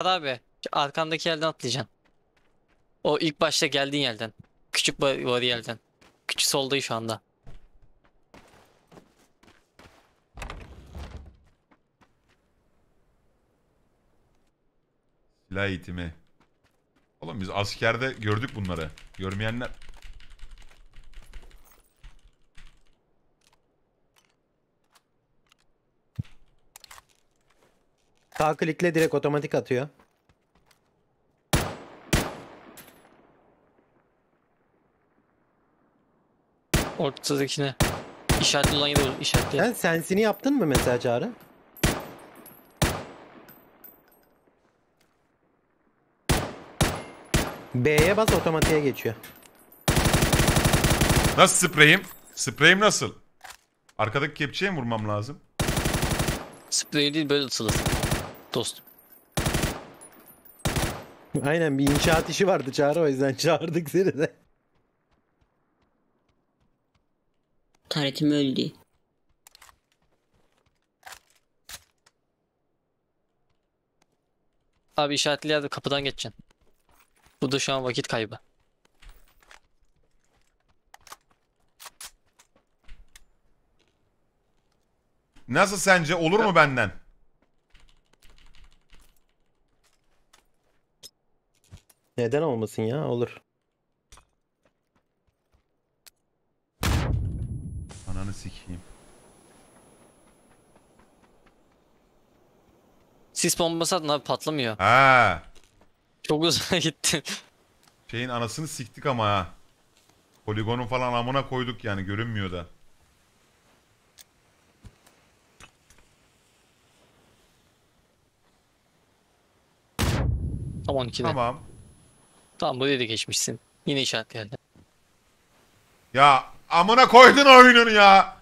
abi arkandaki yerden atlayacaksın. O ilk başta geldiğin yerden. Küçük var yerden. Küçük solda şu anda. Silah eğitimi. Oğlum biz askerde gördük bunları. Görmeyenler. Sağ klikle direkt otomatik atıyor. Ortadakine. İşaretli olan vur, işaretli. Sen sensini yaptın mı mesela Çağrı? B'ye bas otomatiğe geçiyor. Nasıl spreyim? Spreyim nasıl? Arkadaki kepçeye mi vurmam lazım? Sprey değil böyle atılır. Dostum. Aynen bir inşaat işi vardı Çağrı o yüzden çağırdık seni de. Taretim öldü. Abi işaretli yerde kapıdan geçeceksin. Bu da şu an vakit kaybı. Nasıl sence? Olur mu benden? Neden olmasın ya olur. Ananı sikeyim. Sis bombası atın abi patlamıyor. Ha. Çok uzağa gitti. Şeyin anasını siktik ama ha. Poligonun falan amına koyduk yani görünmüyor da. Tam 12'de. Tamam. Tamam buraya da geçmişsin. Yine işaretli yerde. Ya amına koydun oyunun ya.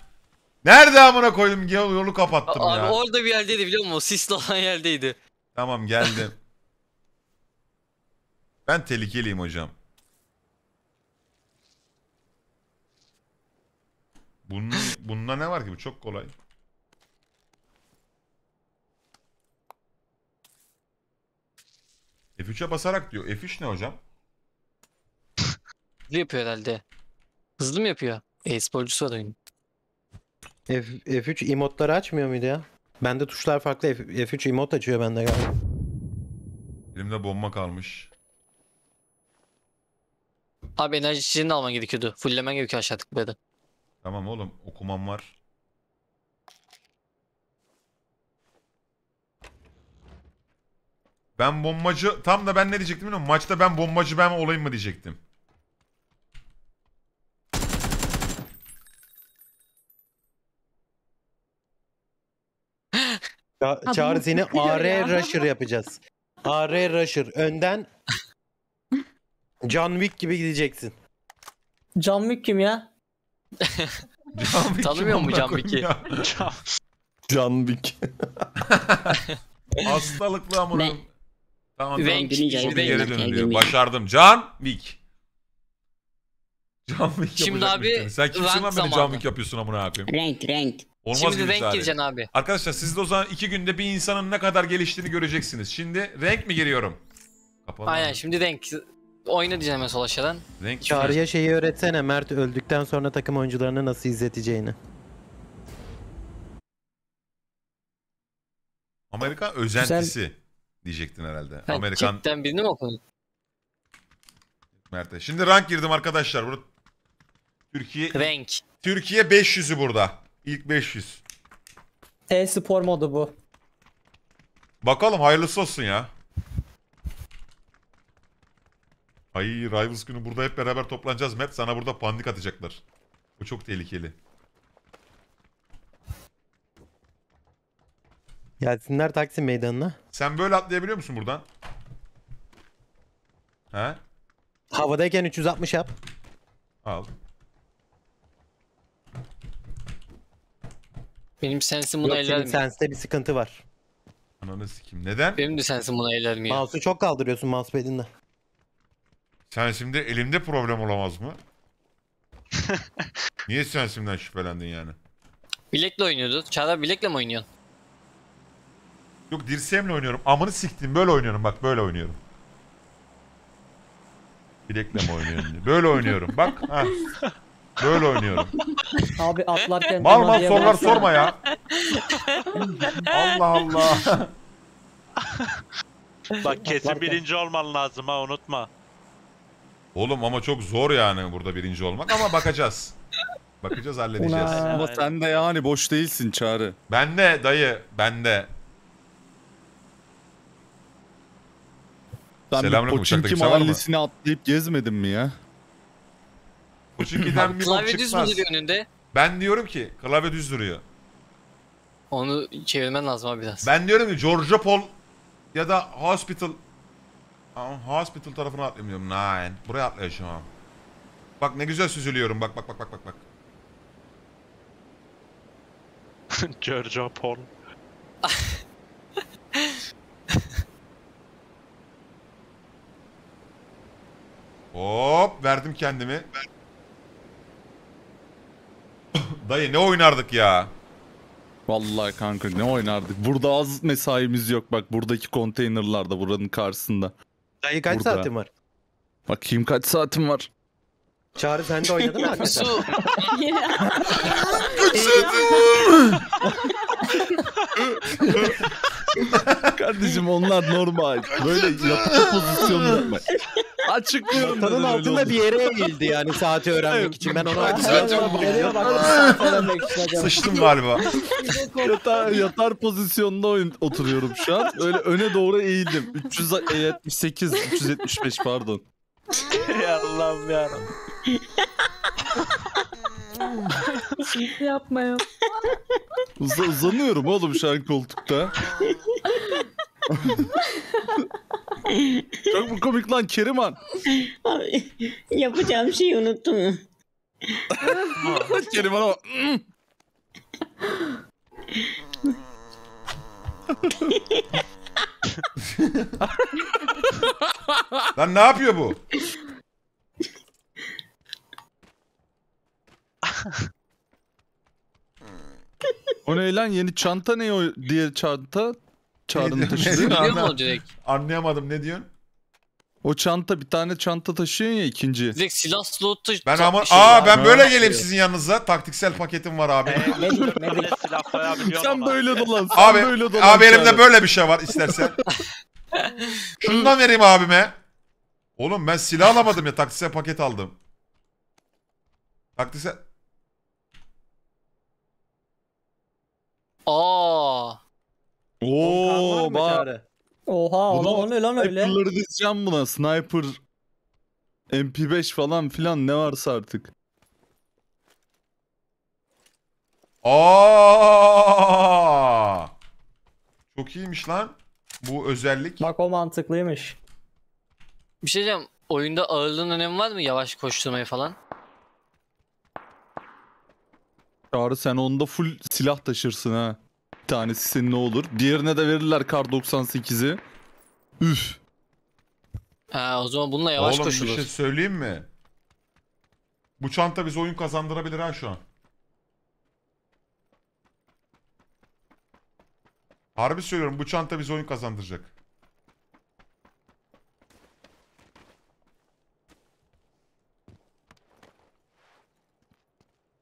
Nerede amına koydum? Yol- Yolu kapattım Abi ya. orada bir yerdeydi biliyor musun? Sisli olan yerdeydi. Tamam geldim. ben tehlikeliyim hocam. Bunun, bunda ne var ki? Bu çok kolay. F3'e basarak diyor. F3 ne hocam? Hızlı yapıyor herhalde. Hızlı mı yapıyor? E-sporcusu var oyunun. F, F3 emotları açmıyor muydu ya? Bende tuşlar farklı. F, F3 emot açıyor bende galiba. Elimde bomba kalmış. Abi enerji içeceğini alman gerekiyordu. Fulllemen gerekiyor aşağı tıklaydı. Tamam oğlum okumam var. Ben bombacı tam da ben ne diyecektim biliyor musun? Maçta ben bombacı ben olayım mı diyecektim. Ça- Çağrı seni sıkıyor AR ya. Rusher yapacağız. AR Rusher. Önden John Wick gibi gideceksin. John Wick kim ya? Can Wick Tanımıyor mu amına Can koyayım Wick'i? ya? John Wick. Hastalıklı amına. Ben- Tamam tamam. Gülünce şimdi ayıp geri ederim, dön diyor. Başardım. Can Wick. Can Wick Şimdi yapacakmış abi, beni. Sen kimsin rank lan beni zamanı. Wick yapıyorsun amına koyayım. Renk renk. Olmaz Şimdi gibi renk Salih. gireceksin abi. Arkadaşlar siz de o zaman iki günde bir insanın ne kadar geliştiğini göreceksiniz. Şimdi renk mi giriyorum? Kapalı. Aynen şimdi renk. Oyna diyeceksin hemen sol aşağıdan. Renk Çağrı'ya şeyi öğretsene Mert öldükten sonra takım oyuncularını nasıl izleteceğini. Amerikan özentisi diyecektin herhalde. Sen Amerikan chatten birini mi okudun? Mert'e. Şimdi rank girdim arkadaşlar. Burada Türkiye Renk. Türkiye 500'ü burada. İlk 500. E-spor modu bu. Bakalım hayırlısı olsun ya. Ay Rivals günü burada hep beraber toplanacağız Mert. Sana burada pandik atacaklar. Bu çok tehlikeli. Gelsinler Taksim Meydanı'na. Sen böyle atlayabiliyor musun buradan? He? Havadayken 360 yap. Al. Benim sensim buna Yok senin senste bir sıkıntı var. Ananı sikeyim. Neden? Benim de sensim buna mi? Mouse'u çok kaldırıyorsun mousepad'inle. Sen şimdi elimde problem olamaz mı? Niye sensimden şüphelendin yani? Bilekle oynuyordu. Çağlar bilekle mi oynuyorsun? Yok dirseğimle oynuyorum. Amını siktim böyle oynuyorum bak böyle oynuyorum. Bilekle mi oynuyorum diye. Böyle oynuyorum bak. Ha. Böyle oynuyorum. Abi atlarken Mal mal sorular sorma ya. Allah Allah. Bak kesin birinci olman lazım ha unutma. Oğlum ama çok zor yani burada birinci olmak ama bakacağız. Bakacağız halledeceğiz. Una. Ama sen de yani boş değilsin Çağrı. Bende dayı bende. Sen bir Selamünaleyküm, Poçinki kimse var mı? mahallesine atlayıp gezmedin mi ya? Koçinki'den bir bok Klavye düz mü çıkmaz. duruyor önünde? Ben diyorum ki klavye düz duruyor. Onu çevirmen lazım abi biraz. Ben diyorum ki Georgia Paul ya da Hospital Ama Hospital tarafına atlayamıyorum. Nine. Buraya atlayacağım. Bak ne güzel süzülüyorum. Bak bak bak bak bak bak. Giorgio Paul. Hop verdim kendimi. Dayı ne oynardık ya? Vallahi kanka ne oynardık. Burada az mesaimiz yok bak buradaki konteynerlarda buranın karşısında. Dayı kaç Burada. saatin var? Bakayım kaç saatim var. Çağrı sen de oynadın mı hakikaten? Su. Kardeşim onlar normal. Böyle yapı pozisyonu yapma. Açıklıyorum. Tanın öyle altında oldu. bir yere eğildi yani saati öğrenmek için. Ben acaba. Sıçtım galiba. Yatar, yatar pozisyonda oyun, oturuyorum şu an. Öyle öne doğru eğildim. 378, 375 pardon. ya Allah'ım ya. Yapma ya. Uza, uzanıyorum oğlum şu an koltukta. Çok mu komik lan Keriman? Abi, yapacağım şeyi unuttum. Keriman'a bak. Lan ne yapıyor bu? O ne lan yeni çanta ne o diye çanta? Çağrı'nın Ne- taşıdığı. ne- mu direkt? Anlayamadım ne diyorsun? O çanta bir tane çanta taşıyorsun ya ikinci. Direkt silah slotu Ben ama şey aa ben böyle geleyim sizin yanınıza. Taktiksel paketim var abi. Koyabiliyor Sen böyle dolan. Sen Abi, böyle dolan. abi elimde böyle bir şey var istersen. Şundan vereyim abime. Oğlum ben silah alamadım ya taktiksel paket aldım. Taktiksel... Aa. Oo bak. Oha ola o ne lan öyle? Sniper'ları dizeceğim buna. Sniper MP5 falan filan ne varsa artık. Aa! Çok iyiymiş lan. Bu özellik. Bak o mantıklıymış. Bir şey diyeceğim. Oyunda ağırlığın önemi var mı? Yavaş koşturmayı falan. Çağrı sen onda full silah taşırsın ha. Bir tanesi senin ne olur. Diğerine de verirler kar 98'i. Üf. Ha o zaman bununla yavaş Oğlum koşulur. bir şey söyleyeyim mi? Bu çanta bize oyun kazandırabilir ha şu an. Harbi söylüyorum bu çanta bize oyun kazandıracak.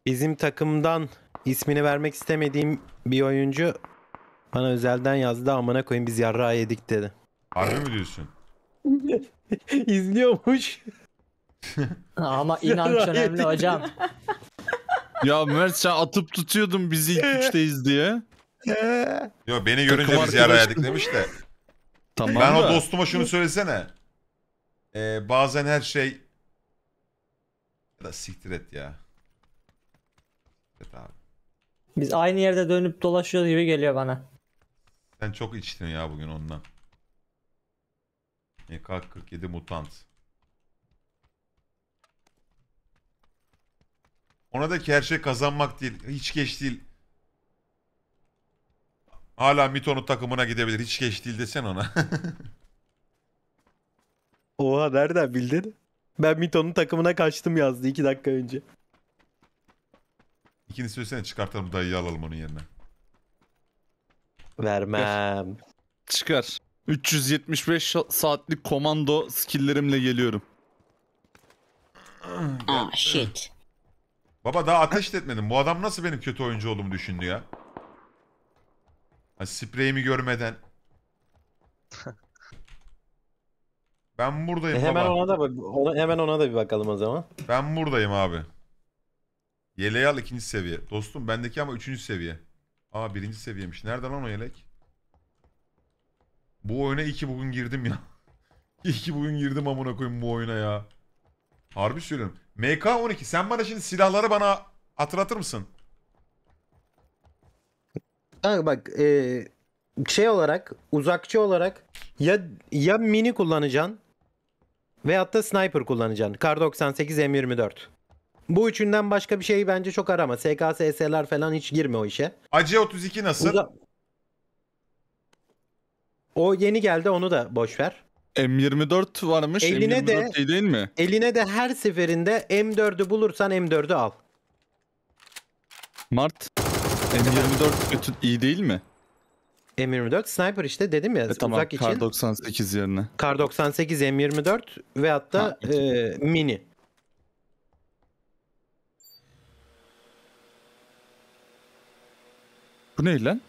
Bizim takımdan ismini vermek istemediğim bir oyuncu bana özelden yazdı amına koyayım biz yarrağı yedik dedi. Harbi mi diyorsun? İzliyormuş. Ama inanç önemli hocam. Ya Mert sen atıp tutuyordun bizi ilk üçteyiz diye. Yo beni görünce Takım biz yara yedik demiş de. Tamam ben o da. dostuma şunu söylesene. Ee, bazen her şey... Ya da siktir et ya. Evet abi. Biz aynı yerde dönüp dolaşıyoruz gibi geliyor bana. Sen çok içtin ya bugün ondan. MK47 mutant. Ona da ki her şey kazanmak değil. Hiç geç değil. Hala Mito'nun takımına gidebilir. Hiç geç değil desen ona. Oha nereden bildin? Ben Mito'nun takımına kaçtım yazdı 2 dakika önce. İkini söylesene çıkartalım dayıyı alalım onun yerine. Vermem. Çıkar. 375 saatlik komando skilllerimle geliyorum. Ah shit. Baba daha ateş de etmedim. Bu adam nasıl benim kötü oyuncu olduğumu düşündü ya? Ha, spreyimi görmeden. Ben buradayım E, hemen baba. ona da bak- ona, hemen ona da bir bakalım o zaman. Ben buradayım abi. Yeleği al ikinci seviye. Dostum bendeki ama üçüncü seviye. Aa birinci seviyemiş. Nerede lan o yelek? Bu oyuna iyi ki bugün girdim ya. iyi ki bugün girdim amına koyayım bu oyuna ya. Harbi söylüyorum. MK12 sen bana şimdi silahları bana hatırlatır mısın? Kanka bak e, şey olarak uzakçı olarak ya ya mini kullanacaksın veyahut da sniper kullanacaksın. Kar 98 M24. Bu üçünden başka bir şey bence çok arama. SKS, SLR falan hiç girme o işe. AC32 nasıl? Uza- O yeni geldi onu da boş ver. M24 varmış. Eline M24 de- iyi değil mi? Eline de her seferinde M4'ü bulursan M4'ü al. Mart. M24 kötü iyi değil mi? M24 sniper işte dedim ya E tamam uzak için. Kar 98 yerine. Kar 98 M24 ve hatta Ha, e, mini. Bu ne lan?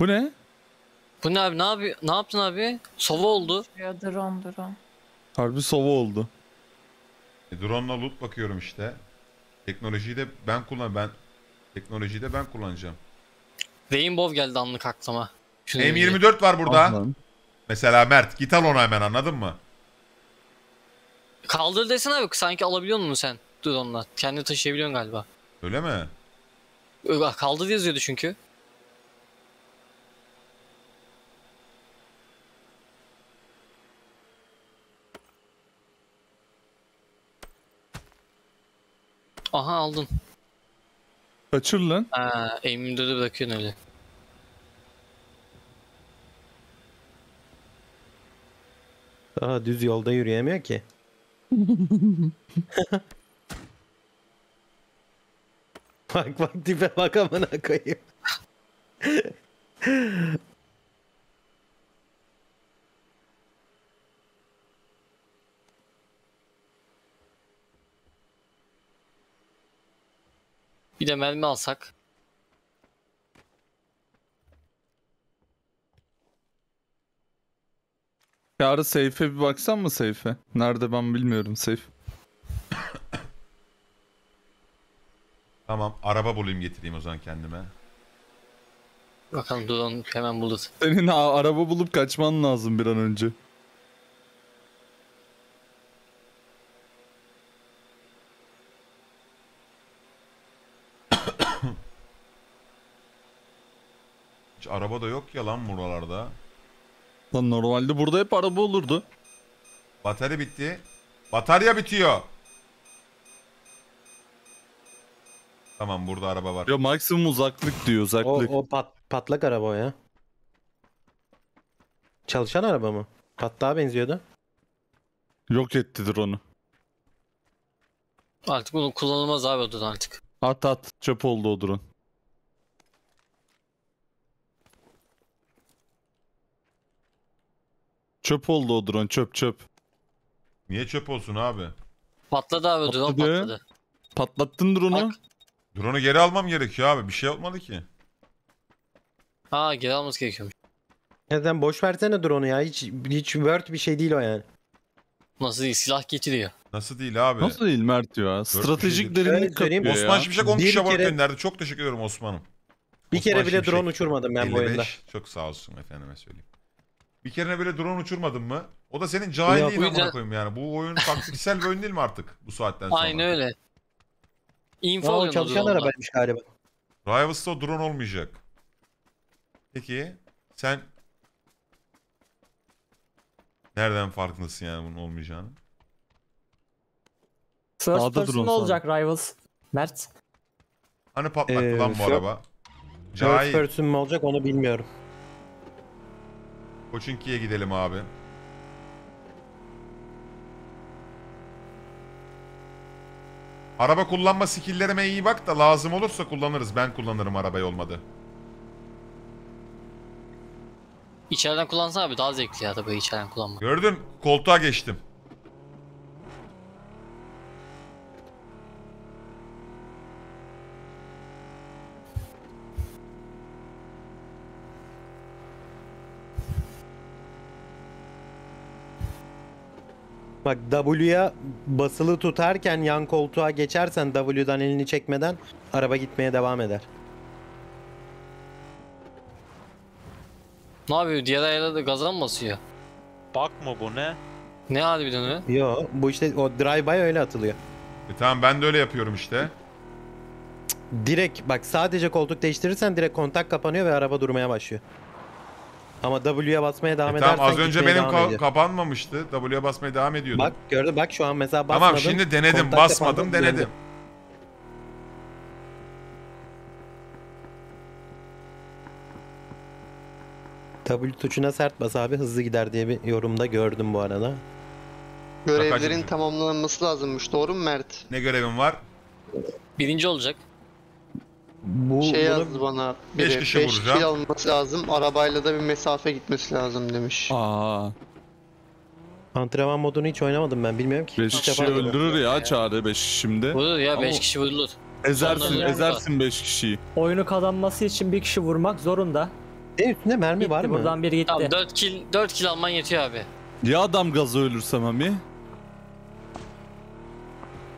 Bu ne? Bu ne abi? Ne yapıyor? Ne yaptın abi? Sova oldu. Ya drone drone. Harbi sova oldu. E, drone'la loot bakıyorum işte. Teknolojiyi de ben kullan ben teknolojiyi de ben kullanacağım. Rainbow geldi anlık aklıma. Şunu deyince. M24 var burada. Ah lan. Mesela Mert git al onu hemen anladın mı? Kaldır desene abi. Sanki alabiliyor musun sen? Dur onunla. Kendi taşıyabiliyorsun galiba. Öyle mi? Ö- Kaldır yazıyordu çünkü. Aha aldın. Kaçır lan. Ha, M24'ü bırakıyorsun öyle. Daha düz yolda yürüyemiyor ki. bak bak tipe bak amına koyayım. Bir de mermi alsak. Yarı seyfe bir baksan mı seyfe? Nerede ben bilmiyorum seyf. Tamam araba bulayım getireyim o zaman kendime. Bakalım dur onu hemen bulur. Senin a- araba bulup kaçman lazım bir an önce. Hiç araba da yok ya lan buralarda. Lan normalde burada hep araba olurdu. Batarya bitti. Batarya bitiyor. Tamam burada araba var. Ya maksimum uzaklık diyor O, uzaklık. o pat, patlak araba o ya. Çalışan araba mı? Patlağa benziyordu. Yok ettidir onu. Artık bunu kullanılmaz abi odadan artık. At at çöp oldu o drone. Çöp oldu o drone çöp çöp. Niye çöp olsun abi? Patladı abi drone Patladı. patladı. Patlattın drone'u. Bak. Drone'u geri almam gerekiyor abi. Bir şey olmadı ki. Ha geri alması gerekiyormuş. Sen boş versene drone'u ya. Hiç, hiç word bir şey değil o yani. Nasıl değil silah getiriyor. Nasıl değil abi? Nasıl değil Mert ya? bir Stratejik şey değil. derinlik Öyle söyleyeyim, katıyor Osman ya. Şimşek 10 Bir kişi abone kere- gönderdi. Çok teşekkür ederim Osman'ım. Bir Osman kere bile Şimşek. drone uçurmadım ben bu 55. oyunda. Çok sağ olsun efendime söyleyeyim. Bir kere bile drone uçurmadın mı? O da senin cahilliğin bu amına yüzden- koyayım yani. Bu oyun taktiksel bir oyun değil mi artık bu saatten sonra? Aynen öyle. Info Aa, o alıyorsun o çalışan arabaymış galiba. Rivals'ta o drone olmayacak. Peki sen nereden farkındasın yani bunun olmayacağını? First Sağda person drone olacak Rivals. Mert. Hani patlattı Ee, lan bu fir- araba? First Cahil. person mu olacak onu bilmiyorum. Koçinki'ye gidelim abi. Araba kullanma skilllerime iyi bak da lazım olursa kullanırız. Ben kullanırım arabayı olmadı. İçeriden kullansan abi daha zevkli ya böyle içeriden kullanmak. Gördün koltuğa geçtim. Bak W'ya basılı tutarken yan koltuğa geçersen W'dan elini çekmeden araba gitmeye devam eder. Ne yapıyor? Diğer ayarda da gaza mı basıyor? Bak mı bu ne? Ne harbiden öyle? Yo bu işte o drive by öyle atılıyor. E tamam ben de öyle yapıyorum işte. Direkt bak sadece koltuk değiştirirsen direkt kontak kapanıyor ve araba durmaya başlıyor. Ama W'ye basmaya devam E edersen tamam az önce benim ka- ediyor. kapanmamıştı. W'ye basmaya devam ediyordum. Bak gördün bak şu an mesela basmadım. tamam şimdi denedim. Basmadım denedim. W tuşuna sert bas abi hızlı gider diye bir yorumda gördüm bu arada. Görevlerin çocuk. tamamlanması lazımmış. Doğru mu Mert? Ne görevim var? Birinci olacak. Bu şey yazdı bana. Beş biri, kişi beş vuracağım. kill alması lazım. Arabayla da bir mesafe gitmesi lazım demiş. Aa, antrenman modunu hiç oynamadım ben bilmiyorum ki. 5 İlk kişi defa- öldürür ya çağrı 5 şimdi. Vurur ya 5 Ama- kişi vurulur. Ezersin, Sonra- ezersin 5 kişiyi. Oyunu kazanması için bir kişi vurmak zorunda. E, üstünde mermi Gitti var mı? buradan biri gitti. Tamam 4 kill 4 kill alman yetiyor abi. Ya adam gaza ölürse Mami?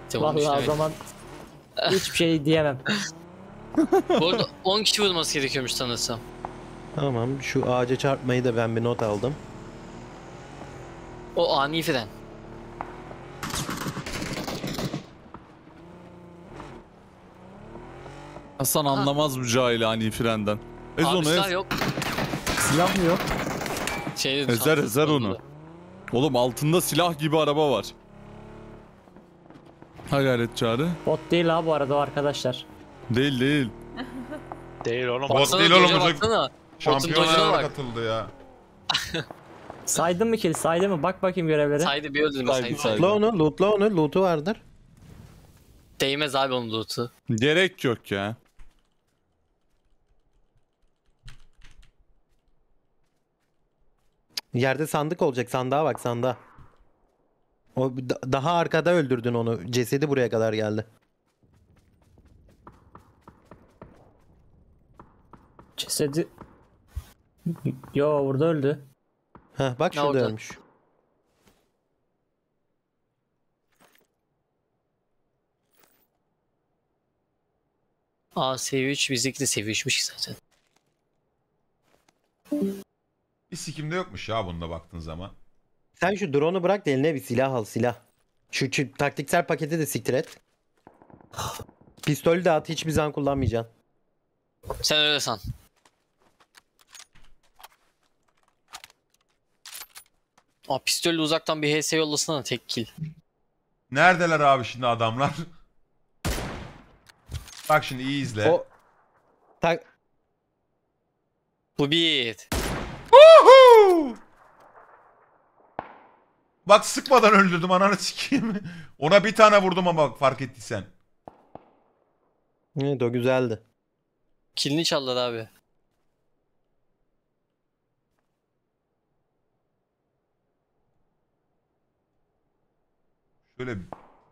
İşte bunu Vallahi o zaman hiçbir şey diyemem. Bu arada 10 kişi vurması gerekiyormuş sanırsam. Tamam şu ağaca çarpmayı da ben bir not aldım. O ani fren. Hasan anlamaz bu cahil ani frenden. Ez abi onu silah ez. yok. Silah mı yok? Şeyde Ezer ezer onu. Oğlum altında silah gibi araba var. Ha gayret çağrı. Bot değil ha bu arada o arkadaşlar. Değil değil. Değil oğlum. Bot Baksana değil oğlum çocuk. baksana. bak. katıldı ya. Saydın mı kill? Saydın mı? Bak bakayım görevleri. Saydı bir öldürme Saydı, saydı. saydı. Lootla onu, lootla onu, lootu vardır. Değmez abi onun loot'u. Gerek yok ya. Yerde sandık olacak, sandığa bak sandığa. O da- daha arkada öldürdün onu. Cesedi buraya kadar geldi. Cesedi... Yo burada öldü. Heh, bak Ne şurada orada? ölmüş. Aa seviye 3 bizdeki de seviye 3'müş zaten. Bir sikimde yokmuş ya bunda baktığın zaman. Sen şu drone'u bırak da eline bir silah al silah. Şu, şu taktiksel paketi de siktir et. Pistolü de at hiçbir zaman kullanmayacaksın. Sen öyle san. Aa pistolle uzaktan bir HS yollasana tek kill. Neredeler abi şimdi adamlar? Bak şimdi iyi izle. O tak Bu bir. Woohoo! Bak sıkmadan öldürdüm ananı sikeyim. Ona bir tane vurdum ama bak fark ettiysen. Evet o güzeldi. Killini çaldılar abi. Şöyle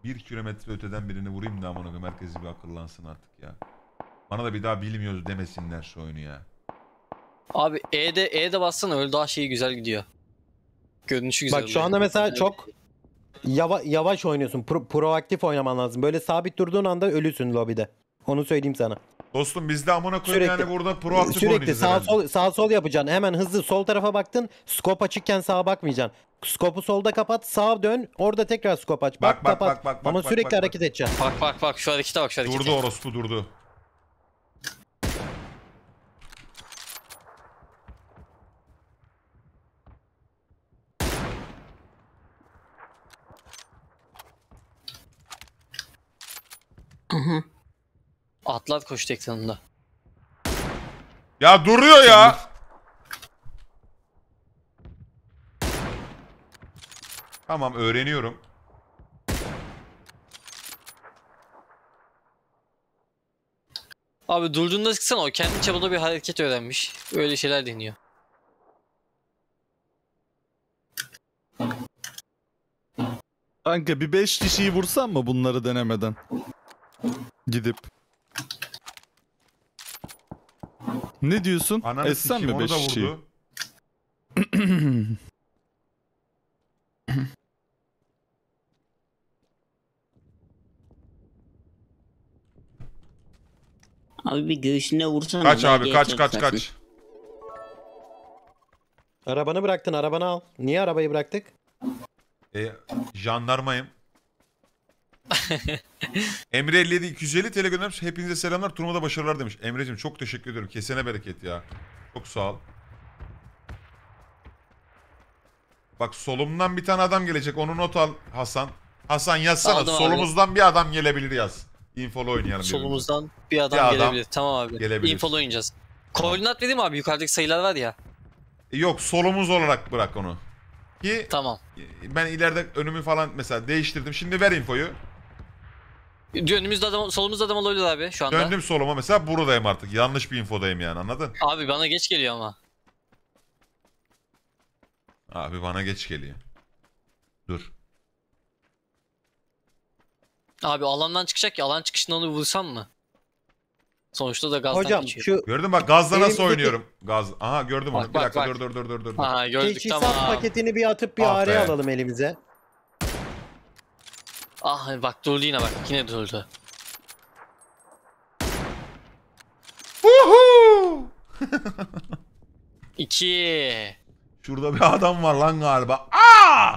bir kilometre öteden birini vurayım da amına koyayım herkes bir akıllansın artık ya. Bana da bir daha bilmiyoruz demesinler şu oyunu ya. Abi E'de E'de bassana öyle daha şeyi güzel gidiyor. Görünüşü güzel Bak şu oluyor. anda mesela çok yava, yavaş oynuyorsun. Pro- proaktif oynaman lazım. Böyle sabit durduğun anda ölüsün lobide. Onu söyleyeyim sana. Dostum biz de amına koyayım Sürekli- yani burada proaktif Sürekli oynayacağız sağ herhalde. sol sağ sol yapacaksın. Hemen hızlı sol tarafa baktın. Skop açıkken sağa bakmayacaksın. Skopu solda kapat, sağa dön. Orada tekrar skop aç. Bak, Bak, bak, kapat. bak, bak, Ama bak, sürekli bak, bak. hareket edeceksin. Bak bak bak şu harekete bak şu harekete. Durdu orospu durdu. Atlat koşu tektanında. Ya duruyor ya. Tamam öğreniyorum. Abi durduğunda sıksana o kendi çapında bir hareket öğrenmiş. Öyle şeyler deniyor. Kanka bir 5 kişiyi vursam mı bunları denemeden? Gidip. Ne diyorsun? Ananı Essen mi onu 5 da kişiyi? Abi bir göğsüne vursana. Kaç abi belki kaç kaç kaç. Arabanı bıraktın arabanı al. Niye arabayı bıraktık? E, jandarmayım. Emre 57 250 TL göndermiş. Hepinize selamlar. Turnuvada başarılar demiş. Emre'cim çok teşekkür ediyorum. Kesene bereket ya. Çok sağ ol. Bak solumdan bir tane adam gelecek. Onu not al Hasan. Hasan yazsana. Aldım abi. Solumuzdan bir adam gelebilir yaz. Infolu oynayalım. Solumuzdan bir adam, Bir adam gelebilir. Tamam abi. gelebilir. Infolu oynayacağız. Koordinat vereyim mi abi yukarıdaki sayılar var ya. E, Yok solumuz olarak bırak onu. Ki Tamam. ben ileride önümü falan mesela değiştirdim. Şimdi ver infoyu. Önümüzde adam, solumuzda adam olabilir abi şu anda. Döndüm soluma mesela buradayım artık. Yanlış bir infodayım yani anladın? Abi bana geç geliyor ama. Abi bana geç geliyor. Dur. Abi alandan çıkacak ya alan çıkışında onu vursam mı? Sonuçta da gazdan Hocam geçiyor. şu Gördün bak gazla nasıl Elimizdeki- oynuyorum? Gaz. Aha gördüm onu. Bak, bir bak, dakika bak. dur dur dur dur dur. Aha gördük teçhizat tamam. paketini bir atıp bir Ah AR be. alalım elimize. Ah bak durdu yine bak yine durdu. İki. Şurada bir adam var lan galiba. Aa!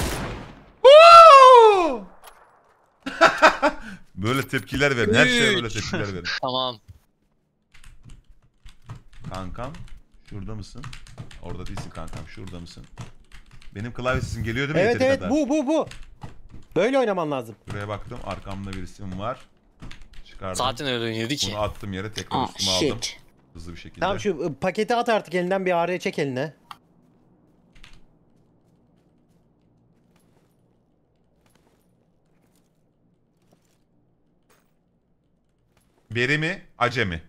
Böyle tepkiler verin. Her şeye böyle tepkiler verin. Tamam. Kankam şurada mısın? Orada değilsin kankam. Şurada mısın? Benim klavye sesim geliyor değil mi? Evet evet kadar? bu bu bu. Böyle oynaman lazım. Buraya baktım. Arkamda bir isim var. Çıkardım. Zaten öyle oynuyordu ki. Bunu attım yere tekrar Ah üstüme aldım. Hızlı bir şekilde. Tamam şu ı, paketi at artık elinden bir AR çek eline. Beri mi? Acemi.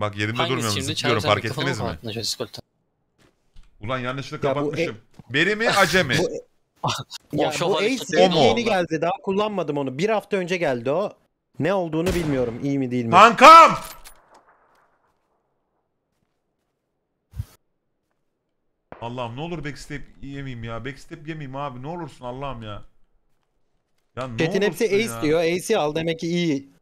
Bak yerimde Hangisi durmuyorum. şimdi? Zıplıyorum. Fark ettiniz mi? mikrofonu mu kapattın acaba Discord'da? Ulan yanlışlıkla Ya kapatmışım. Beri mi? Acemi. Bu- Ya şov bu Ace o mu? yeni geldi. Daha kullanmadım onu. Bir hafta önce geldi o. Ne olduğunu bilmiyorum. iyi mi değil mi? Kankam! Allah'ım ne olur backstep yemeyeyim ya. Backstep yemeyeyim abi. Ne olursun Allah'ım ya. Ya ne Chat'in hepsi Ace ya. diyor. Ace'i al demek ki iyi.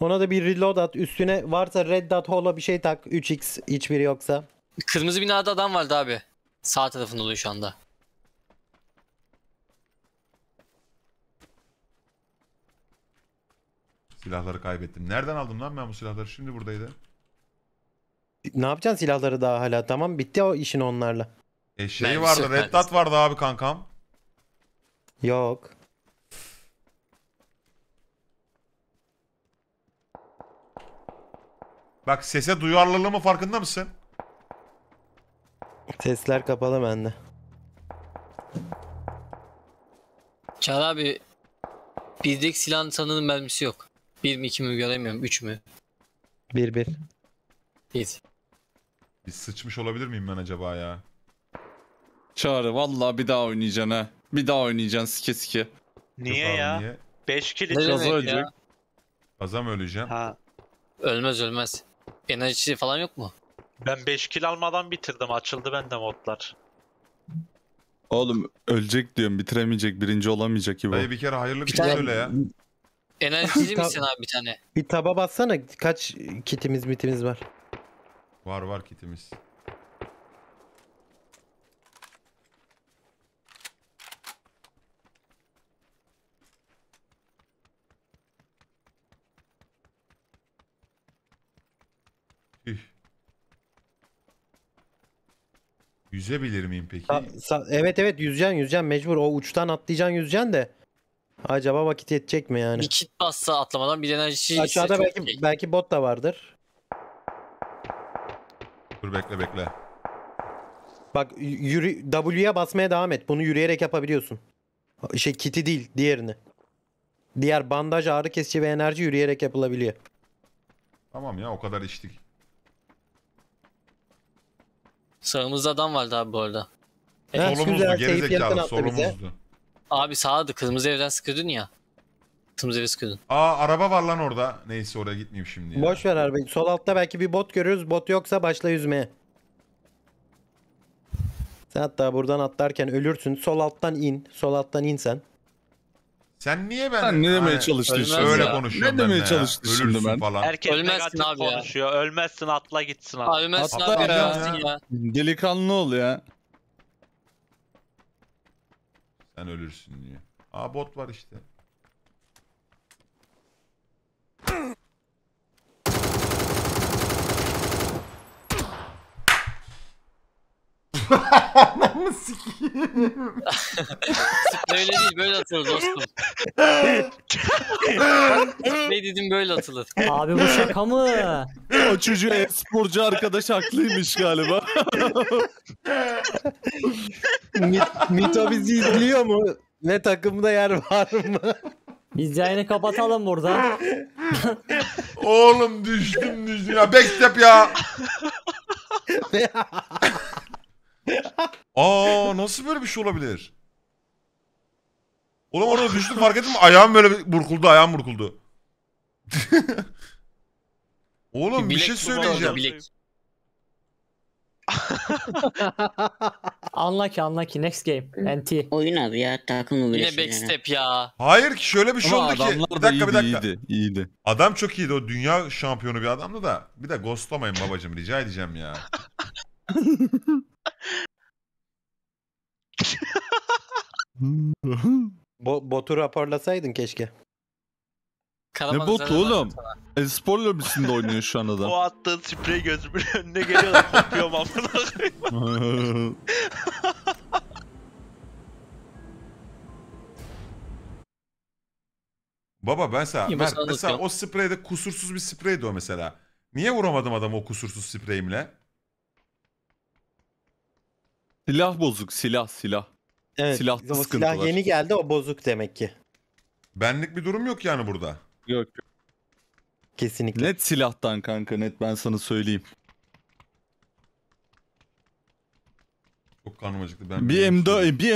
Ona da bir reload at. Üstüne varsa red dot holo bir şey tak. 3x hiçbiri yoksa. Kırmızı binada adam vardı abi. Sağ tarafında oluyor şu anda. Silahları kaybettim. Nereden aldım lan ben bu silahları? Şimdi buradaydı. Ne yapacaksın silahları daha hala? Tamam bitti o işin onlarla. E şey Mermisi vardı. yok, Red mermisi. Dot vardı abi kankam. Yok. Bak sese duyarlılığımı farkında mısın? Sesler kapalı bende. Çağrı abi bizdeki silahın sanırım mermisi yok. Bir mi iki mi göremiyorum. Üç mü? Bir bir. Bir. Bir sıçmış olabilir miyim ben acaba ya? Çağrı vallahi bir daha oynayacaksın ha. Bir daha oynayacaksın sike sike. Niye Yok abi, ya? Niye? 5 kill Ne için. Gaza demek ölecek. ya? Kaza mı öleceğim? Ha. Ölmez ölmez. Enerjisi falan yok mu? Ben 5 kill almadan bitirdim. Açıldı bende modlar. Oğlum ölecek diyorum bitiremeyecek birinci olamayacak gibi. Dayı bir kere hayırlı bir Bir şey tane- söyle ya. Enerjili misin abi bir tane? Bir taba bassana kaç kitimiz mitimiz var. Var var kitimiz. Tüh. Yüzebilir miyim peki? Sa- sa- evet evet yüzeceksin yüzeceksin mecbur o uçtan atlayacaksın yüzeceksin de. Acaba vakit yetecek mi yani? Bir kit bassa atlamadan bir enerji Aşağıda belki iyi. belki bot da vardır. Dur bekle bekle. Bak yürü W'ye basmaya devam et. Bunu yürüyerek yapabiliyorsun. Şey kiti değil diğerini. Diğer bandaj ağrı kesici ve enerji yürüyerek yapılabiliyor. Tamam ya o kadar içtik. Sağımızda adam vardı abi bu arada. Solumuzdu güzel, teyip yakın gerizekalı solumuzdu. Abi sağdı kırmızı evden sıkıyordun ya. Kırmızı evi sıkıyordun. Aa araba var lan orada. Neyse oraya gitmeyeyim şimdi ya. Boş ver arabayı. Sol altta belki bir bot görürüz. Bot yoksa başla yüzmeye. Sen hatta buradan atlarken ölürsün. Sol alttan in. Sol alttan in sen. Sen niye ben... Sen ne demeye Hani çalıştın ölmez şimdi? Öyle ya. konuşuyorum Ne ben demeye de ya. çalıştın şimdi Ölürsün ben? falan. Herkes Ölmezsin negatif abi ya. konuşuyor. Ölmezsin atla gitsin abi. Abi Ölmezsin Atla abi ya. ya. ya. Delikanlı ol ya. Sen ölürsün diye. Aa bot var işte. Ananı sikeyim. Sprey öyle değil böyle atılır dostum. Sprey dedim böyle atılır. Abi bu şaka mı? O çocuğu e-sporcu arkadaş haklıymış galiba. Mit- Mito bizi izliyor mu? Ve takımda yer var mı? Biz yayını kapatalım burada. Oğlum düştüm düştüm ya. Backstep ya. Aa nasıl böyle bir şey olabilir? Oğlum orada düştüm fark ettin mi? Ayağım böyle bir burkuldu ayağım burkuldu. Oğlum bir, bilek şey söyleyeceğim. bilek. Unlucky unlucky next game. NT. Oyun abi ya takılma böyle Yine şeylere. backstep ya. Hayır ki şöyle bir şey Ama oldu ki. Bir da dakika bir dakika. iyiydi, iyiydi. Adam çok iyiydi o dünya şampiyonu bir adamdı da. Bir de ghostlamayın babacım rica edeceğim ya. Bo- botu raporlasaydın keşke. ne Karaman botu oğlum? E-spor lobisinde oynuyor şu an adam. O attığın sprey gözümün önüne geliyor da kopuyorum amına. Baba ben sana, ben mesela o spreyde kusursuz bir spreydi o mesela. Niye vuramadım adamı o kusursuz spreyimle? Silah bozuk, silah, silah. Evet. Silah var. yeni geldi o bozuk demek ki. Benlik bir durum yok yani burada. Yok yok. Kesinlikle. Net silahtan kanka, net ben sana söyleyeyim. Çok karnım acıktı. Ben Bir M4, bir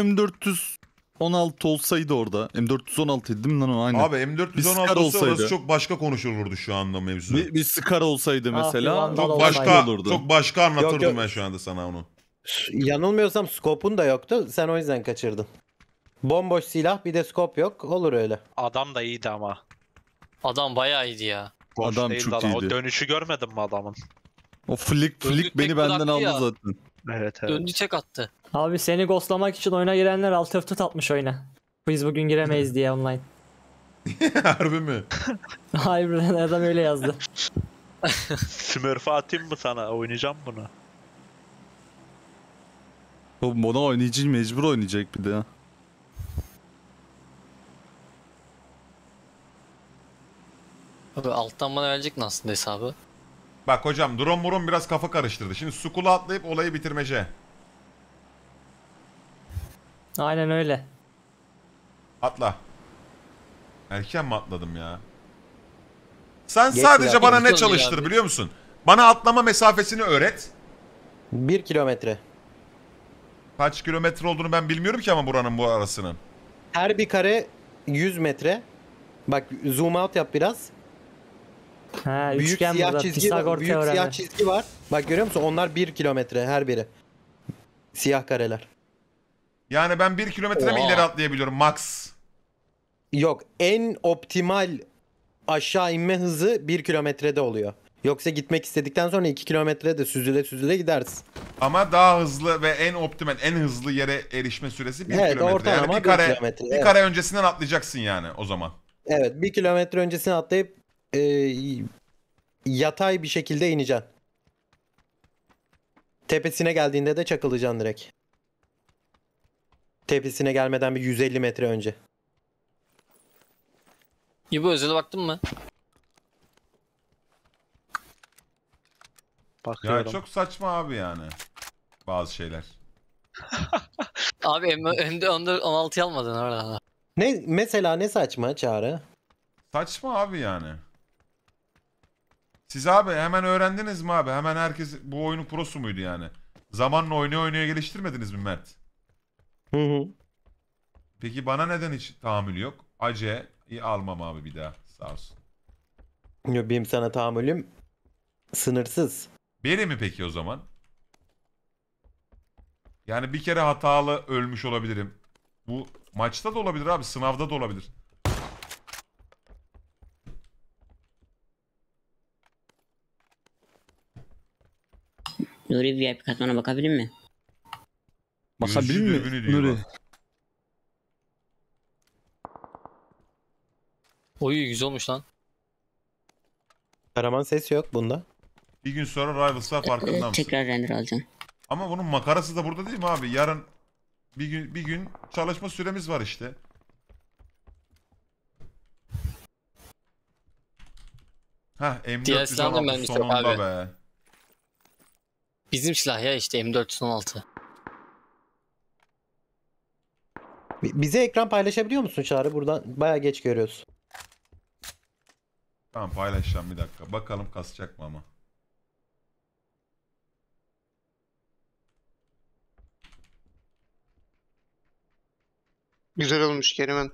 M416 olsaydı orada. M416 idi değil mi lan o? Aynen. Abi Bir M416 Scar olsa orası olsaydı. çok başka konuşulurdu şu anda mevzu. bir, bir Scar olsaydı Ah, mesela. Vandal çok olsaydı. başka olurdu. çok başka anlatırdım Yok, yok. ben şu anda sana onu. Yanılmıyorsam skopun da yoktu. Sen o yüzden kaçırdın. Bomboş silah bir de skop yok. Olur öyle. Adam da iyiydi ama. Adam bayağı iyiydi ya. Boş Adam değildi çok adam. iyiydi. O dönüşü görmedin mi adamın? O flick Döndü flick beni tek benden bıraktı aldı ya. zaten. Evet evet. Döndü tek attı. Abi seni ghostlamak için oyuna girenler alt F4 atmış oyuna. Biz bugün giremeyiz diye online. Harbi mi? Harbiden adam öyle yazdı. Smurf'ı atayım mı sana? Oynayacağım bunu. Oğlum Bana oynayıcı mecbur oynayacak bir de ya. Abi alttan bana verecek mi aslında hesabı? Bak hocam drone moron biraz kafa karıştırdı. Şimdi sukula atlayıp olayı bitirmece. Aynen öyle. Atla. Erken mi atladım ya? Sen Geç sadece ya, bana ne çalıştır abi. biliyor musun? Bana atlama mesafesini öğret. 1 kilometre. Kaç kilometre olduğunu ben bilmiyorum ki ama buranın bu arasının. Her bir kare 100 metre. Bak zoom out yap biraz. Ha, Büyük üçgen siyah burada. çizgi Pisagor büyük siyah çizgi var. Bak görüyor musun? Onlar 1 kilometre her biri. Siyah kareler. Yani ben bir kilometre mi ileri atlayabiliyorum max? Yok en optimal aşağı inme hızı 1 kilometrede oluyor. Yoksa gitmek istedikten sonra 2 kilometre de süzüle süzüle gidersin. Ama daha hızlı ve en optimal, en hızlı yere erişme süresi 1 Evet, kilometre. Yani bir bir kare, kilometre, bir evet. kare öncesinden atlayacaksın yani o zaman. Evet 1 kilometre öncesine atlayıp e, yatay bir şekilde ineceksin. Tepesine geldiğinde de çakılacaksın direkt. Tepesine gelmeden bir 150 metre önce. İbo özele baktın mı? Ya Bakıyorum. çok saçma abi yani. Bazı şeyler. Abi 14 16'yı almadın orada. Ne mesela ne saçma çağrı? Saçma abi yani. Siz abi hemen öğrendiniz mi abi? Hemen herkes bu oyunun prosu muydu yani? Zamanla oynaya oynaya geliştirmediniz mi Mert? Hı hı. Peki bana neden hiç tahammül yok? Ace iyi almam abi bir daha. Sağ olsun. Yo, Benim sana tahammülüm sınırsız. Beri mi peki o zaman? Yani bir kere hatalı ölmüş olabilirim. Bu maçta da olabilir abi. Sınavda da olabilir. Nuri VIP katmana bakabilir mi? Bakabilir mi? Nuri. bak. Oy güzel olmuş lan. Karaman ses yok bunda. Bir gün sonra Rivals'a farkında Ee, mısın? tekrar render alacağım. Ama bunun makarası da burada değil mi abi? Yarın bir gün bir gün çalışma süremiz var işte. Da M416 mermisi yok sonunda abi. be. Bizim silah ya işte M416. Bi- Bize ekran paylaşabiliyor musun Çağrı? Buradan baya geç görüyoruz. Tamam paylaşacağım bir dakika. Bakalım kasacak mı ama. Güzel olmuş Kerimen.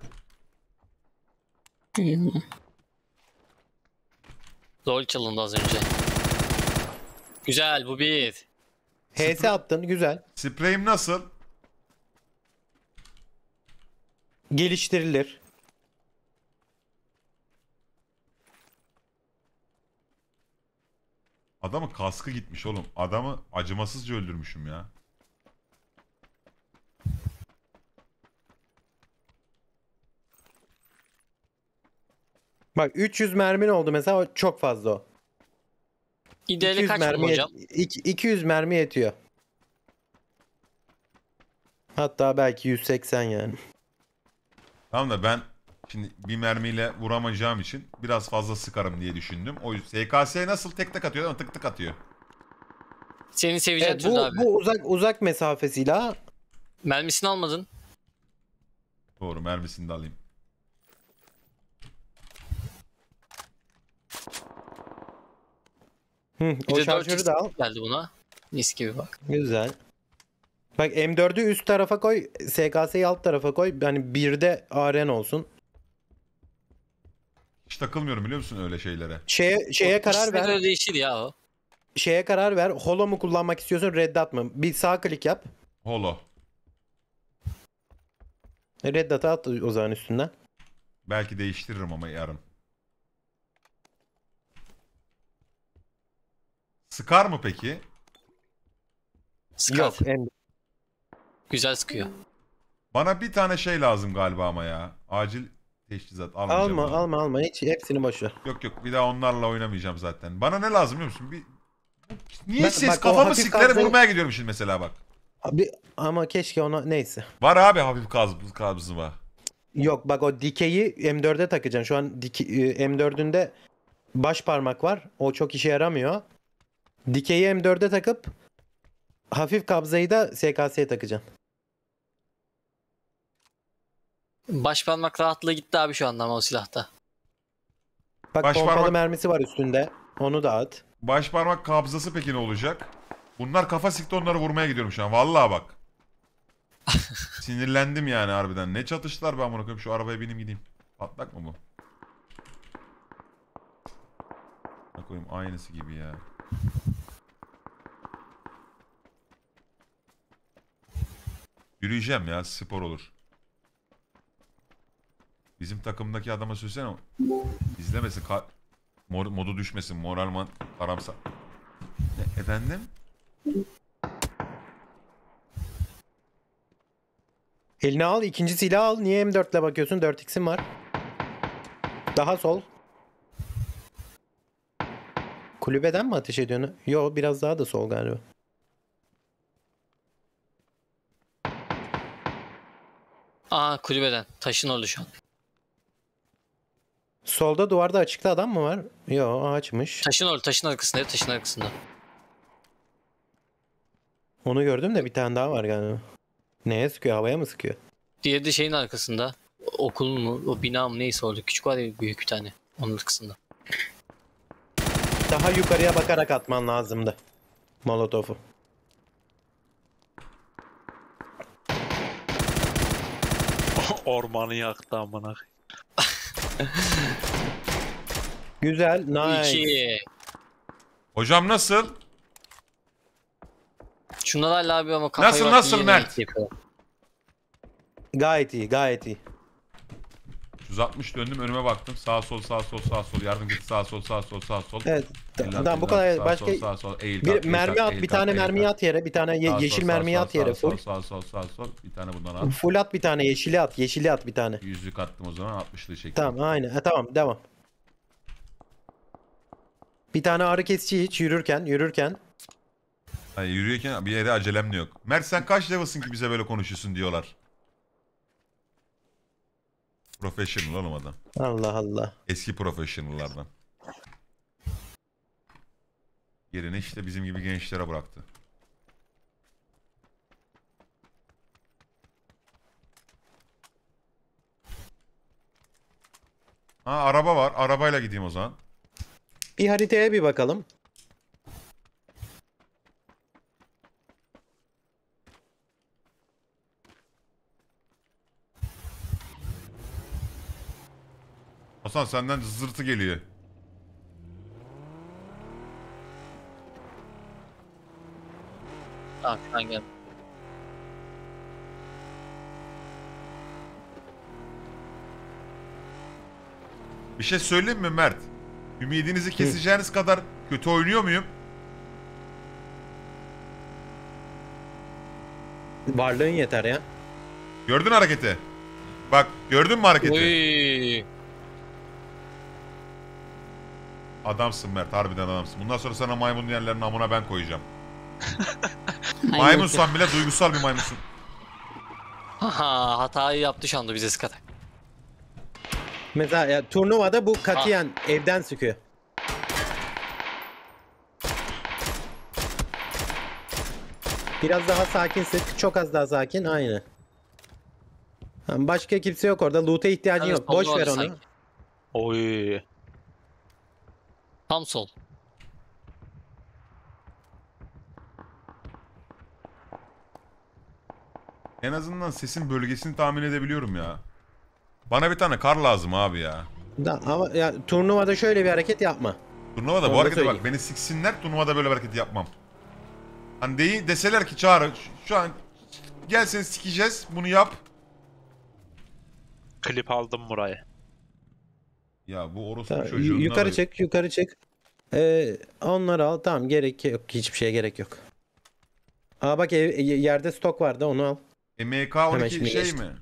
Rol çalındı az önce. Güzel bu bir. HS attın güzel. Spreyim nasıl? Geliştirilir. Adamın kaskı gitmiş oğlum. Adamı acımasızca öldürmüşüm ya. Bak 300 mermin oldu mesela çok fazla o. İdeali 200 kaç mermi hocam? yet- iki- 200 mermi yetiyor. Hatta belki 180 yani. Tamam da ben şimdi bir mermiyle vuramayacağım için biraz fazla sıkarım diye düşündüm. O yüzden SKS nasıl tek tek atıyor ama tık tık atıyor. Senin seveceğin Evet, bu, abi. bu uzak uzak mesafe silahı Mermisini almadın. Doğru mermisini de alayım. Hı, Bir o de şarjörü 4x de al. geldi buna. Mis gibi bak. Güzel. Bak M4'ü üst tarafa koy. SKS'yi alt tarafa koy. Yani birde ARN olsun. Hiç takılmıyorum biliyor musun öyle şeylere. Şeye, şeye karar İkisinde de ver. öyle değişir ya o. Şeye karar ver. Holo mu kullanmak istiyorsun red dot mı? Bir sağ klik yap. Holo. Red dot'ı at o zaman üstünden. Belki değiştiririm ama yarın. Sıkar mı peki? Sıkar. Yok. M- Güzel sıkıyor. Bana bir tane şey lazım galiba ama ya. Acil teçhizat almayacağım. Alma onu. alma alma. Hiç hepsini boş ver. Yok yok bir daha onlarla oynamayacağım zaten. Bana ne lazım biliyor musun? Bir... Niye Bak- ses bak kafamı hafif sikleri kabzayı- vurmaya gidiyorum şimdi mesela bak. Abi, ama keşke ona neyse. Var abi hafif kaz, kabzıma. Yok bak o dikeyi M4'e takacaksın. Şu an dike, e, M4'ünde baş parmak var. O çok işe yaramıyor. Dikeyi M4'e takıp hafif kabzayı da SKS'ye takacaksın. Baş parmak rahatlığı gitti abi şu anda ama o silahta. Bak Baş pompalı parmak- mermisi var üstünde. Onu da at. Baş parmak kabzası peki ne olacak? Bunlar kafa sikti onları vurmaya gidiyorum şu an. Vallahi bak. Sinirlendim yani harbiden. Ne çatıştılar ben bunu koyayım. Şu arabaya bineyim gideyim. Patlak mı bu? Ne koyayım aynısı gibi ya. Yürüyeceğim ya spor olur. Bizim takımdaki adama söylesene. İzlemesin. mor- modu düşmesin. Moralman karamsar. Ne, efendim? Eline al. ikinci silah al. Niye M4 ile bakıyorsun? 4x'in var. Daha sol. Kulübeden mi ateş ediyorsun? Yo biraz daha da sol galiba. Aa kulübeden. Taşın oldu şu an. Solda duvarda açıkta adam mı var? Yo açmış. Taşın oldu. Taşın arkasında. Taşın arkasında. Onu gördüm de bir tane daha var galiba. Neye sıkıyor? Havaya mı sıkıyor? Diğeri de şeyin arkasında. Okul mu? O bina mı neyse orada. Küçük var ya büyük bir tane. Onun arkasında. Daha yukarıya bakarak atman lazımdı. Molotof'u. Ormanı yaktı amına. Güzel. Nice. İki. Hocam nasıl? Şunlar hala abi ama kafayı Nasıl, bak, nasıl yeni Mert? yapıyor. Gayet iyi. Gayet iyi. 160 döndüm önüme baktım. Sağ sol sağ sol sağ sol. Yardım git sağ sol sağ sol sağ sol. Evet. Tamam bu kadar. sağ Başka sol, sağ sol, eğil bir kalk, mermi at, eğil bir tane eğil mermi at yere, bir tane ye- Sağ sol, yeşil sağ mermi sol, at yere sağ full. Sağ sol sağ sol bir tane bundan at. Full at bir tane, yeşili at, yeşili at bir tane. Yüzlük attım o zaman 60'lı çektim. Tamam, aynen. Ha, tamam, devam. Bir tane ağrı kesici hiç yürürken, yürürken. Hani yürüyorken bir yere acelem de yok. Mert sen kaç level'sın ki bize böyle konuşuyorsun diyorlar. Professional oğlum adam. Allah Allah. Eski professional'lardan. Yerini işte bizim gibi gençlere bıraktı. Ha araba var. Arabayla gideyim o zaman. Bir haritaya bir bakalım. Hasan senden zırtı geliyor. Tamam şu an geldi. Bir şey söyleyeyim mi Mert? Ümidinizi keseceğiniz kadar kötü oynuyor muyum? Varlığın yeter ya. Gördün hareketi. Bak gördün mü hareketi? Oy. Adamsın Mert harbiden adamsın. Bundan sonra sana maymun yerlerinin amına ben koyacağım. Maymun. Maymunsan bile duygusal bir maymunsun. Haha hatayı yaptı şu anda bize skatak. Mesela ya, turnuvada bu katiyen evden sıkıyor. Biraz daha sakin sık. Çok az daha sakin. Aynı. Tamam, Başka kimse yok orada. Loot'a ihtiyacın Yalnız yok. Boş ver onu. sanki. Oy. Tam sol. En azından sesin bölgesini tahmin edebiliyorum ya. Bana bir tane kar lazım abi ya. Da, ama ya turnuvada şöyle bir hareket yapma. Turnuvada bu Onu da harekete bak. Beni siksinler turnuvada böyle bir hareket yapmam. Hani deyi, deseler ki Çağrı şu- şu an gel seni sikeceğiz bunu yap. Klip aldım burayı. Ya bu orospu Tamam, çocuğundan yukarı çık, yukarı çık. Ee, onları al. Tamam gerek yok. Hiçbir şeye gerek yok. Aa bak ev- yerde stok vardı onu al. E, MK12 Hemen şimdi şey geçtim. mi?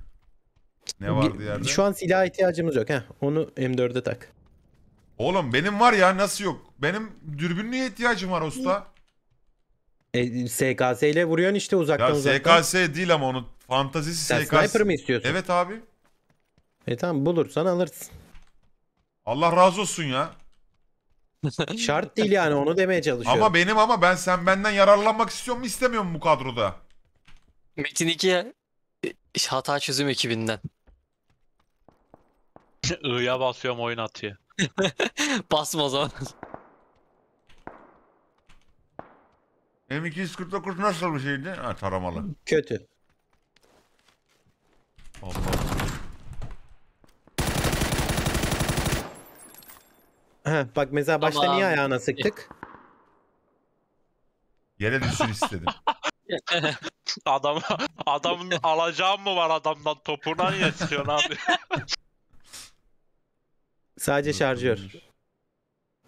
Ne vardı yerde? Şu an silah ihtiyacımız yok. Heh, onu M4'e tak. Oğlum benim var ya nasıl yok? Benim dürbünlüğe ihtiyacım var usta. E, SKS ile vuruyorsun işte uzaktan Ya uzaktan. SKS değil ama onun fantazisi Sen SKS. sniper mı istiyorsun? Evet abi. E tamam bulursan alırsın. Allah razı olsun ya. Şart değil yani onu demeye çalışıyorum. Ama benim ama ben sen benden yararlanmak istiyor mu istemiyor mu bu kadroda? Metin 2 hata çözüm ekibinden. I'ya basıyorum oyun atıyor. Basma o zaman. M249 nasıl bir şeydi? Ha taramalı. Kötü. Allah. Heh, bak mesela başta niye ayağına sıktık? Yere düşsün istedim. Adam adamın alacağım mı var adamdan topuna niye sıkıyorsun abi? Sadece şarjör.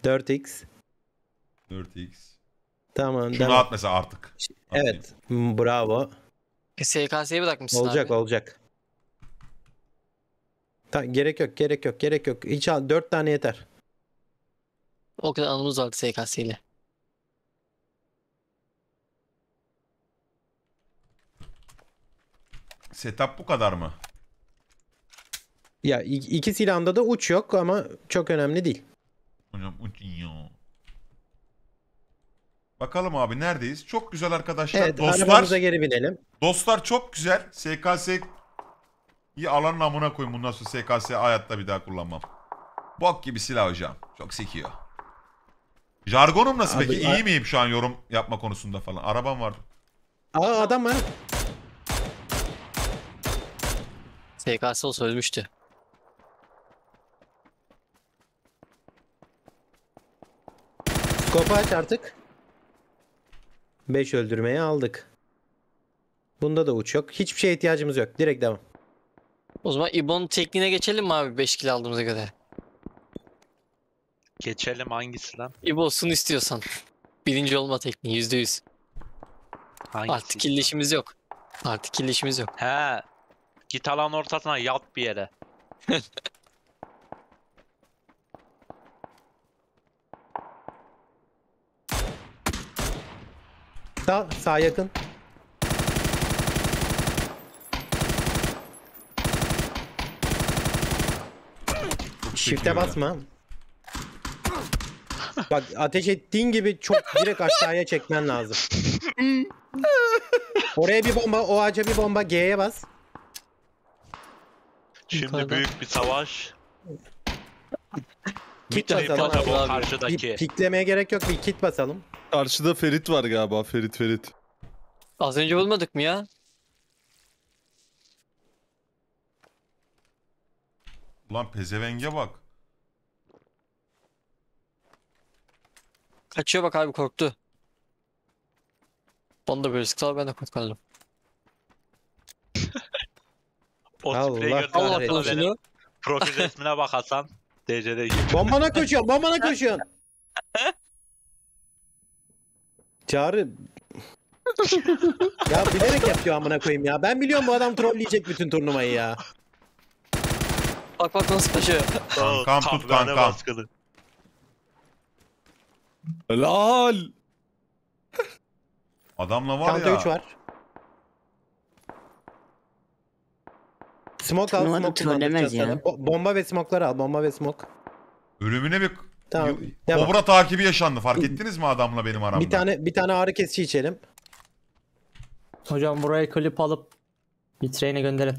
4x. 4x. Tamam Şunu devam. at mesela artık. Atayım. Evet. m, Bravo. E, SKS'ye bırakmışsın Olacak abi. olacak. Ta, gerek yok gerek yok gerek yok. Hiç al 4 tane yeter. O kadar anımız vardı SKS ile. Setup bu kadar mı? Ya iki silahında da uç yok ama çok önemli değil. Hocam uçuyor. Bakalım abi neredeyiz? Çok güzel arkadaşlar. Evet Dostlar, geri binelim. dostlar çok güzel. SKS'yi alanın amına koyun bundan sonra SKS hayatta bir daha kullanmam. Bok gibi silah hocam. Çok sekiyor. Jargonum nasıl Abi, peki? İyi miyim şu an yorum yapma konusunda falan? Arabam var. Aa adam var. SKS olsa ölmüştü. Skopu aç artık. 5 öldürmeyi aldık. Bunda da uç yok. Hiçbir şeye ihtiyacımız yok. Direkt devam. O zaman İbo'nun tekniğine geçelim mi abi 5 kill aldığımıza göre? Geçelim hangisi lan? İbo'sunu istiyorsan. Birinci olma tekniği %100. Hangisi? Artık kill işimiz yok. Artık kill işimiz yok. He. Git alan ortasına yat bir yere. Sağ, sağ yakın. Shift'e basma. Bak ateş ettiğin gibi çok direkt aşağıya çekmen lazım. Oraya bir bomba, o ağaca bir bomba, G'ye bas. Şimdi Yukarıda. büyük bir savaş. Kit basalım. o abi. karşıdaki. Bir piklemeye gerek yok, bir kit basalım. Karşıda Ferit var galiba. Ferit Ferit. Az önce bulmadık mı ya? Ulan pezevenge bak. Kaçıyor bak abi korktu. Bana da böyle sıktılar ben de korkardım. O Allah Allah. Allah profil resmine bak Hasan. DC'de gibi. Bombana koşuyorsun, bombana koşuyorsun. Çağrı. ya bilerek yapıyor amına koyayım ya. Ben biliyorum bu adam trolleyecek bütün turnuvayı ya. Bak bak nasıl kaçıyor. Kankam tut kankam. Helal. Adamla var Çanta ya. 3 var. Smoke al, smoke trollemez kullandıracağız ya. sana. Bo- bomba ve smoke'ları al, bomba ve smoke. Ölümüne bir Tamam, devam. Kobra takibi yaşandı. Fark ettiniz mi adamla benim aramda? Bir tane bir tane ağrı kesici içelim. Hocam buraya klip alıp Bitrain'e gönderin.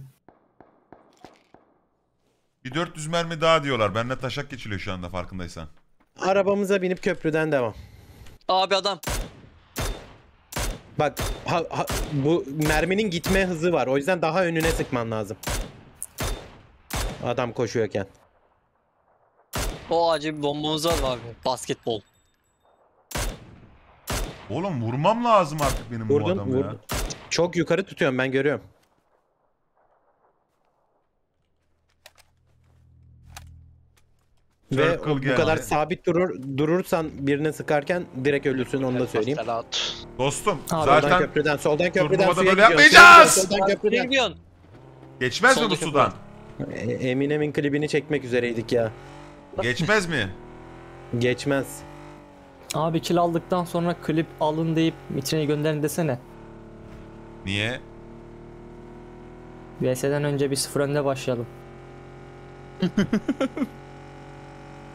Bir 400 mermi daha diyorlar. Benimle taşak geçiliyor şu anda farkındaysan. Arabamıza binip köprüden devam. Abi adam. Bak ha- ha- bu merminin gitme hızı var. O yüzden daha önüne sıkman lazım. Adam koşuyorken. O acil bombamız var abi? Basketbol. Oğlum vurmam lazım artık benim bu Vurdun, adamı ya. vurdun. Çok yukarı tutuyorum ben görüyorum. Ve Circle bu geldi. kadar sabit durur durursan birine sıkarken direkt ölürsün onu da söyleyeyim. Selat. Dostum Abi, Soldan zaten köprüden, soldan köprüden turnuvada suya böyle gidiyorsun. yapmayacağız! Soldan Ne köprüden. diyorsun? geçmez mi bu Soldaki sudan? E- Eminem'in klibini çekmek üzereydik ya. Geçmez mi? Geçmez. Abi kill aldıktan sonra klip alın deyip Bitrain'e gönderin desene. Niye? VS'den önce bir sıfır önde başlayalım.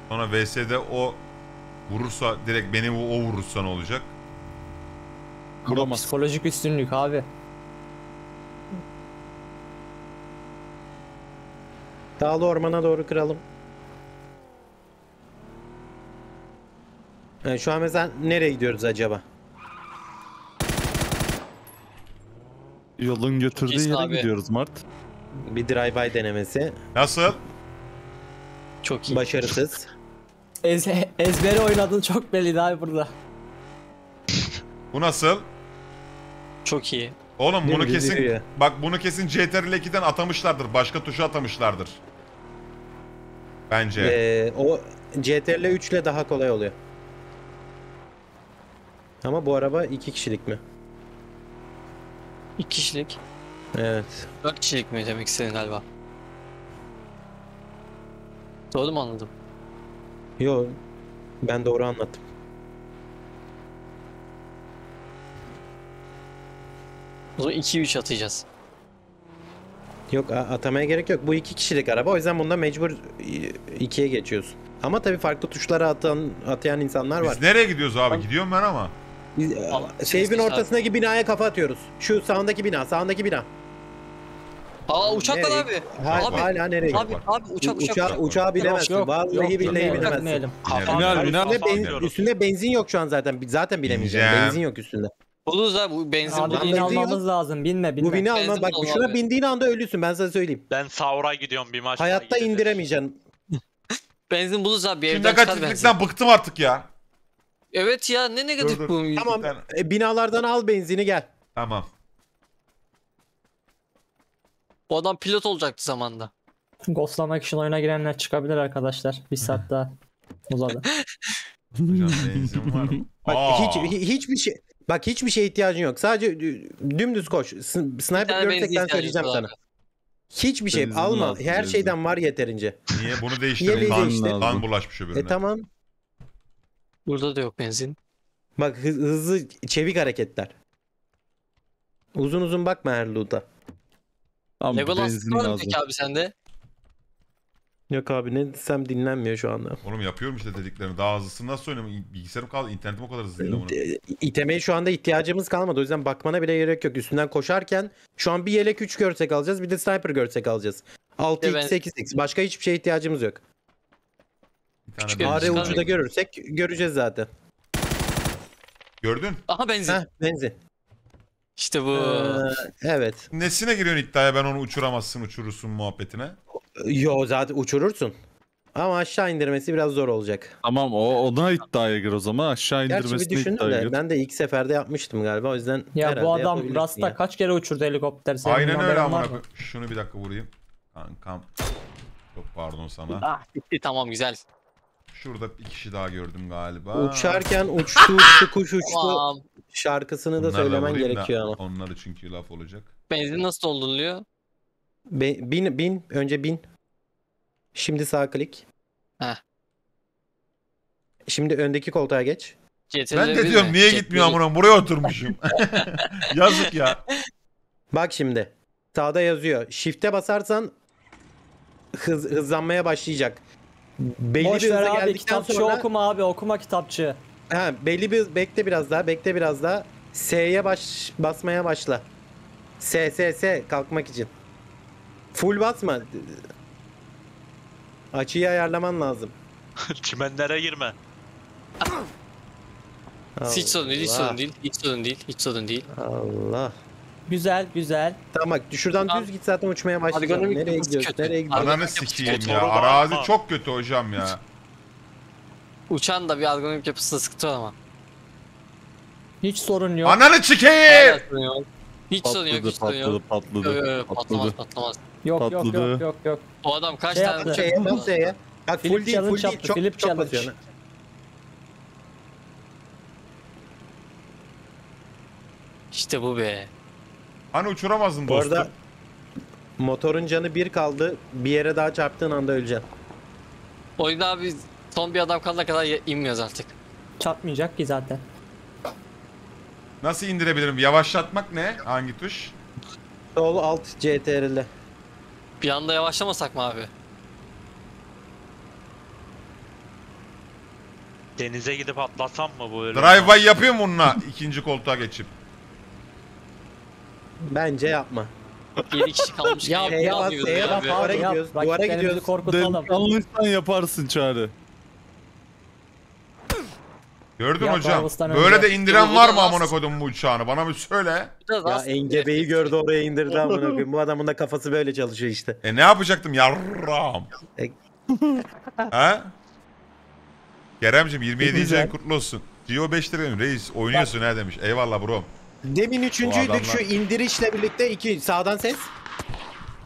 Sonra VS'de o vurursa direkt beni o vurursa ne olacak? Vuramaz. psikolojik üstünlük abi. Dağlı ormana doğru kıralım. Yani şu an mesela nereye gidiyoruz acaba? Yolun götürdüğü Kesin yere abi. gidiyoruz Mart. Bir drive-by denemesi. Nasıl? Çok iyi. Başarısız. Ez ezbere oynadın çok belliydi abi burada. Bu nasıl? Çok iyi. Oğlum bunu Dümdüz kesin yürüyor. bak bunu kesin CTRL 2'den atamışlardır. Başka tuşa atamışlardır. Bence. Ee, o CTRL 3 ile daha kolay oluyor. Ama bu araba iki kişilik mi? İki kişilik. Evet. Dört kişilik mi demek istedin galiba? Doğru mu anladım? Yo ben doğru anlattım. O zaman 2-3 atacağız. Yok atamaya gerek yok. Bu iki kişilik araba. O yüzden bunda mecbur i- ikiye geçiyorsun. Ama tabii farklı tuşlara atan, atayan insanlar var. Biz nereye gidiyoruz abi? Gidiyorum ben ama. Biz, Seyfin ses- ortasındaki binaya kafa atıyoruz. Şu sağındaki bina, sağındaki bina. Aa uçak var abi. Ha, Abi, hala nereye? Abi abi uçak uçak. Uçağı, uçak. uçağı bilemezsin. Yok, Vallahi yok, billahi bilmeyelim, bilemezsin. Biner, biner. Üstünde, benzin, atıyoruz. üstünde benzin yok şu an zaten. Zaten bilemeyeceğim. Benzin yok üstünde. Buluruz abi bu benzin Abi benzin almamız lazım. Binme binme. Bu bini alma. Benzin Bak şuna abi. bindiğin anda ölüsün ben sana söyleyeyim. Ben sahura gidiyorum bir maç. Hayatta gideceğiz. indiremeyeceksin. Benzin buluruz abi benzin. negatiflikten bıktım artık ya. Evet ya ne negatif Dur, bu. Tamam. E, binalardan al benzini gel. Tamam. O adam pilot olacaktı zamanda. Ghostlamak için oyuna girenler çıkabilir arkadaşlar. Bir saat daha uzadı. Hocam benzin var mı? Bak Aa. hiç hi- hiçbir şey Bak hiçbir şeye ihtiyacın yok. Sadece dü- dümdüz koş. Bir Sniper tane görsek ben ihtiyacımız söyleyeceğim var sana. abi. Hiçbir şey Benzin alma. lazım, Her benzin. şeyden var yeterince. Niye bunu değiştirdin? Yeleği Kan, değiştir. kan bulaşmış öbürüne. E tamam. Burada da yok benzin. Bak hı- hızlı çevik hareketler. Uzun uzun bakma her loot'a. Tamam Legolas benzin var mı lazım. peki abi sende? Yok abi ne desem dinlenmiyor şu anda. Oğlum yapıyorum işte dediklerini. Daha hızlısını nasıl oynayayım? Bilgisayarım kaldı. internetim o kadar hızlı değil ama. İtemeye şu anda ihtiyacımız kalmadı. O yüzden bakmana bile gerek yok. Üstünden koşarken şu an bir yelek 3 görsek alacağız. Bir de sniper görsek alacağız. 6x ben- 8x. Başka hiçbir şeye ihtiyacımız yok. Bir tane Küçük benzin çıkar ucu da mı? görürsek göreceğiz zaten. Gördün? Aha benzin. Heh benzin. İşte bu. Ee, evet. Nesine giriyorsun iddiaya ben onu uçuramazsın uçurursun muhabbetine? Yo zaten uçurursun. Ama aşağı indirmesi biraz zor olacak. Tamam o ona iddiaya gir o zaman aşağı Gerçi bir indirmesine düşündüm iddiaya de gir. ben de ilk seferde yapmıştım galiba o yüzden Ya bu adam Rasta ya. kaç kere uçurdu helikopter? Senin Aynen öyle amına mı? koyayım. Şunu bir dakika vurayım. Kankam. Çok pardon sana. Ah bitti tamam güzel. Şurada bir kişi daha gördüm galiba. Uçarken uçtu uçtu kuş uçtu Tamam. Şarkısını da Bunları söylemen vurayım da gerekiyor ama. Onları çünkü laf olacak. Benzin nasıl dolduruluyor? Be- bin bin önce bin. Şimdi sağ klik. Heh. Şimdi öndeki koltuğa geç. CTRL Ben de diyorum niye gitmiyor amına buraya oturmuşum. Yazık ya. Bak şimdi. Sağda yazıyor. Shift'e basarsan hız, hızlanmaya başlayacak. Belli Boş bir ver hıza abi geldikten kitapçı sonra okuma abi okuma kitapçı. Ha, belli bir bekle biraz daha bekle biraz daha S'ye baş basmaya başla. S S S kalkmak için. Full basma. Açıyı ayarlaman lazım. Çimenlere girme. Hiç sorun değil, hiç sorun değil, hiç sorun değil, hiç sorun değil. Allah. Güzel güzel. Tamam bak şuradan Tamam. düz git zaten uçmaya başlayacağım. Ergonomik Nereye kötü. Nereye gidiyorsun? Ananı sikeyim motoru ya. Arazi çok kötü hocam ya. Uçağın da bir ergonomik yapısında sıkıntı var ama. Hiç sorun yok. Ananı sikeyim. Hala sorun yok. Hiç sorun yok, Patladı hiç sorun patladı yok. patladı. Yok, yok, yok, patlamaz, patladı. patlamaz. Yok yok yok patladı. yok yok. O adam kaç Şey tane yaptı. uçak bas kullandı? Bak Philip full değil full challenge değil. yaptı, Çok, Philip çok challenge. basıyorsun. İşte bu be. Hani uçuramazdın Bu dostum. arada motorun canı bir kaldı. Bir yere daha çarptığın anda öleceksin. Oyunda abi son bir adam kalana kadar ye- inmiyoruz artık. Çarpmayacak ki zaten. Nasıl indirebilirim? Yavaşlatmak ne? Hangi tuş? Sol alt CTRL. Bir anda yavaşlamasak mı abi? Denize gidip atlasam mı bu öyle? Drive-by yapıyor mu bununla? İkinci koltuğa geçip. Bence yapma. 7 kişi kalmış. Ya, ya, S'ye bas, S'ye bas, duvara Yap, gidiyoruz, yap. duvara Rakiplerimizi gidiyoruz. korkutalım. Delikanlıysan yaparsın çağrı. Gördün Yap hocam. Böyle önce. de indiren var mı amına koydum bu uçağını? Bana bir söyle. Ya engebeyi gördü oraya indirdi amına koyayım. Bu adamın da kafası böyle çalışıyor işte. E ne yapacaktım yarram? E- ha? Keremciğim 27. Güzel. ayın kutlu olsun. Gio 5 lira reis oynuyorsun ha demiş. Eyvallah bro. Demin üçüncüydük adamlar- şu indirişle birlikte iki sağdan ses.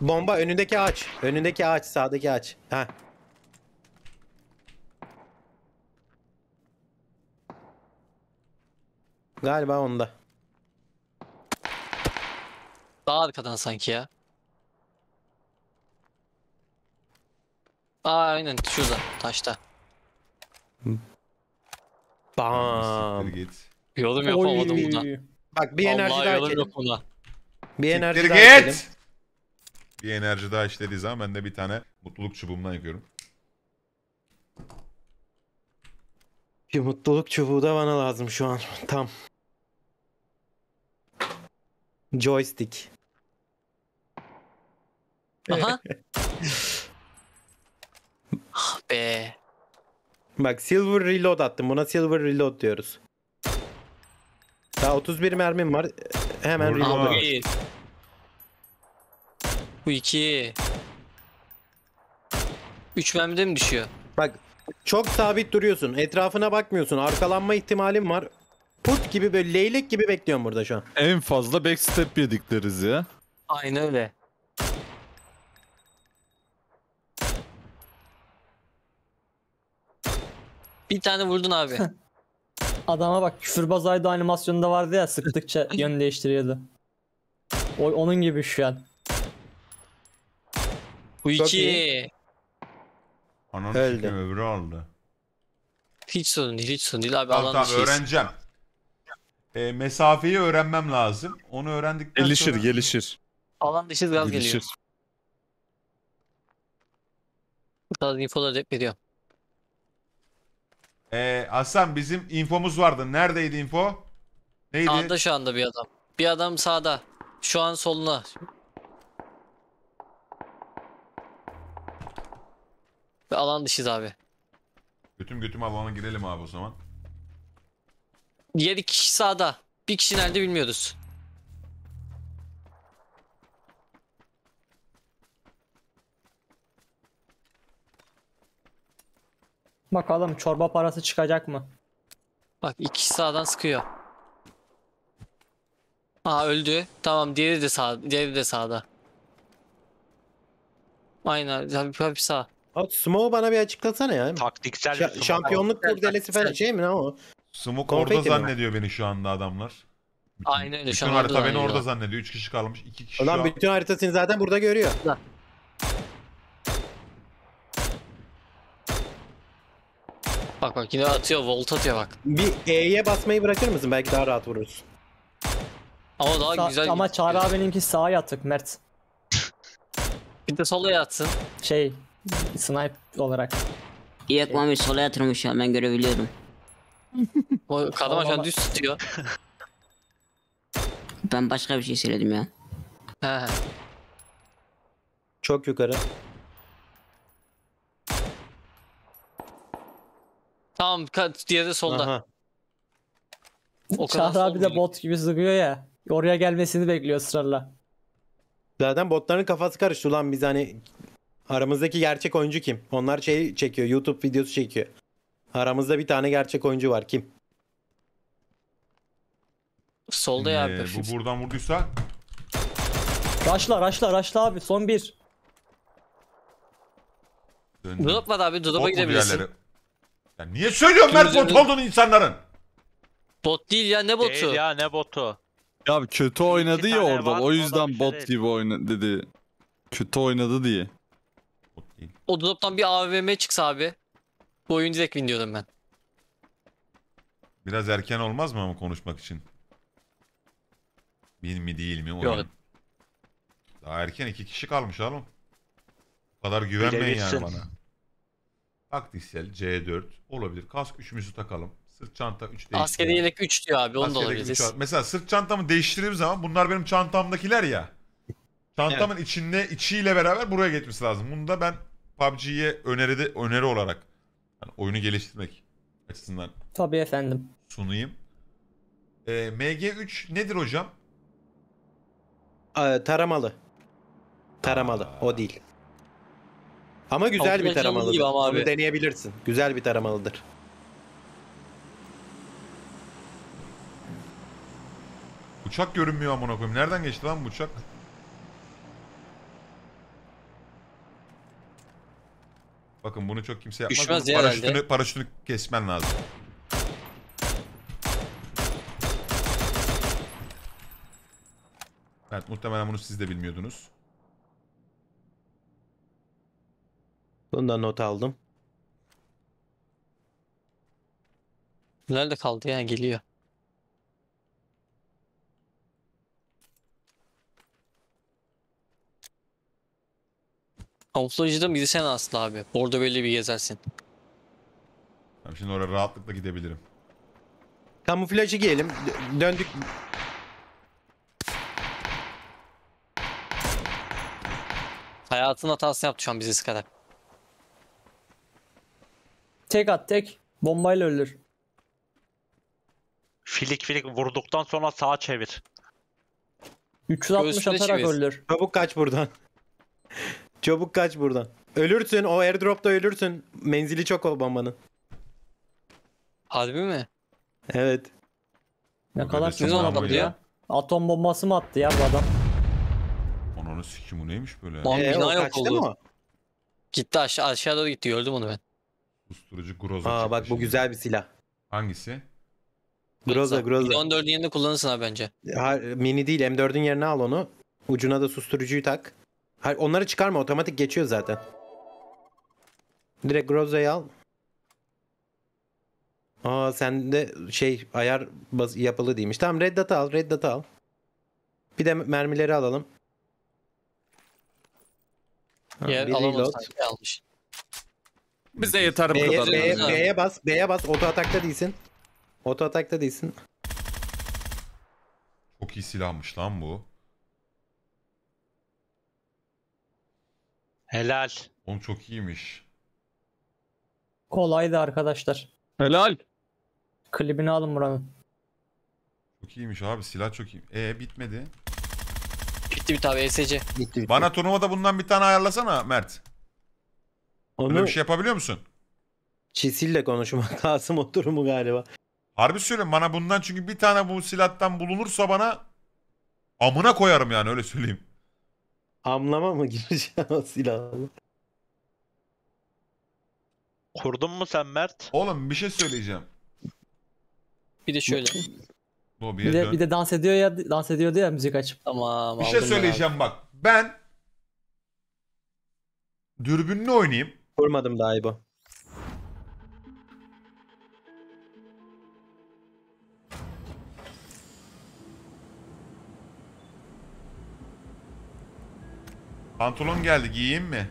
Bomba önündeki ağaç. Önündeki ağaç sağdaki ağaç. Ha. Galiba onda. Daha arkadan sanki ya. Aa aynen şurada taşta. Bam. Siktir git. Yorum yapamadım buna. Oy. Bak bir enerji Vallahi daha içelim. yok buna. Bir enerji Siktir daha git. Bir enerji daha işlediği zaman ben de bir tane mutluluk çubuğumdan yakıyorum. Bir mutluluk çubuğu da bana lazım şu an. Tam. Joystick. Aha. ah be. Bak silver reload attım. Buna silver reload diyoruz. Daha 31 mermim var. Hemen reload. bir. Bu iki. Üç mermide mi düşüyor? Bak çok sabit duruyorsun. Etrafına bakmıyorsun. Arkalanma ihtimalin var. Put gibi böyle leylek gibi bekliyorum burada şu an. En fazla backstep yedikleriz ya. Aynen öyle. Bir tane vurdun abi. Adama bak küfürbaz ayda animasyonunda vardı ya sıktıkça yön değiştiriyordu. O, onun gibi şu an. Bu Çok iki. Ananı Öldü. sikeyim öbürü aldı. Hiç sorun değil, hiç sorun değil abi. Tamam alan tamam dışıyız. öğreneceğim. E, mesafeyi öğrenmem lazım. Onu öğrendikten Gelişir sonra... gelişir. Alan dışı gaz geliyor. Gelişir. Tarz infoları hep veriyor. E, Hasan bizim infomuz vardı. Neredeydi info? Neydi? Sağda şu anda bir adam. Bir adam sağda. Şu an soluna. Ve alan dışıyız abi. Götüm götüm alana girelim abi o zaman. Diğer iki kişi sağda. Bir kişi nerede bilmiyoruz. Bakalım çorba parası çıkacak mı? Bak iki kişi sağdan sıkıyor. Aa öldü. Tamam diğeri de sağ, diğeri de sağda. Aynen hafif hafif sağ. O smoke bana bir açıklasana ya. Taktiksel bir Şa- smoke şampiyonluk kurdelesi falan şey mi lan o? Smoke Konfeti orada mi? zannediyor beni şu anda adamlar. Bütün, Aynen öyle, şu Bütün an harita beni orada zannediyor. 3 kişi kalmış. 2 kişi şu Ulan an. bütün haritasını zaten burada görüyor. Bak bak yine atıyor volt atıyor bak. Bir E'ye basmayı bırakır mısın? Belki daha rahat vururuz. Ama daha Sa- güzel. ama Çağrı abininki sağa yatık Mert. Bir de sola yatsın. Şey snipe olarak. Yok Mami sola yatırmış ya ben görebiliyorum. O an Sola- düz tutuyor. Ben başka bir şey söyledim ya. He. Çok yukarı. Tamam diğeri de solda. Aha. O kadar Çağrı abi de değil. bot gibi sıkıyor ya. Oraya gelmesini bekliyor ısrarla. Zaten botların kafası karıştı ulan biz hani aramızdaki gerçek oyuncu kim? Onlar şey çekiyor YouTube videosu çekiyor. Aramızda bir tane gerçek oyuncu var kim? Solda ya abi. Ee, bu buradan vurduysa Raşla raşla raşla abi son bir. döndü. Var abi Bot mu gidebilirsin. diğerleri? Ya niye söylüyorum Mert bot olduğunu insanların? Bot değil ya ne botu? Değil ya ne botu. Ya kötü oynadı ya tane orada. var, o O da yüzden şey bot değil. gibi oynadı dedi. Kötü oynadı diye. O drop'tan bir AVM çıksa abi. Bu oyun direkt win diyorum ben. Biraz erken olmaz mı ama konuşmak için? Bin mi değil mi? Oyun. Yok. Daha erken iki kişi kalmış oğlum. Bu kadar güvenmeyin yani bana. Taktiksel C4 olabilir. Kask üçümüzü takalım. Sırt çanta 3 değiştiriyor. Askeri yelek 3 diyor abi onu da olabilir. Mesela sırt çantamı değiştirdiğim zaman bunlar benim çantamdakiler ya. Çantamın içinde içiyle beraber buraya geçmesi lazım. Bunu da ben PUBG'ye öneride öneri olarak yani oyunu geliştirmek açısından Tabii efendim. sunayım. Ee, MG3 nedir hocam? Aa, taramalı. Taramalı. O değil. Ama güzel bir Kalkulacağı taramalıdır. gibi ama abi. Onu deneyebilirsin. Güzel bir taramalıdır. Uçak görünmüyor amına koyayım. Nereden geçti lan bu uçak? Bakın bunu çok kimse yapmaz. Düşmez ya paraşütünü, herhalde. paraşütünü kesmen lazım. Evet muhtemelen bunu siz de bilmiyordunuz. Bundan not aldım. Nerede kaldı ya geliyor. Kamuflajı da sen aslı abi. Bordo belli bir gezersin. Tamam şimdi oraya rahatlıkla gidebilirim. Kamuflajı giyelim. Dö- Döndük. Hayatın hatasını yaptı şu an bize kadar. Tek at tek. Bombayla ölür. Filik filik vurduktan sonra sağa çevir. 360 Göğsüne atarak çevir. ölür. Çabuk kaç buradan. Çabuk kaç buradan. Ölürsün o airdropta ölürsün. Menzili çok o bombanın. Harbi mi? Evet. Ne kadar ne adam yapıyor? ya. Atom bombası mı attı ya bu adam? Ananı sikim bu neymiş böyle? Lan Ee, bina o yok kaçtı oldu. mı? Gitti aşağı aşağı doğru gitti gördüm onu ben. Susturucu Groza. Aa bak bu şimdi. güzel bir silah. Hangisi? Groza Groza. 14'ün yerinde kullanırsın abi bence. Ha, mini değil M4'ün yerine al onu. Ucuna da susturucuyu tak. Hayır, onları çıkarma otomatik geçiyor zaten. Direkt Groza'yı al. Aa sende şey ayar baz- yapılı değilmiş. Tamam Red Dot'ı al Red Dot'ı al. Bir de mermileri alalım. Ha, Yer bir alamadı reload. sanki almış. Bize yeter bu B'ye, kadar. B'ye. B'ye bas, B'ye bas. Oto atakta değilsin. Oto atakta değilsin. Çok iyi silahmış lan bu. Helal. Oğlum çok iyiymiş. Kolaydı arkadaşlar. Helal. Klibini alın buranın. Çok iyiymiş abi silah çok iyi. E bitmedi. Bitti bir tabi ESC. Gitti, bitti. Bana turnuvada bundan bir tane ayarlasana Mert. Onu Böyle bir şey yapabiliyor musun? Çisil'le konuşmak lazım o durumu galiba. Harbi söylüyorum bana bundan çünkü bir tane bu silahtan bulunursa bana amına koyarım yani öyle söyleyeyim. Amlama mı gireceğim o silahla? Kurdun mu sen Mert? Oğlum bir şey söyleyeceğim. Bir de şöyle. Lobiye Bir de, dön. bir de dans ediyor ya dans ediyordu ya müzik açıp. Tamam Bir şey aldım ben abi. söyleyeceğim bak. Ben dürbünlü oynayayım. Kurmadım daha iyi bu. Pantolon geldi giyeyim mi?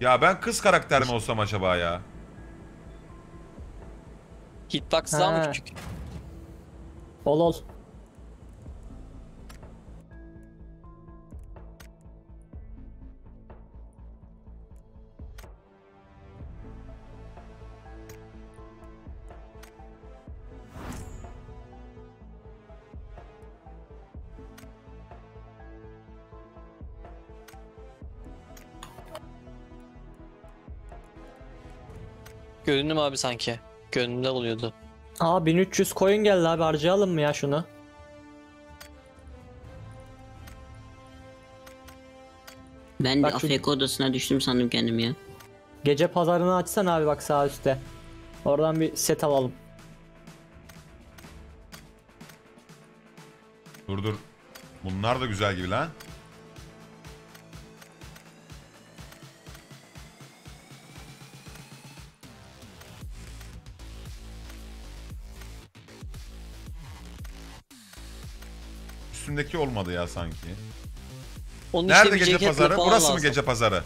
ya ben kız karakter mi olsam acaba ya? Hitbox daha mı Ha. küçük? Ol ol. Göründü mü abi sanki? Gönlümde oluyordu. Aa 1300 coin geldi abi harcayalım mı ya şunu? Ben de Bak şu- AFK odasına düştüm sandım kendimi ya. Gece pazarını açsan abi bak sağ üstte. Oradan bir set alalım. Dur dur. Bunlar da güzel gibi lan. Üstündeki olmadı ya sanki. Onun Nerede gece pazarı? Burası mı lazım. gece pazarı?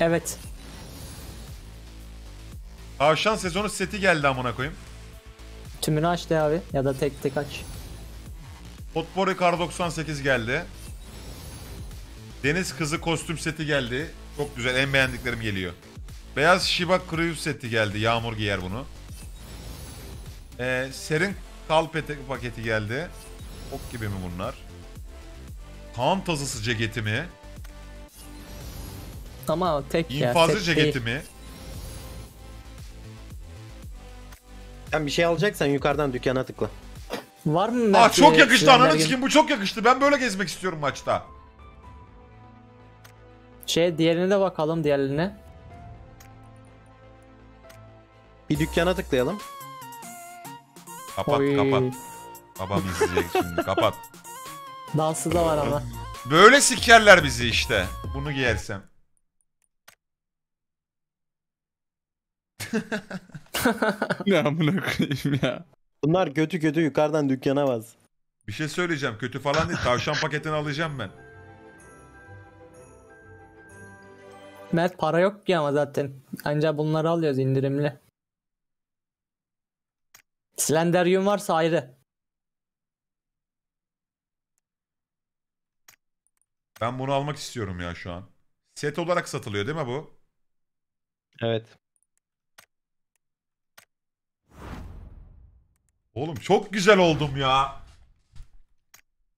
Evet. Tavşan sezonu seti geldi amına koyayım. Tümünü aç de abi ya da tek tek aç. Potpourri Kar 98 geldi. Deniz kızı kostüm seti geldi. Çok güzel en beğendiklerim geliyor. Beyaz Shiba Cruise seti geldi. Yağmur giyer bunu. Ee, serin kal paketi geldi. Ok gibi mi bunlar? Kaan tazısı ceketi mi? Ama tek ya. İnfazlı set ceketi değil. mi? Sen bir şey alacaksan yukarıdan dükkana tıkla. Var mı Aa belki çok yakıştı ananı sikeyim bu çok yakıştı. Ben böyle gezmek istiyorum maçta. Şey diğerine de bakalım diğerlerine. Bir dükkana tıklayalım. Kapat Oy. kapat. Babam izleyecek şimdi kapat. Dansı da var ama. Böyle sikerler bizi işte. Bunu giyersem. Ne amına koyayım ya. Bunlar kötü kötü yukarıdan dükkana bas. Bir şey söyleyeceğim. Kötü falan değil. Tavşan paketini alacağım ben. Mert para yok ki ama zaten. Ancak bunları alıyoruz indirimli. Slenderyum varsa ayrı. Ben bunu almak istiyorum ya şu an. Set olarak satılıyor değil mi bu? Evet. Oğlum çok güzel oldum ya.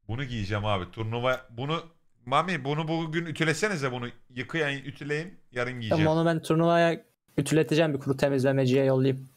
Bunu giyeceğim abi. Turnuva bunu Mami bunu bugün ütülesenize bunu. Yıkayın, ütüleyin. Yarın giyeceğim. Ama onu ben turnuvaya ütületeceğim bir kuru temizlemeciye yollayayım.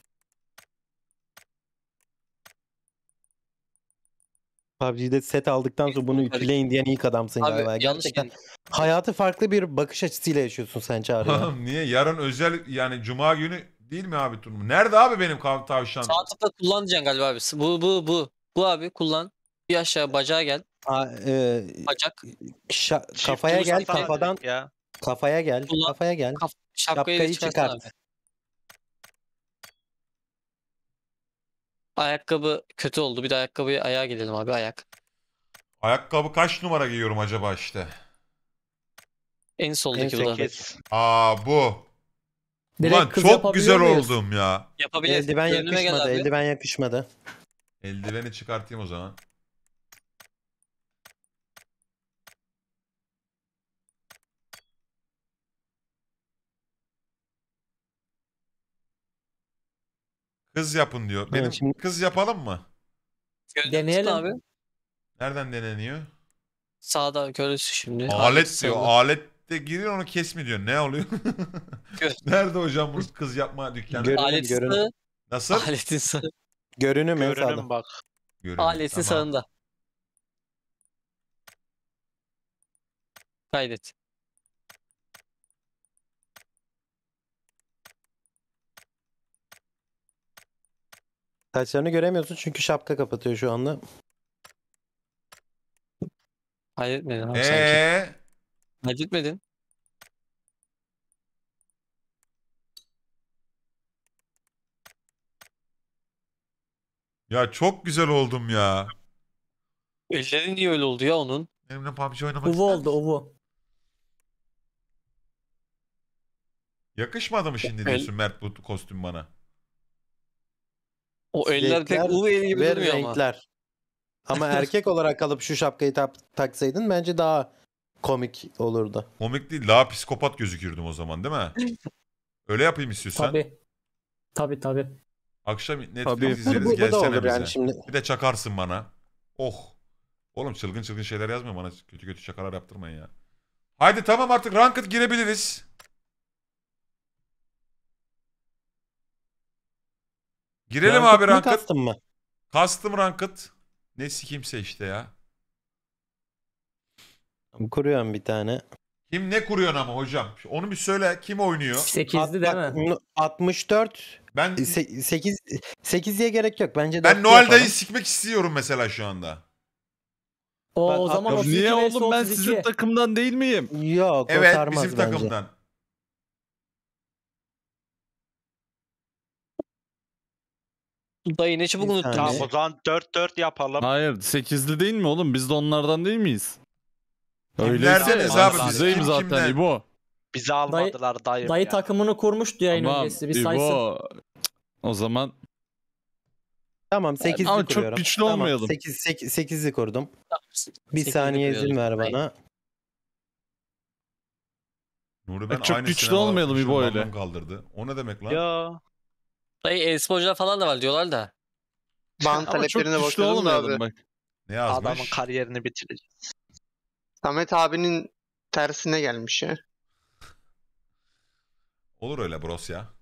PUBG'de set aldıktan sonra bunu ütüleyin diyen ilk adamsın Abi galiba. Gerçekten hayatı farklı bir bakış açısıyla yaşıyorsun sen Çağrı ya. Niye? Yarın özel yani cuma günü değil mi abi turnuva? Nerede abi benim kav- tavşan? Sağ tıkla kullanacaksın galiba abi. Bu bu bu. Bu abi kullan. Bir aşağı bacağa gel. Aa, e, Bacak. şa- Çift kafaya gel falan kafadan ya. kafaya gel Ulan- kafaya gel. Kaf şapkayı, Şapkayı çıkart. abi. Ayakkabı kötü oldu. Bir de ayakkabıya ayağa gidelim abi ayak. Ayakkabı kaç numara giyiyorum acaba işte? En soldaki En bu da. soldaki. 8. Aa bu. Direkt Ulan kız çok yapabiliyor güzel muyuz? oldum ya. Yapabilir. Eldiven Önüme gel yakışmadı. abi. Eldiven yakışmadı. Eldiveni çıkartayım o zaman. Kız yapın diyor. Benim şimdi- kız yapalım mı? Deneyelim. abi. Nereden deneniyor? Sağda görürsün şimdi. Alet diyor. sağda. Alette giriyor onu kes mi diyor. Ne oluyor? Nerede hocam bu kız yapma dükkanı? Görünüm, Aletin görünüm. sağı. Nasıl? Aletin sağı. Görünüm en sağda. Görünüm bak. Görünüm, Aletin tamam. sağında. Kaydet. Saçlarını göremiyorsun çünkü şapka kapatıyor şu anda. Kaydetmedin abi sanki. Ee, Kaydetmedin. ya çok güzel oldum ya. Ellerin niye öyle oldu ya onun? Benimle PUBG oynamak Uvu ister oldu misin? uvu. Yakışmadı mı şimdi diyorsun Mert bu kostüm bana? O eller pek uvu eli gibi Ve durmuyor ama. renkler. Ama erkek olarak alıp şu şapkayı tak- taksaydın bence daha komik olurdu. Komik değil daha psikopat gözükürdüm o zaman değil mi? Öyle yapayım istiyorsan. Tabi. Tabi tabi. Akşam Netflix Tabii. Bu, izleriz bu, bu gelsene olur bize. yani şimdi. Bir de çakarsın bana. Oh. Oğlum çılgın çılgın şeyler yazma bana. Kötü kötü şakalar yaptırmayın ya. Haydi tamam artık ranked girebiliriz. Girelim Ranked abi ranked. custom mı? Custom ranked. Ne sikimse işte ya. Kuruyorum bir tane. Kim ne kuruyor ama hocam? Onu bir söyle. Kim oynuyor? 8'li değil mi? 64 Ben 8 8 diye gerek yok. Bence ben Noel dayı sikmek istiyorum mesela şu anda. O, Ben o zaman atlıyorum. 32 Niye oğlum ben 32. sizin takımdan değil miyim? Yok o Evet sarmaz bizim bence. takımdan. Dayı ne çabuk unuttun. Tamam o zaman 4-4 yapalım. Hayır 8'li değil mi oğlum? Biz de onlardan değil miyiz? Kimlerdeniz abi biz? Sizdeyim Kim zaten kimden? İbo. Bizi almadılar dayım Dayı ya. takımını kurmuştu yayın Tamam öncesi. Bir saysın. İbo. O zaman Tamam 8'li Ama çok kuruyorum. güçlü tamam, olmayalım. 8 8 8'li kurdum. Bir Sekizli saniye izin kuruyoruz. ver bana. Nuri ben Çok aynı güçlü olmayalım İbo öyle. kaldırdı. O ne demek lan? Ya. Dayı e-sporcular falan da var diyorlar da. Ban taleplerine bakıyorum da abi. bak. Ne yazmış? Adamın kariyerini bitirecek. Samet abinin tersine gelmiş ya. Olur öyle bros ya.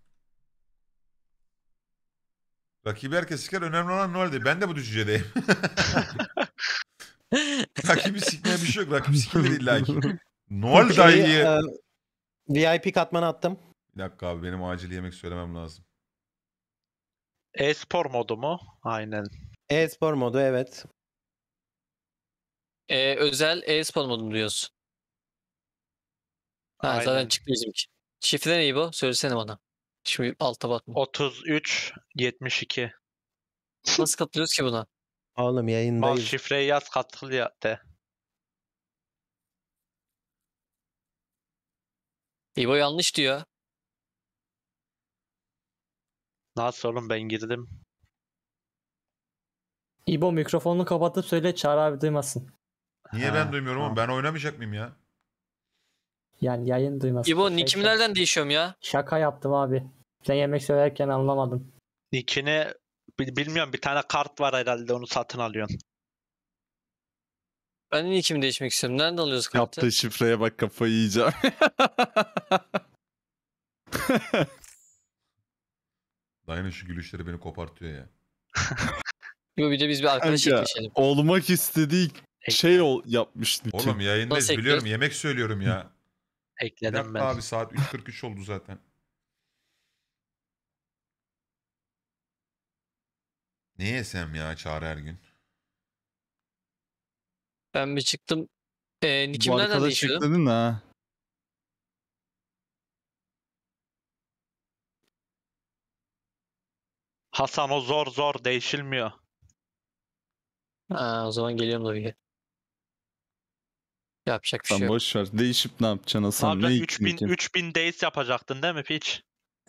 Rakibi herkes siker. Önemli olan Noel değil. Ben de bu düşüncedeyim. Rakibi sikmeye bir şey yok. Rakip sikilir illa ki. Noel Şeyi, dayıyı... e, VIP katmanı attım. Bir dakika abi benim acil yemek söylemem lazım. E-spor modu mu? Aynen. E-spor modu evet. E, özel e-spor modunu diyoruz. Ha, Aynen. zaten çıktı bizimki. Şifre ne bu? Söylesene bana. Şimdi alta bakma. 33 72. Nasıl katılıyoruz ki buna? Oğlum Bak yayındayız. şifreyi yaz katıl ya de. İbo yanlış diyor. Nasıl oğlum ben girdim. İbo mikrofonunu kapatıp söyle Çağrı abi duymasın. Niye Ha, ben duymuyorum ama tamam. ben oynamayacak mıyım ya? Yani yayın duyması. İbo Şey- nickimi nereden değişiyorum ya? Şaka yaptım abi. Sen yemek söylerken anlamadım. Nickini bil- bilmiyorum bir tane kart var herhalde onu satın alıyorsun. Ben de nickimi değişmek istiyorum. Nereden alıyoruz kartı? Yaptığı şifreye bak kafayı yiyeceğim. Dayının şu gülüşleri beni kopartıyor ya. İbo bir de biz bir arkadaş Kanka, ekleşelim. Olmak istediği şey ol, yapmış Nick'i. Oğlum yayındayız Nasıl biliyorum ekliyoruz? yemek söylüyorum ya. Bir Ekledim dakika ben. abi saat 3.43 oldu zaten. Ne yesem ya Çağrı her gün? Ben bir çıktım. Ee, Bu nickimi nereden arkadaş değişiyordum? ekledin ha. Hasan o zor zor değişilmiyor. Ha, o zaman geliyorum bir. Yapacak bir şey Sen yok. boş ver. Değişip ne yapacaksın Hasan? Abi Ne 3000 Nick'in? 3000 days yapacaktın değil mi piç?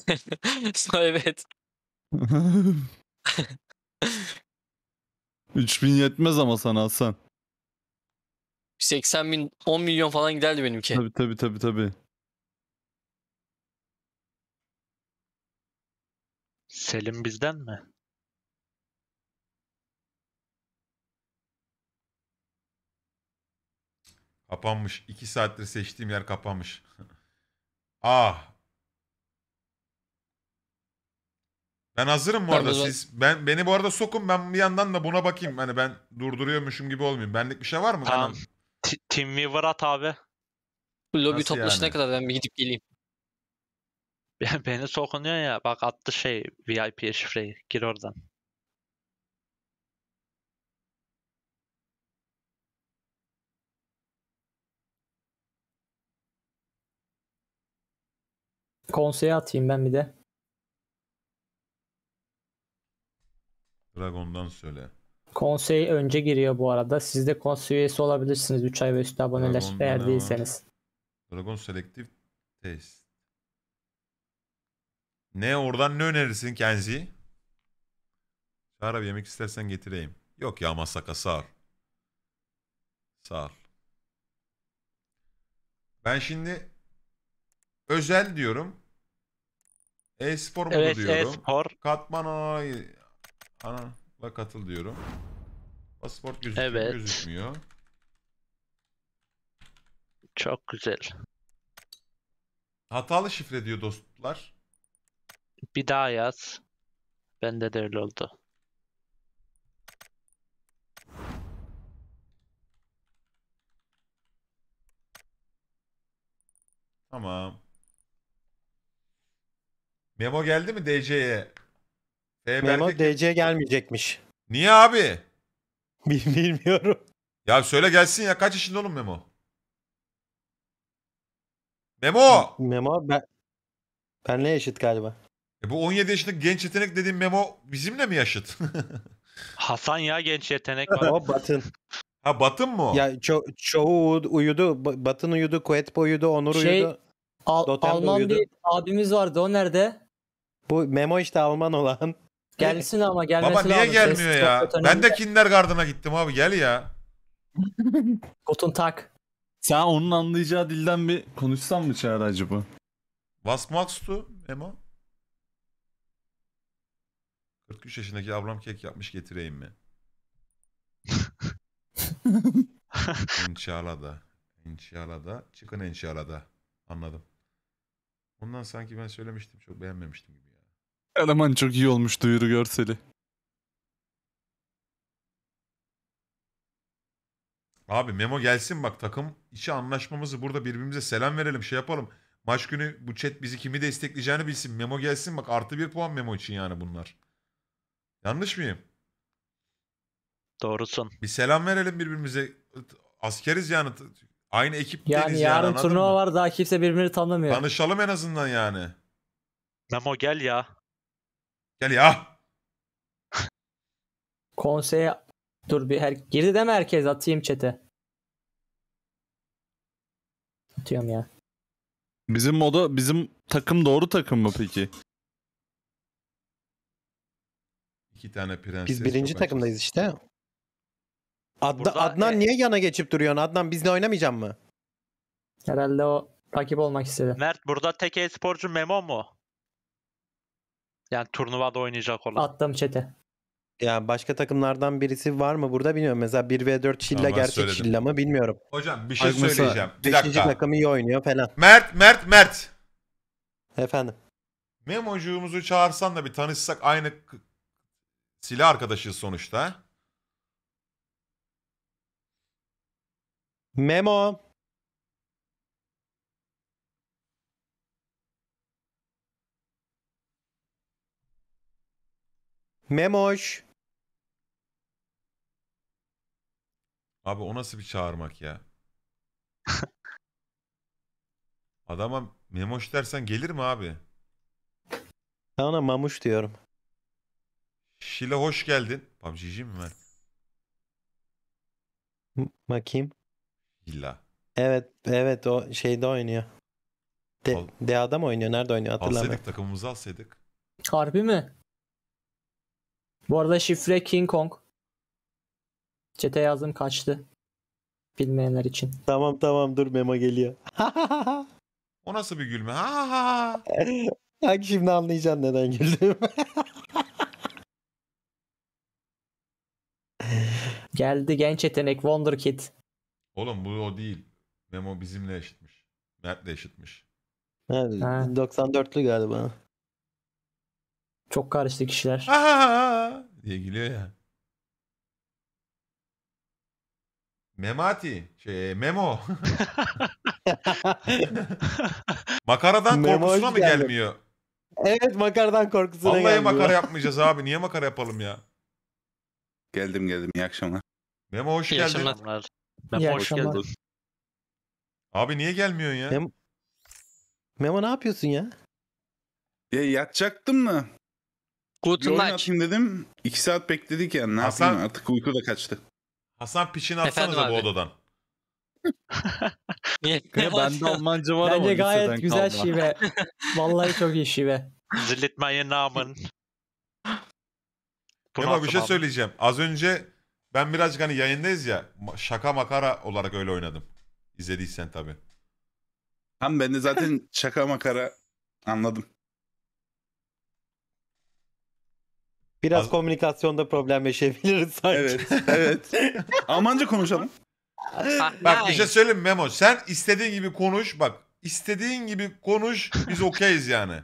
evet. 3000 yetmez ama sana Hasan. 80 bin 10 milyon falan giderdi benimki. Tabi tabi tabi tabi. Selim bizden mi? Kapanmış. 2 saattir seçtiğim yer kapanmış. ah. Ben hazırım bu Ben arada. de- Siz ben beni bu arada sokun. Ben bir yandan da buna bakayım. Hani ben durduruyormuşum gibi olmayayım. Benlik bir şey var mı? Tamam. T- Teamweaver at abi. Bu lobi Nasıl toplaşana yani? kadar ben bir gidip geleyim. Beni sokunuyor ya. Bak attı şey VIP şifreyi. Gir oradan. Konseye atayım ben bir de. Dragon'dan söyle. Konsey önce giriyor bu arada. Siz de konsey üyesi olabilirsiniz 3 ay ve üstü aboneler Dragon'da eğer değilseniz. Dragon Selective Test. Ne oradan ne önerirsin Kenzi? Çağrı abi yemek istersen getireyim. Yok ya Masaka sağ ol. Sağ ol. Ben şimdi özel diyorum. E-spor modu Evet diyorum. e-spor. Katman ana ana katıl diyorum. Pasport gözüküyor? Evet. gözükmüyor. Çok güzel. Hatalı şifre diyor dostlar. Bir daha yaz. Bende de öyle oldu. Tamam. Memo geldi mi DC'ye? Memo DC gelmeyecekmiş. Niye abi? Bil- Bilmiyorum. Ya söyle gelsin ya. Kaç yaşında oğlum Memo? Memo! Memo ben benle eşit galiba. E bu 17 yaşındaki genç yetenek dediğim Memo bizimle mi yaşıt? Hasan ya genç yetenek var. O Batın. ha Batın mı o? ya ço- çoğu uyudu- uyudu. Ba- Batın uyudu, Kuetpo uyudu, Onur Şey- uyudu. Al- Dotem de Alman uyudu. bir abimiz vardı o nerede? Bu Memo işte Alman olan. Gelsin ama gelmesi Baba niye lazım. gelmiyor Eski ya? Ben de önemli. kindergarten'a gittim abi gel ya. Guten Tag. Sen onun anlayacağı dilden bir konuşsan mı Çağrı acaba? Du Memo? 43 yaşındaki ablam kek yapmış getireyim mi? Enşalada. Enşalada. Çıkın enşalada. Anladım. Ondan sanki ben söylemiştim. Çok beğenmemiştim gibi ya. Eleman çok iyi olmuş duyuru görseli. Abi Memo gelsin bak takım içi anlaşmamızı burada birbirimize selam verelim şey yapalım. Maç günü bu chat bizi kimi destekleyeceğini bilsin. Memo gelsin bak artı bir puan Memo için yani bunlar. Yanlış mıyım? Doğrusun. Bir selam verelim birbirimize. Askeriz yani. Aynı ekip Yani değiliz yarın anladın turnuva mı? var daha kimse birbirini tanımıyor. Tanışalım en azından yani. Memo gel ya. Gel ya. Konseye dur bir her girdi mi herkes atayım chat'e. Atıyorum ya. Bizim moda bizim takım doğru takım mı peki? İki tane prenses. Biz birinci çok takımdayız işte. Adna- Burada, Adnan e- niye yana geçip duruyorsun? Adnan bizle oynamayacak mı? Herhalde o rakip olmak istedi. Mert burada tek e-sporcu Memo mu? Yani turnuvada oynayacak olan. Attım çete. Ya başka takımlardan birisi var mı burada bilmiyorum. Mesela 1v4 Şilla Tamam, gerçek söyledim. Şilla mı bilmiyorum. Hocam bir şey mesela söyleyeceğim. Bir 5. dakika. takım iyi oynuyor falan. Mert, Mert, Mert. Efendim. Memocuğumuzu çağırsan da bir tanışsak aynı silah arkadaşıyız sonuçta. Memo. Memoş. Abi o nasıl bir çağırmak ya? Adama memoş dersen gelir mi abi? Ben ona mamuş diyorum. Şile hoş geldin. PUBG'ci mi? M- Bakayım. İlla. Evet, evet o şeyde oynuyor. De, Al- DA'da mı oynuyor? Nerede oynuyor hatırlamıyorum. Alsaydık takımımızı alsaydık. Harbi mi? Bu arada şifre King Kong. Çete yazdım kaçtı. Bilmeyenler için. Tamam tamam dur Memo geliyor. O nasıl bir gülme? Ha ha ha. Bak şimdi anlayacaksın neden güldüm. Geldi genç yetenek Wonderkid. Oğlum bu o değil. Memo bizimle eşitmiş. Mert'le eşitmiş. Ha, Ha. 94'lü galiba. Çok karıştı kişiler. Ha ha ha diye gülüyor ya. Memati. Şey Memo. Makaradan Memo korkusuna hoş mı geldin. gelmiyor? evet makardan korkusuna Vallahi geldi. makara yapmayacağız abi. Niye makara yapalım ya? Geldim geldim iyi akşamlar. Memo hoş İyi geldin. akşamlar. Adamlar. İyi Memo hoş akşamlar. geldin. Abi niye gelmiyorsun ya? Memo- Memo ne yapıyorsun ya? Ya yatacaktım da. Bir Guten oyun atayım dedim. İki saat bekledik yani. Ne Hasan- yapayım artık uyku da kaçtı. Hasan piçini Efendim atsanıza bu abi. odadan. Niye? Ya bende Almanca var ama Bence gayet liseden güzel kalma. şive. Vallahi çok iyi şive. Zillit meinen Namen. Memo bir şey namen? söyleyeceğim. Az önce ben birazcık hani yayındayız ya. Şaka makara olarak öyle oynadım. İzlediysen tabii. Tam ben de zaten şaka makara anladım. Biraz Az- komünikasyonda problem yaşayabiliriz sanki. Evet evet. Almanca konuşalım. Bak bir şey söyleyeyim mi Memo. Sen istediğin gibi konuş. Bak istediğin gibi konuş. Biz okeyiz yani.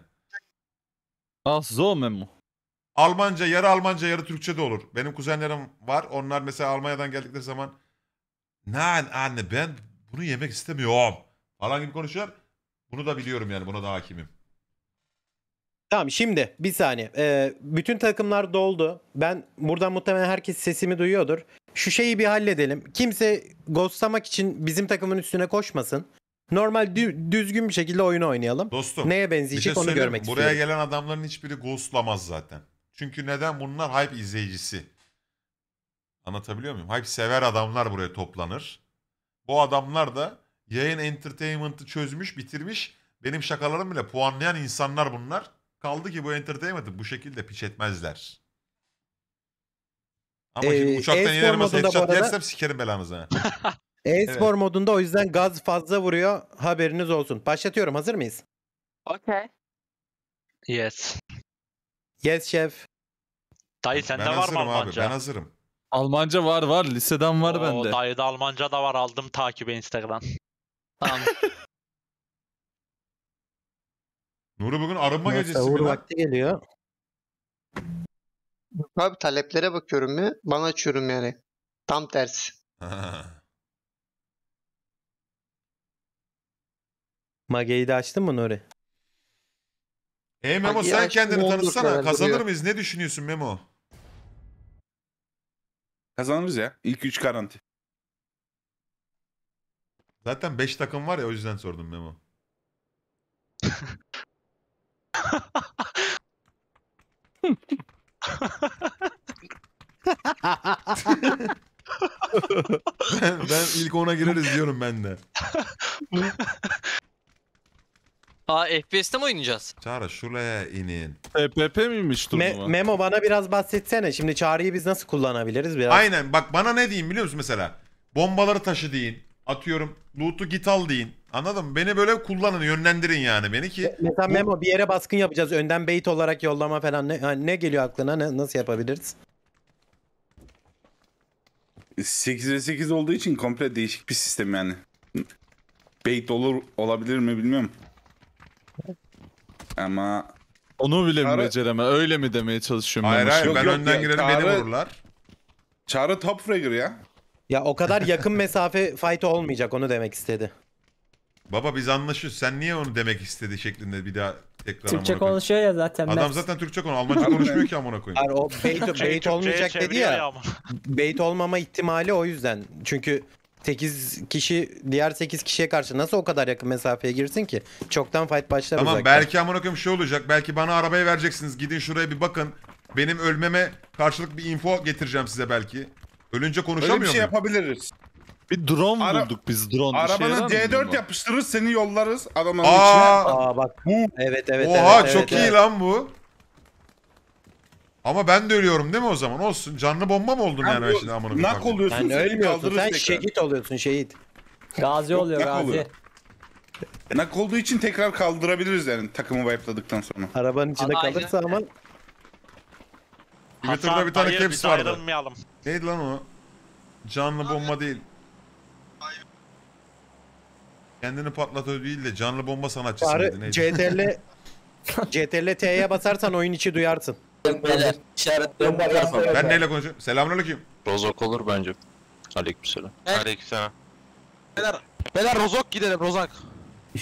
Ah so Memo. Almanca yarı Almanca yarı Türkçe de olur. Benim kuzenlerim var. Onlar mesela Almanya'dan geldikleri zaman Nein anne ben bunu yemek istemiyorum falan gibi konuşuyor. Bunu da biliyorum yani buna da hakimim. Tamam şimdi bir saniye. Ee, bütün takımlar doldu. Ben buradan muhtemelen herkes sesimi duyuyordur. Şu şeyi bir halledelim. Kimse ghostlamak için bizim takımın üstüne koşmasın. Normal dü- düzgün bir şekilde oyunu oynayalım. Dostum Neye bir şey benzeyecek onu söyleyeyim mi? görmek Buraya istiyorum. gelen adamların hiçbiri ghostlamaz zaten. Çünkü neden? Bunlar hype izleyicisi. Anlatabiliyor muyum? Hype sever adamlar buraya toplanır. Bu adamlar da yayın entertainment'ı çözmüş, bitirmiş. Benim şakalarım bile puanlayan insanlar bunlar. Kaldı ki bu entertainment'ı bu şekilde piç etmezler. Ama şimdi Ee, uçaktan e-spor inerim modunda bu headshot arada- yersem sikerim belanızı ha. E-spor modunda o yüzden gaz fazla vuruyor. Haberiniz olsun. Başlatıyorum. Hazır mıyız? Okay. Yes. Yes şef. Dayı sende ben var mı abi. Almanca? Ben hazırım. Almanca var var liseden var Oo, bende. Dayıda Almanca da var aldım takibe Instagram. Tamam. Nuri bugün arınma gecesi mi lan? vakti geliyor. Abi taleplere bakıyorum ya. Bana açıyorum yani. Tam tersi. Mage'yi de açtın mı Nuri? E Memo Ay, sen kendini tanıtsana. Kazanır duruyor. mıyız? Ne düşünüyorsun Memo? Kazanırız ya. İlk üç garanti. Zaten 5 takım var ya o yüzden sordum Memo. ben, ben ilk ona gireriz diyorum ben de. Aa FPS'te mi oynayacağız? Çağrı şuraya inin. PPP miymiş Me- turnuva? Memo bana biraz bahsetsene. Şimdi çağrıyı biz nasıl kullanabiliriz biraz? Aynen bak bana ne diyeyim biliyor musun mesela? Bombaları taşı deyin. Atıyorum loot'u git al deyin. Anladın mı? Beni böyle kullanın yönlendirin yani beni ki. Mesela Bu- Memo bir yere baskın yapacağız. Önden bait olarak yollama falan. Ne, ha, ne geliyor aklına? Ne, nasıl yapabiliriz? 8 ve 8 olduğu için komple değişik bir sistem yani. Bait olur olabilir mi bilmiyorum. Ama Onu bile mi Çağrı- becereme? Öyle mi demeye çalışıyorum Hayır ben? hayır Yok, ben yok önden ya, girerim Çağrı- beni vururlar. Çağrı top fragger ya. Ya o kadar yakın mesafe fight olmayacak. Onu demek istedi. Baba biz anlaşıyoruz. Sen niye onu demek istedi şeklinde bir daha tekrar Türkçe konuşuyor ya zaten. Adam Mert. zaten Türkçe konu. Almanca konuşmuyor ki amına koyayım. Hayır, o bait, Türkçeyi bait olmayacak dedi ya. ama. Bait olmama ihtimali o yüzden. Çünkü 8 kişi diğer 8 kişiye karşı nasıl o kadar yakın mesafeye girsin ki? Çoktan fight başlar Tamam uzaktan. belki amına koyayım şey olacak. Belki bana arabayı vereceksiniz. Gidin şuraya bir bakın. Benim ölmeme karşılık bir info getireceğim size belki. Ölünce Öyle konuşamıyor bir şey muyum? yapabiliriz. Bir drone Ara- bulduk biz drone. İşe Arabana yarar mı C4 bu? yapıştırırız seni yollarız adamların içine. Aa, Aa bak. Evet evet oha evet. çok evet, iyi evet. lan bu. Ama ben de ölüyorum değil mi o zaman? Olsun. Canlı bomba mı oldum yani ben şimdi amına koyayım? Nak oluyorsun Yani seni ölmüyorsun. kaldırırız Sen tekrar. şehit oluyorsun şehit. Gazi Yok, oluyor yak gazi. oluyor. Nak olduğu için tekrar kaldırabiliriz yani takımı wipe'ladıktan sonra. Arabanın içinde Aynen. kalırsa ama Twitter'da bir tane hayır, caps biz vardı. ayrılmayalım. Neydi lan o? Canlı bomba değil. Kendini patlatıyor değil de canlı bomba sanatçısı mıydı Çağrı neydi? CTRL CTRL T'ye basarsan oyun içi duyarsın. Beyler işaretlerim Ben neyle konuşuyorum? Selamünaleyküm. Rozok olur bence. Aleykümselam. Aleykümselam. Beyler, beyler Rozok gidelim Rozak.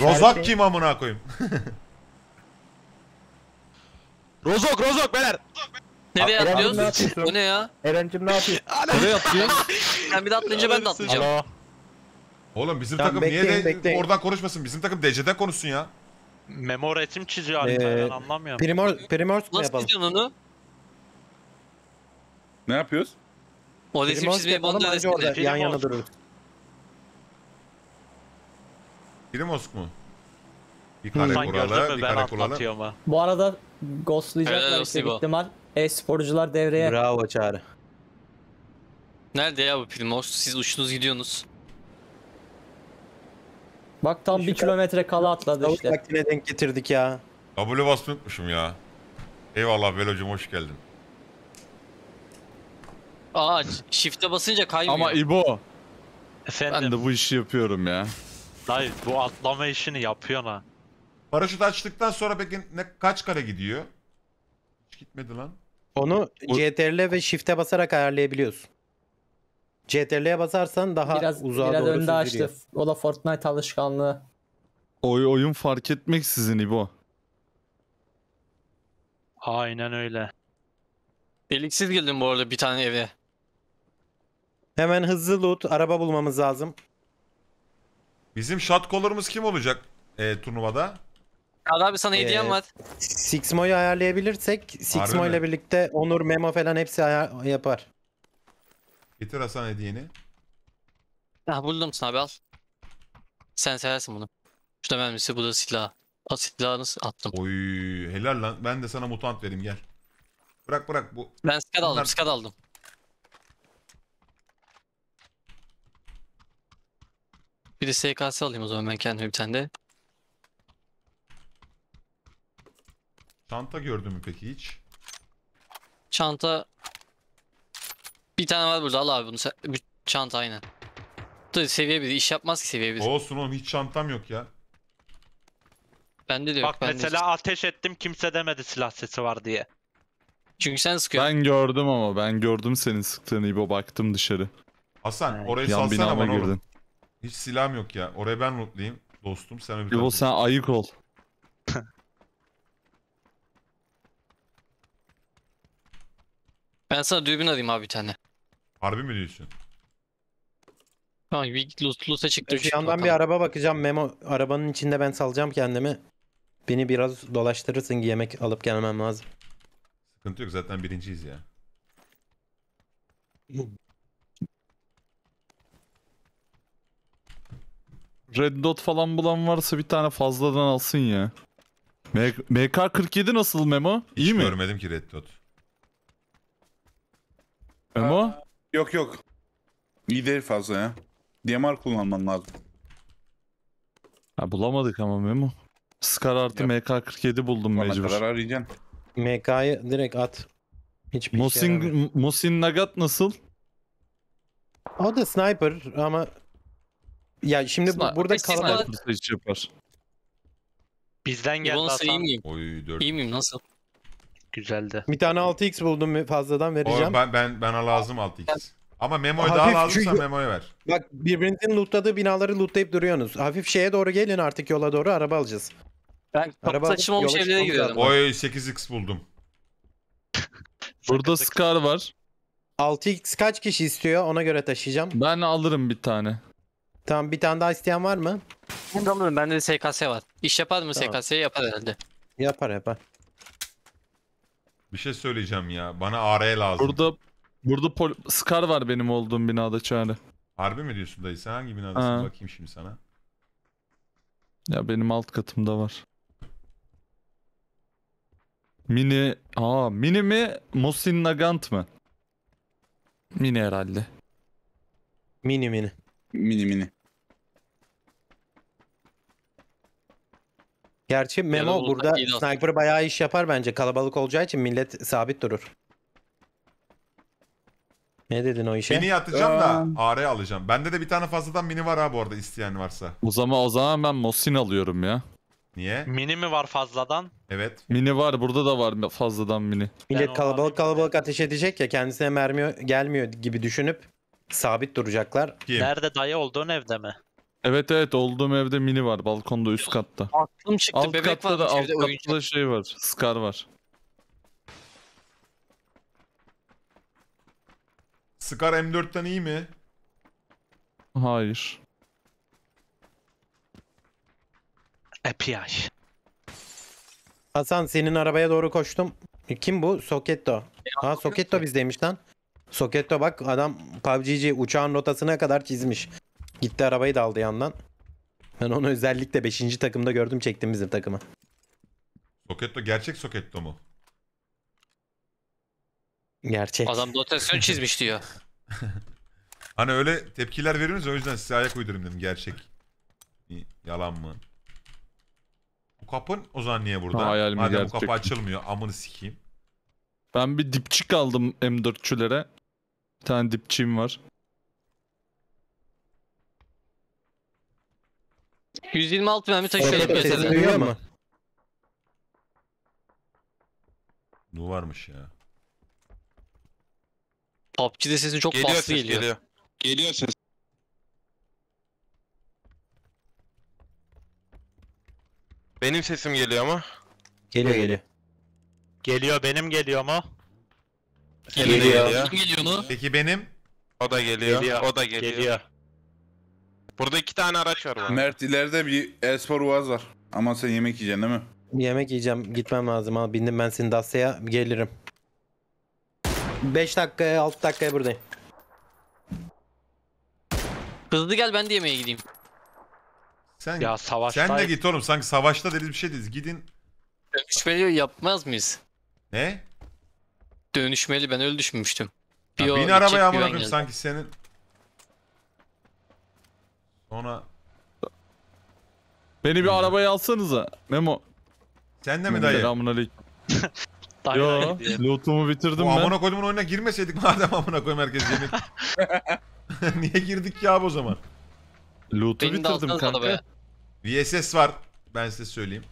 Rozak kim amına koyayım? Rozok Rozok beyler. Nereye Eren, atlıyoruz? ne yapıyorsun? O ne ya? Eren'cim ne yapıyorsun? Nereye atıyoruz? Sen bir de atlayınca ben de atlayacağım. Alo. Oğlum bizim Tamam, takım niye bekleyin, de bekleyin. oradan konuşmasın? Bizim takım DC'den konuşsun ya. Memo resim çiziyor haritayı Ee, ben anlamıyorum. Primor, Primors mu Nasıl yapalım? çiziyorsun onu? Ne yapıyoruz? O resim Primors çizmeyi yapalım bana anca orada öğretsene. yan yana Primors. dururuz. Primosk mu? Bir kare Sen gördün kuralı, mü bir ben kare kuralı. atlatıyorum ha. Bu arada Helal ghostlayacaklar olsun işte İbo. ihtimal. E-sporcular devreye. Bravo Çağrı. Nerede ya bu Primos? Siz uçtunuz gidiyorsunuz. Bak tam bir kilometre kala atladı Tavuk işte. vaktine denk getirdik ya. W basmayı unutmuşum ya. Eyvallah Velo'cum hoş geldin. Aa shift'e basınca kaymıyor. Ama İbo Efendim ben de bu işi yapıyorum ya. dayı bu atlama işini yapıyorsun ha. Paraşüt açtıktan sonra peki ne kaç kare gidiyor? Hiç gitmedi lan. Onu CTRL ve Shift'e basarak ayarlayabiliyorsun. CTRL'ye basarsan daha Biraz, uzağa biraz doğru önde açtı. O da Fortnite alışkanlığı. Oy oyun fark etmeksizin İbo. Aynen öyle. Deliksiz girdim bu arada bir tane eve. Hemen hızlı loot, araba bulmamız lazım. Bizim shot caller'ımız kim olacak e, turnuvada? Hadi abi sana hediyem Ee, var. Sixmo'yu ayarlayabilirsek Sixmo ile birlikte Onur, Memo falan hepsi ayar- yapar. Getir Hasan hediyeni. Ha buldum sana abi al. Sen seversin bunu. Şurada mermisi bu da silah. Al silahını attım. Oy helal lan. Ben de sana mutant vereyim gel. Bırak bırak bu. Ben skad aldım Bunlar- skad aldım. Bir de SKS alayım o zaman ben kendime bir tane de. Çanta gördün mü peki hiç? Çanta bir tane var burada al abi bunu sen. Bir çanta aynen. Dur seviye bir iş yapmaz ki seviye bir. Olsun oğlum hiç çantam yok ya. Bende de yok. Bak bende mesela ateş ettim kimse demedi silah sesi var diye. Çünkü sen sıkıyorsun. Ben gördüm ama ben gördüm senin sıktığını İbo baktım dışarı. Hasan orayı Yan salsana binama bana oğlum. girdin. Hiç silahım yok ya. Orayı ben lootlayayım. Dostum sen öbür İbo tarafa sen ayık ol. Ben sana dürbün alayım abi bir tane. Harbi mi diyorsun? Tamam bir loot, loot'a çıktı. Bir yandan bir araba bakacağım. Memo arabanın içinde ben salacağım kendimi. Beni biraz dolaştırırsın ki yemek alıp gelmem lazım. Sıkıntı yok zaten birinciyiz ya. Red Dot falan bulan varsa bir tane fazladan alsın ya. M- MK47 nasıl Memo? Hiç İyi mi? görmedim ki Red Dot. Memo? Yok yok. İyi değil fazla ya. DMR kullanman lazım. Ha, bulamadık ama Memo. Scar artı Yap. MK47 buldum Bana mecbur. kadar arayacaksın. MK'yı direkt at. Hiçbir yaramıyor. Mosin, Mosin Nagat nasıl? O da sniper ama ya şimdi bu, Sniper- burada Sniper- kalabalık Sniper hiç yapar. Bizden geldi Bu nasıl iyi Hasan. miyim? Oy 4. İyi miyim nasıl? Güzeldi. bir tane 6x buldum fazladan vereceğim. O, ben, ben, bana lazım 6x. Ama Memo'ya Hafif daha lazımsa çünkü- Memo'ya ver. Bak birbirinizin lootladığı binaları lootlayıp duruyorsunuz. Hafif şeye doğru gelin artık yola doğru araba alacağız. Ben Araba kapı açım olmuş yola evlere çıkmamız lazım. Oy 8x buldum. Burada Scar var. 6x kaç kişi istiyor ona göre taşıyacağım. Ben alırım bir tane. Tamam bir tane daha isteyen var mı? Ben de alırım. Bende de SKS var. İş yapar mı Tamam. SKS? Yapar herhalde. Yapar yapar. Bir şey söyleyeceğim ya. Bana AR lazım. Burada burada pol- Scar var benim olduğum binada çağrı. Harbi mi diyorsun dayı? Sen hangi binadasın? Ha. Bakayım şimdi sana. Ya benim alt katımda var. Mini... Aa mini mi? Mosin Nagant mı? Mini herhalde. Mini mini. Mini mini. Gerçi Memo Yarın burada iyi aslında. sniper bayağı iş yapar bence. Kalabalık olacağı için millet sabit durur. Ne dedin o işe? Mini atacağım da Aa. AR alacağım. Bende de bir tane fazladan mini var ha bu arada isteyen varsa. O zaman o zaman ben Mosin alıyorum ya. Niye? Mini mi var fazladan? Evet. Mini var burada da var fazladan mini. Millet kalabalık kalabalık ateş edecek ya kendisine mermi gelmiyor gibi düşünüp sabit duracaklar. Kim? Nerede dayı olduğun evde mi? Evet evet olduğum evde mini var balkonda üst katta. Aklım çıktı. Alt Bebek katta da varmış alt evde katta oyuncak. da şey var. Scar var. Scar M4'ten iyi mi? Hayır. EPI. Hasan senin arabaya doğru koştum. Kim bu? Soketto. Ha Soketto bizdeymiş lan. Soketto bak adam PUBG'ci uçağın rotasına kadar çizmiş. Gitti arabayı da aldı yandan. Ben onu özellikle 5. takımda gördüm çektim bizim takımı. Soketto gerçek Soketto mu? Gerçek. Adam dotasyon çizmiş diyor. Hani öyle tepkiler veriyorsunuz o yüzden size ayak uydurayım dedim. Gerçek. Yalan mı? Bu kapın o zaman niye burada? Ha, hayal mi, Madem bu gerçek kapı mi? açılmıyor amını sikeyim. Ben bir dipçik aldım M4'çülere. Bir tane dipçiğim var. 126 mermi taşıyor Soketto yapıyor sesi seni. duyuyor mu? Ne varmış ya? PUBG'de sesin çok Geliyor ses geliyor. geliyor. Geliyor ses. Benim sesim geliyor ama. Geliyor geliyor. Geliyor benim geliyor mu? Senin de Geliyor. geliyor. Kim geliyor onu? Peki benim? O da geliyor. Geliyor. O da geliyor. Geliyor. Burada iki tane araç var arada. Mert ileride bir espor Uaz var. Ama sen yemek yiyeceksin değil mi? Yemek yiyeceğim. Gitmem lazım. Al bindim ben senin Dacia'ya gelirim. 5 dakikaya 6 dakikaya buradayım. Hızlı gel ben de yemeğe gideyim. Sen Ya savaşta sen de git oğlum. Sanki savaşta dediğiniz bir şey değil. Gidin. Dönüşmeli yapmaz mıyız? Ne? Dönüşmeli ben öyle düşünmüştüm. Bir Ya o bin gidecek, arabaya amına ben koyayım geldim. sanki senin. Sonra Beni bir arabaya alsanıza. Memo. sen de mi dayı? Selamünaleyküm. Dayı Yo, diye. lootumu bitirdim Bu ben. amına koyduğumun oyuna girmeseydik madem amına koyayım herkes yemek. Niye girdik ya abi o zaman? Loot'u Beni de bitirdim alsanız kanka. arabaya. VSS var. Ben size söyleyeyim.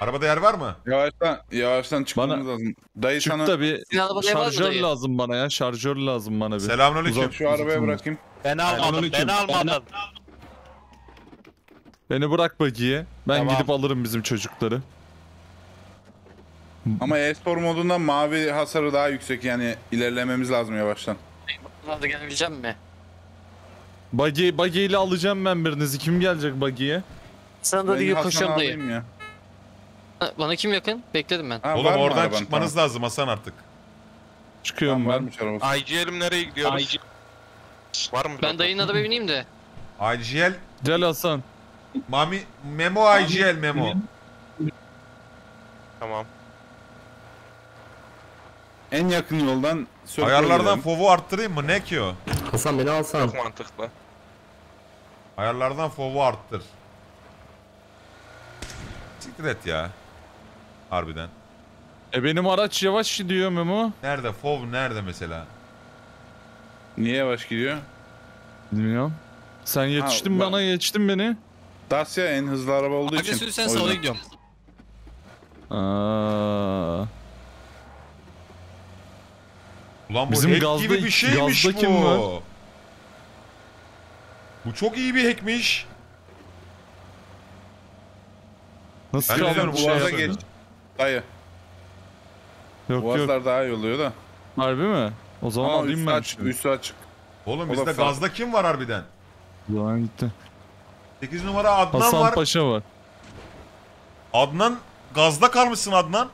Arabada yer var mı? Yavaştan, yavaştan çıkmamız Bana- lazım. Dayı Çık sana da bir Sizin arabada var mı şarjör dayı? lazım bana ya. Şarjör lazım bana bir. Selamünaleyküm. Uzak- şu arabaya bırakayım. Ben almadım. Selamünaleyküm. Ben almadım. Beni bırak bagiye. Ben Tamam. gidip alırım bizim çocukları. Ama espor modunda mavi hasarı daha yüksek yani ilerlememiz lazım yavaştan. Bunlar da gelebileceğim mi? Buggy, buggy ile alacağım ben birinizi. Kim gelecek buggy'ye? Sana da Ben diyor Hasan'ı koşuyorum dayı. alayım ya. Bana kim yakın? Bekledim ben. Ha, Oğlum var mı oradan araban? çıkmanız lazım Hasan artık. Çıkıyorum Tamam, ben. varmış arabası. IGL'im nereye gidiyoruz? Var mı? Ben dayının arabaya bineyim de. IGL Gel Hasan. Mami Memo IGL Memo. Tamam. En yakın yoldan Circle'a Ayarlardan gidelim. fovu arttırayım mı? Ne ki o? Hasan beni alsan. Çok mantıklı. Ayarlardan fovu arttır. Siktir et ya. Harbiden. E benim araç yavaş gidiyor Memo. Nerede? Fov nerede mesela? Niye yavaş gidiyor? Bilmiyorum. Sen yetiştin ben- bana geçtin beni. Dacia en hızlı araba olduğu için. Aga sen yüzden. gidiyorum. Aa. Ulan bu Bizim hack gazda- gibi bir şeymiş gazda bu. kim var? Bu çok iyi bir hackmiş. Nasıl Ben de kaldı diyorum, bir bu şey geç. Dayı. Yok yok. Boğazlar daha iyi oluyor da. Harbi mi? O zaman Ama alayım üstü ben açık, şimdi. üstü açık. Oğlum bizde gazda kim var harbiden? Zaman gitti. 8 numara Adnan Hasan var. Paşa var. Adnan gazda kalmışsın Adnan.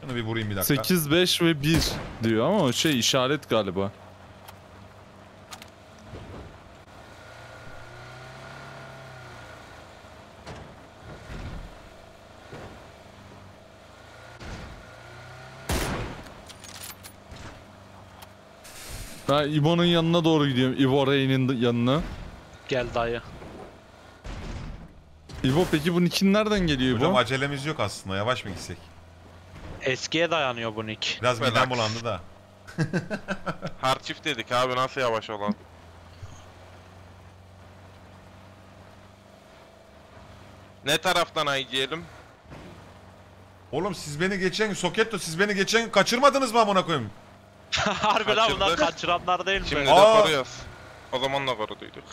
Şunu bir vurayım bir dakika. 8, 5 ve 1 diyor ama o şey işaret galiba. Ben İbo'nun yanına doğru gidiyorum. İbo Rey'nin yanına. Gel dayı. İbo peki bu nickin nereden geliyor Hocam İbo? acelemiz yok aslında. Yavaş mı gitsek? Eskiye dayanıyor bu nick. Biraz Relax. midem bulandı da. Hard çift dedik abi nasıl yavaş olan. Ne taraftan ay diyelim? Oğlum siz beni geçen Soketto siz beni geçen kaçırmadınız mı amına koyayım? Harbi lan bunlar kaçıranlar değil mi? Şimdi be? de Aa! koruyoruz. O zaman da koruduyduk.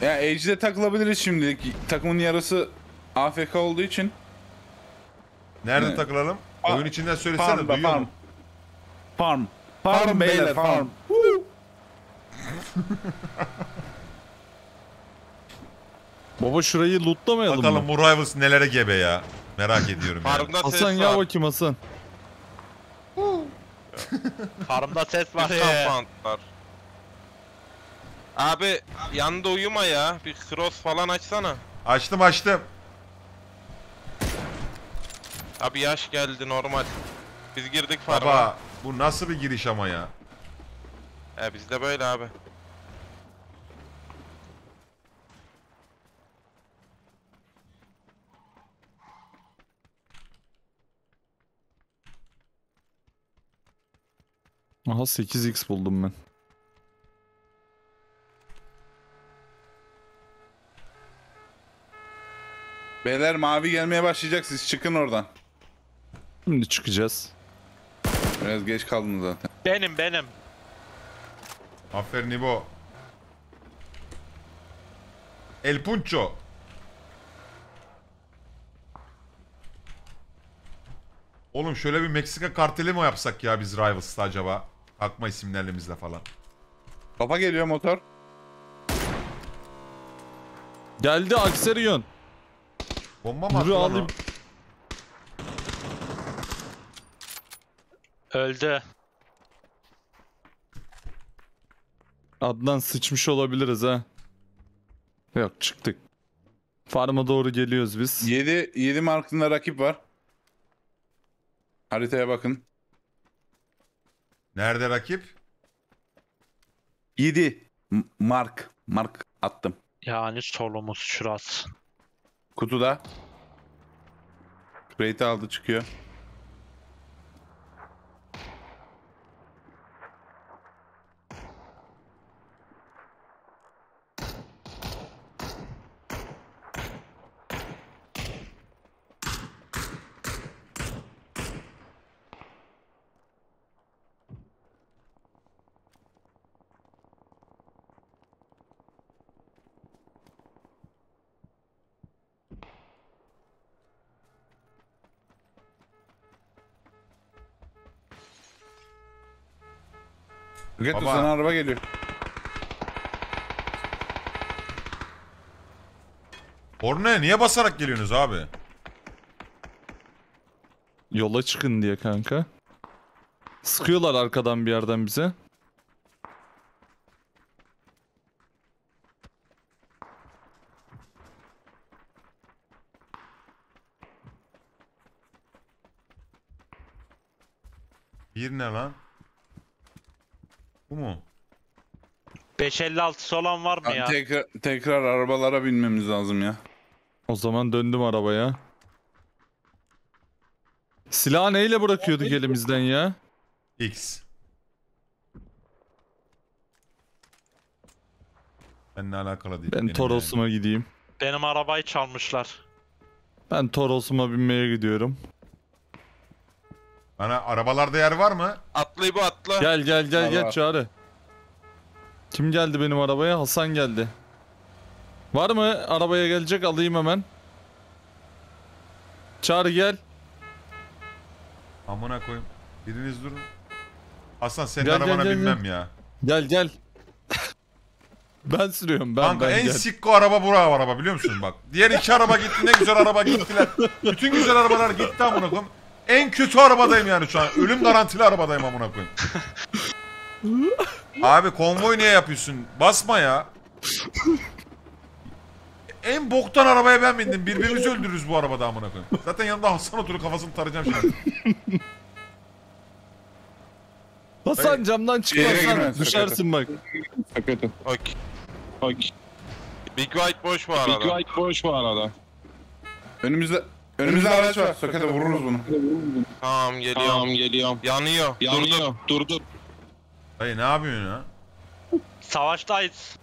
Ya Age'de takılabiliriz şimdilik. Takımın yarısı AFK olduğu için. Nerede Evet. takılalım? Fa- Oyun içinden söylesene Farm, duyuyor farm. mu? Farm. Farm beyler farm. Baba şurayı lootlamayalım Bakalım mı? bu Rivals nelere gebe ya. Merak ediyorum ya. Farmda ses Hasan ya bakayım Hasan. Farmda ses var ya. compound var. Abi yanında uyuma ya. Bir cross falan açsana. Açtım açtım. Abi yaş geldi normal. Biz girdik farma. Baba bu nasıl bir giriş ama ya? E bizde böyle abi. Aha 8x buldum ben. Beyler mavi gelmeye başlayacak siz çıkın oradan. Şimdi çıkacağız. Biraz geç kaldınız zaten. Benim benim. Aferin İbo. El Puncho. Oğlum şöyle bir Meksika karteli mi yapsak ya biz Rivals'ta acaba? Akma isimlerimizle falan. Papa geliyor motor. Geldi Akseriyon. Bomba mı attı Dur lan alayım. o? Öldü. Adnan sıçmış olabiliriz ha. Yok çıktık. Farm'a doğru geliyoruz biz. 7 7 markında rakip var. Haritaya bakın. Nerede rakip? 7 M- mark. Mark attım. Yani solumuz şurası. Kutuda. Rate aldı çıkıyor. Geto Baba. sana araba geliyor. Ornaya niye basarak geliyorsunuz abi? Yola çıkın diye kanka. Sıkıyorlar arkadan bir yerden bize. Bir ne lan? Bu mu? 556 olan var mı ya? Tekrar, tekrar arabalara binmemiz lazım ya. O zaman döndüm arabaya. Silahı neyle bırakıyorduk elimizden ya? X. Benimle alakalı değil. Ben benim Toros'uma gideyim. Benim arabayı çalmışlar. Ben Toros'uma binmeye gidiyorum. yani. Bana arabalarda yer var mı? Atlı bu atla. Gel gel gel Var, gel. Çağrı. Kim geldi benim arabaya? Hasan geldi. Var mı? Arabaya gelecek alayım hemen. Çağrı gel. Amına koyayım. Biriniz durun. Hasan senin Gel, gel, arabana gel, binmem ya. Gel gel. ben sürüyorum ben Kanka ben en gel. sikko araba bura araba biliyor musun bak. Diğer iki araba gitti ne güzel araba gittiler. Bütün güzel arabalar gitti amına koyayım. En kötü arabadayım yani şu an. Ölüm garantili arabadayım amına koyayım. Abi konvoy niye yapıyorsun? Basma ya. En boktan arabaya ben bindim. Birbirimizi öldürürüz bu arabada amına koyayım. Zaten yanında Hasan oturuyor kafasını tarayacağım şimdi. Hasan camdan çıkmazsan girmez, düşersin bak. Okey. Big White boş bu arada. Önümüzde önümüzde araç var. Sokete vururuz bunu. Tamam geliyorum. Tamam geliyorum. Yanıyor. Yanıyor. Durdu. Dayı ne yapıyorsun ya? Savaştayız.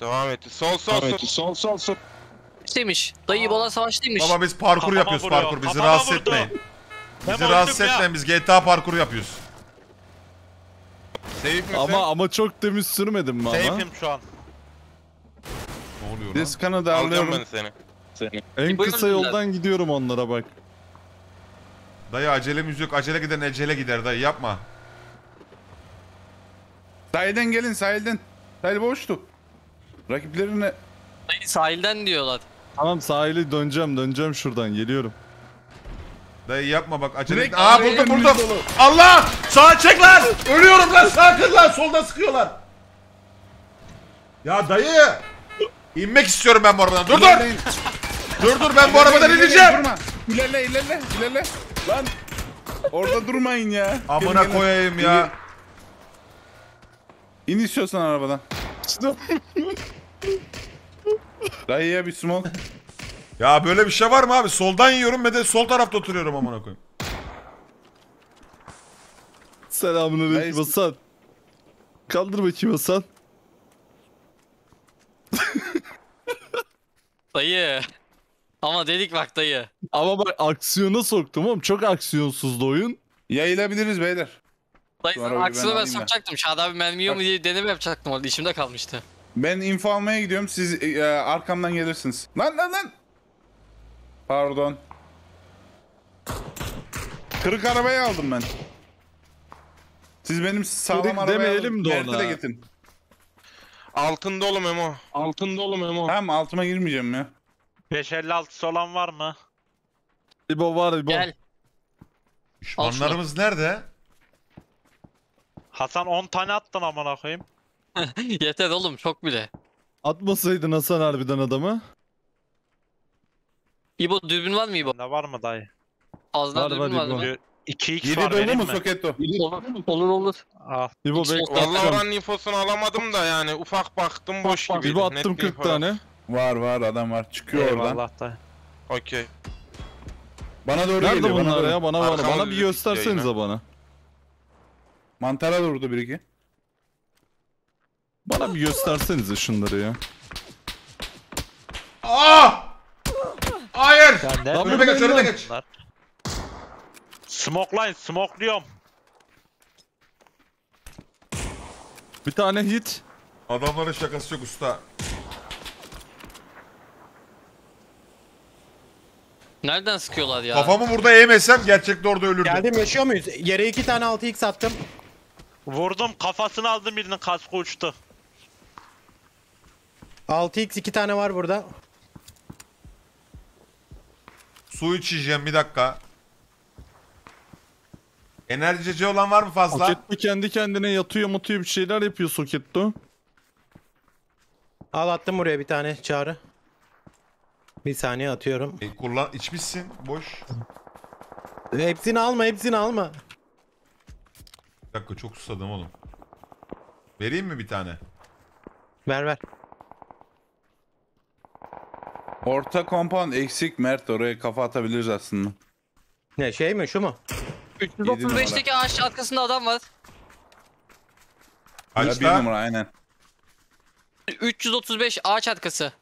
Devam et. Sol sol sol. İşteymiş. Dayı bola savaştaymış. Baba biz parkur Kafama yapıyoruz vuruyor, parkur. Bizi kafama rahatsız vurdu. etmeyin. Bizi rahatsız ya. etmeyin. Biz GTA parkuru yapıyoruz. Safe misin? Ama ama çok temiz sürmedin mi ama? Safe'im şu an. Ne oluyor lan? Diskan'ı Alacağım darlıyorum. ben seni. En Buyurun kısa Bilal. yoldan gidiyorum onlara bak. Dayı acelemiz yok. Acele giden ecele gider dayı yapma. Sahilden gelin sahilden. Sahil boştu. Rakiplerine Dayı sahilden diyorlar. Tamam sahile döneceğim döneceğim şuradan geliyorum. Dayı yapma bak acele Direkt git. Aa araya buldum önümüz buldum. dolu. Allah! Sağa çek lan! Ölüyorum lan sağa kır lan solda sıkıyorlar. Ya dayı! İnmek istiyorum ben bu arabadan. Dur dur! İlerleyin. Dur dur ben bu arabadan İlerleyin, ineceğim. Durma. İlerle ilerle ilerle. Lan. Orada durmayın ya. Amına Gelin, gelin. koyayım ya. İn istiyorsan arabadan. Dayıya bir smoke. Ya böyle bir şey var mı abi? Soldan yiyorum ve de sol tarafta oturuyorum amına koyayım. Selamünaleyküm Neyse. Hasan. Kaldır bakayım Hasan. Dayı. Ama dedik bak dayı. Ama bak aksiyona soktum oğlum. Çok aksiyonsuzdu oyun. Yayılabiliriz beyler. Dayı Şu sana arabayı ben ben alayım ben. sokacaktım. Şahada abi mermi yiyor mu diye deneme yapacaktım orada. İçimde kalmıştı. Ben info almaya gidiyorum. Siz e, arkamdan gelirsiniz. Lan lan lan. Pardon. Kırık arabayı aldım ben. Siz benim sağlam Kırık arabayı demeyelim de ona. de getirin. Altın dolu Memo. Altın dolu Memo. Tamam altıma girmeyeceğim ya. 556 olan var mı? İbo var İbo. Gel. Düşmanlarımız nerede? Hasan 10 tane attın amına koyayım. Yeter oğlum çok bile. Atmasaydın Hasan harbiden adamı. İbo dürbün var mı İbo? Ne var mı dayı? Fazla Var, dürbün var var İbo. mı? Bir 2x 7 var dolu benim mu mi? Soketto? Olur olur. olur. Al. İbo Hiç. Vallahi atacağım. oranın infosunu alamadım da yani ufak baktım boş gibi. İbo attım 40 tane. Var var adam var. Çıkıyor oradan. Eyvallah dayı. Okey. Bana doğru Nerede geliyor. Bana, bunlar doğru. ya? Bana bana, Arkamda bana bir bir göstersenize bana. Mantara durdu bir iki. Bana bir göstersenize şunları ya. Aa! Hayır! Ben de Tamam. Önüme geç önüme geç. bunlar. Smokeline, smokluyorum. Bir tane hit. Adamların şakası yok usta. Nereden sıkıyorlar ya? Kafamı burada eğmesem gerçekte orada ölürdüm. Geldim yaşıyor muyuz? Yere iki tane 6x attım. Vurdum kafasını aldım birinin kaskı uçtu. 6x iki tane var burada. Su içeceğim bir dakika. Enerjici olan var mı fazla? Soketto kendi kendine yatıyor mutuyor bir şeyler yapıyor Soketto. Al attım buraya bir tane çağrı. Bir saniye atıyorum. E, kullan içmişsin boş. Hepsini alma hepsini alma. Bir dakika çok susadım oğlum. Vereyim mi bir tane? Ver ver. Orta compound eksik Mert oraya kafa atabiliriz aslında. Ne şey mi şu mu? 335'teki ağaç arkasında adam var. Ya bir Kaçta? numara aynen. 335 ağaç arkası.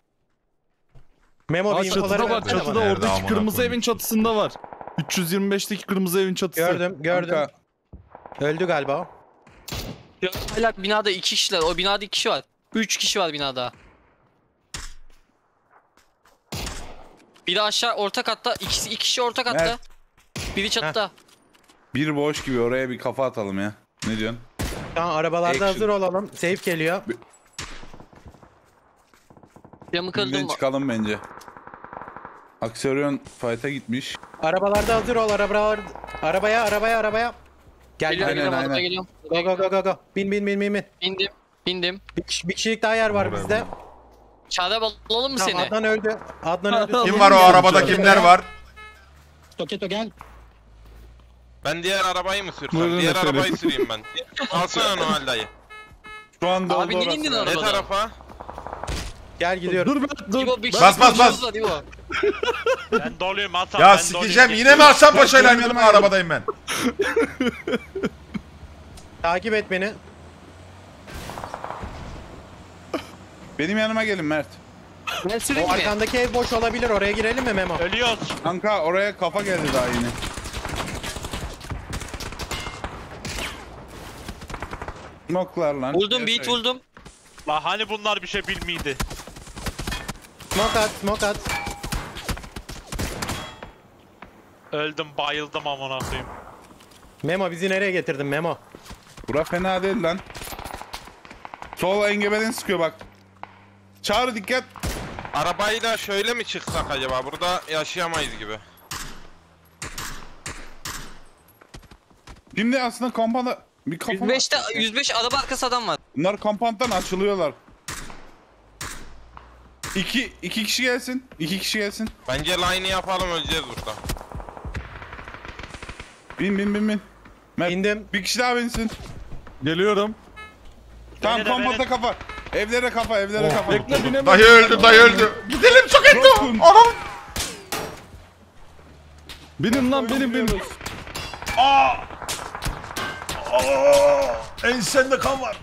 Memo Aa, bir çatıda var çatıda oradaki kırmızı koyayım? evin çatısında var. 325'teki kırmızı evin çatısı. Gördüm gördüm. Kanka, Öldü galiba o. Hala binada 2 kişiler. O binada 2 kişi var. 3 kişi var binada. Biri aşağı orta katta, ikisi iki kişi orta katta. Mert. Biri çatıda. bir boş gibi oraya bir kafa atalım ya. Ne diyorsun? Tamam arabalarda Action. hazır olalım. Safe geliyor. Camı Bizden kırdım. çıkalım bence. Aksiyonel fight'a gitmiş. Arabalarda hazır ol. Arabalar arabaya arabaya arabaya. Gel Geliyorum, gel. Aynen, geliyorum, arabaya aynen. geliyorum. Go go go go go. Bin bin bin bin bin. Bindim, bindim. Bir, kişi- bir kişilik daha yer var Oraya bizde. Çağda alalım mı Tamam, seni? Adnan öldü. Adnan öldü. Kim var o arabada Kim kimler var? var? Toketo gel. Ben diğer arabayı mı sürsem? Buyurun diğer efendim. arabayı süreyim ben. Alsana Noel dayı. Şu anda Abi oldu niye orası. indin Ne arabadan? tarafa? Gel gidiyorum. Dur Mert dur. İbo bir kişi Bas, bas, bas. Ben doluyum Hasan. Ya ben sikeceğim doluyum. yine mi Hasan Paşa ile Ben aynı yanıma arabadayım ben? Takip et beni. Benim yanıma gelin Mert. Ben süreyim O mi? arkandaki ev boş olabilir. Oraya girelim mi Memo? Ölüyoruz. Kanka oraya kafa geldi daha yine. Smoklar lan. Buldum, beat buldum. La hani bunlar bir şey bilmiydi. Smoke at, smoke at. Öldüm bayıldım amına koyayım. Memo bizi nereye getirdin Memo? Bura fena değil lan. Sol engebeden sıkıyor bak. Çağrı dikkat. Arabayla şöyle mi çıksak acaba? Burada yaşayamayız gibi. Şimdi aslında kampanda bir kafa 105'te 105 araba arkası adam var. Bunlar kampanttan açılıyorlar. İki, iki kişi gelsin. iki kişi gelsin. Bence line'ı yapalım öleceğiz burada. Bin bin bin bin. Mert, İndim. bir kişi daha binsin. Geliyorum. Tamam de, beni- kafa. Evlere kafa, evlere kafa. Bekle binemedim. Dayı öldü dayı öldü. Gidelim çok etti. Rokun. Anam. Binin lan binin binin. Aa. Ensende kan var.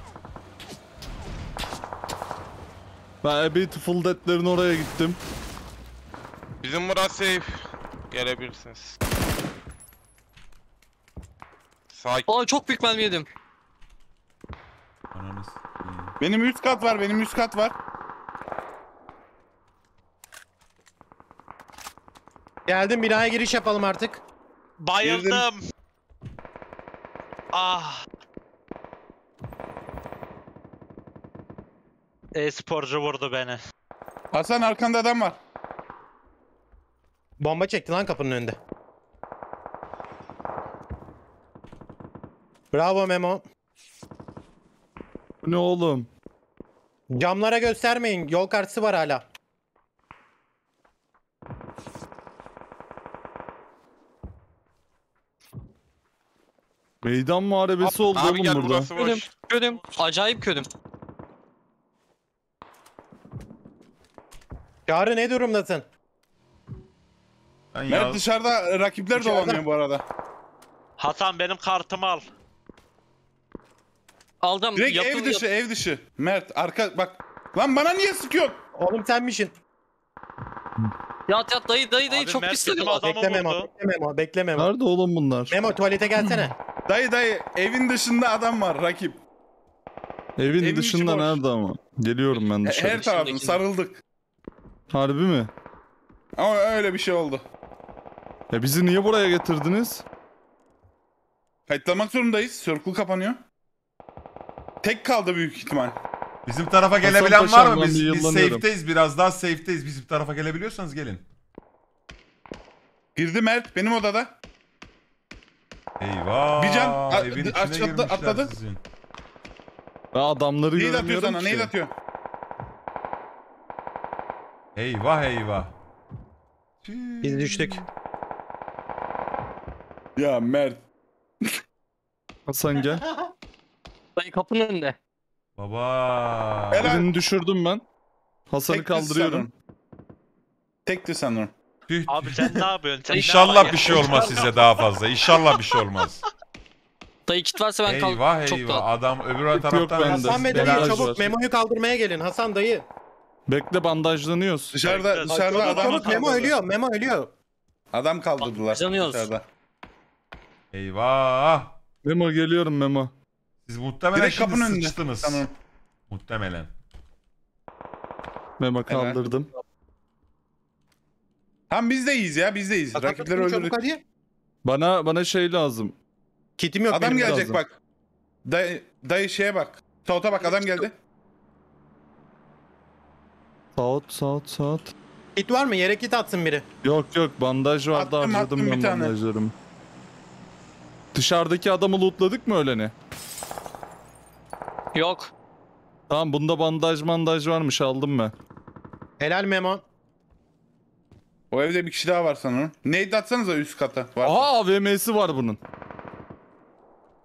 Ben A Beautiful Dead'lerin oraya gittim. Bizim burası safe. Gelebilirsiniz. Sakin. Aa çok büyük mermi yedim. Benim üst kat var, benim üst kat var. Geldim binaya giriş yapalım artık. Bayıldım. Ah. E-sporcu vurdu beni. Hasan arkanda adam var. Bomba çekti lan kapının önünde. Bravo Memo. Ne oğlum? Camlara göstermeyin. Yol kartısı var hala. Meydan muharebesi oldu Abi oğlum gel burada. burası boş. Acayip körüm. Çağrı ne durumdasın? Ben Mert dışarıda rakipler Dışarıda. dolanıyor bu arada. Hasan benim kartımı al. Aldım. Direkt yapı- ev dışı, ev dışı. Mert arka bak. Lan bana niye sıkıyorsun? Oğlum senmişsin. Yat yat dayı dayı dayı Abi çok Mert pis adamı Bekle Memo. Bekle Memo. Bekle Memo. Nerede oğlum bunlar? Memo tuvalete gelsene. Dayı dayı evin dışında adam var rakip. Evin Evin dışında nerede ama? Geliyorum ben dışarı. Her tarafın dışındaki- sarıldık. Harbi mi? Ama öyle bir şey oldu. Ya bizi niye buraya getirdiniz? Kayıtlamak zorundayız. Circle kapanıyor. Tek kaldı büyük ihtimal. Bizim tarafa gelebilen var mı? ben Biz, biz yıllanıyorum. safe'teyiz. Biraz daha safe'teyiz. Bizim tarafa gelebiliyorsanız gelin. Girdi Mert benim odada. Eyvah. Bir can, a- evin içine aç- atla- girmişler atladı. sizin. Ben adamları Neyi atıyor göremiyorum sana? ki. Neyi atıyor? Eyvah eyvah. Biz düştük. Ya Mert. Hasan gel. Dayı kapının önünde. Baba. Helal. Birini düşürdüm ben. Hasan'ı Tekti kaldırıyorum. Tekti sanırım. Tüh. Abi sen ne yapıyorsun? Sen İnşallah bir şey olmaz size daha fazla. İnşallah bir şey olmaz. Dayı kit varsa ben kal eyvah çok eyvah. da Adam öbür taraftan. Hasan ve dayı var. çabuk Memo'yu kaldırmaya gelin. Hasan dayı. Bekle bandajlanıyoruz. Dışarıda Çabuk, dışarıda Çabuk adam çabuk Memo ölüyor. Memo ölüyor. Adam kaldırdılar Kazanıyoruz. dışarıda. Eyvah. Memo geliyorum Memo. Siz muhtemelen Direkt şimdi kapının önünde. sıçtınız. Sanırım. Muhtemelen. Memo kaldırdım. Tam biz de iyiyiz ya biz de iyiyiz. Hasan Rakipleri öldürdük. hadi. Bana bana şey lazım. Kitim yok Adam benim. gelecek lazım. bak. Dayı, dayı şeye bak. Tavta bak adam geldi. Saat saat saat. Kit var mı? Yere kit atsın biri. Yok yok bandaj vardı Attım, harcadım attım bir ben bandajlarımı. Dışarıdaki adamı lootladık mı öleni? yok. Tamam bunda bandaj bandaj varmış aldım ben. Helal Memo. O evde bir kişi daha var sanırım. Nade atsanıza üst kata. Var. Aha AVM'si var bunun.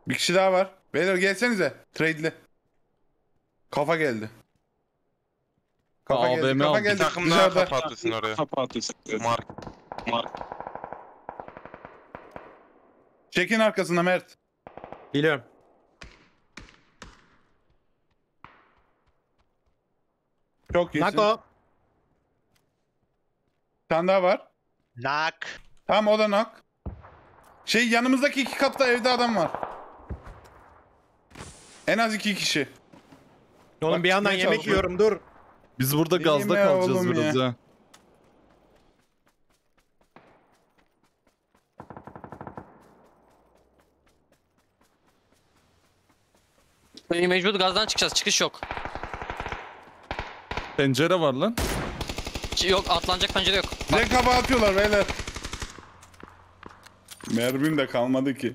Bir kişi daha var. Beyler gelsenize. Trade'li. Kafa geldi. Kafa geldi. Kafa geldi. Bir takım daha Dışarıda. kapattısın oraya. Mark. Çekin arkasına Mert. Biliyorum. Çok iyisin. Nako. Bir tane daha var. Nak. Tamam o da knock. Şey yanımızdaki iki katta evde adam var. En az iki kişi. Oğlum Bak, bir yandan çıkmaya yemek çalışıyorum. yiyorum dur. Biz burada Bileyim gazda ya kalacağız oğlum biraz ya. ya. Mecbur gazdan çıkacağız. Çıkış yok. Pencere var lan. Ç- Yok atlanacak pencere yok. Direkt kafa atıyorlar beyler. Mermim de kalmadı ki.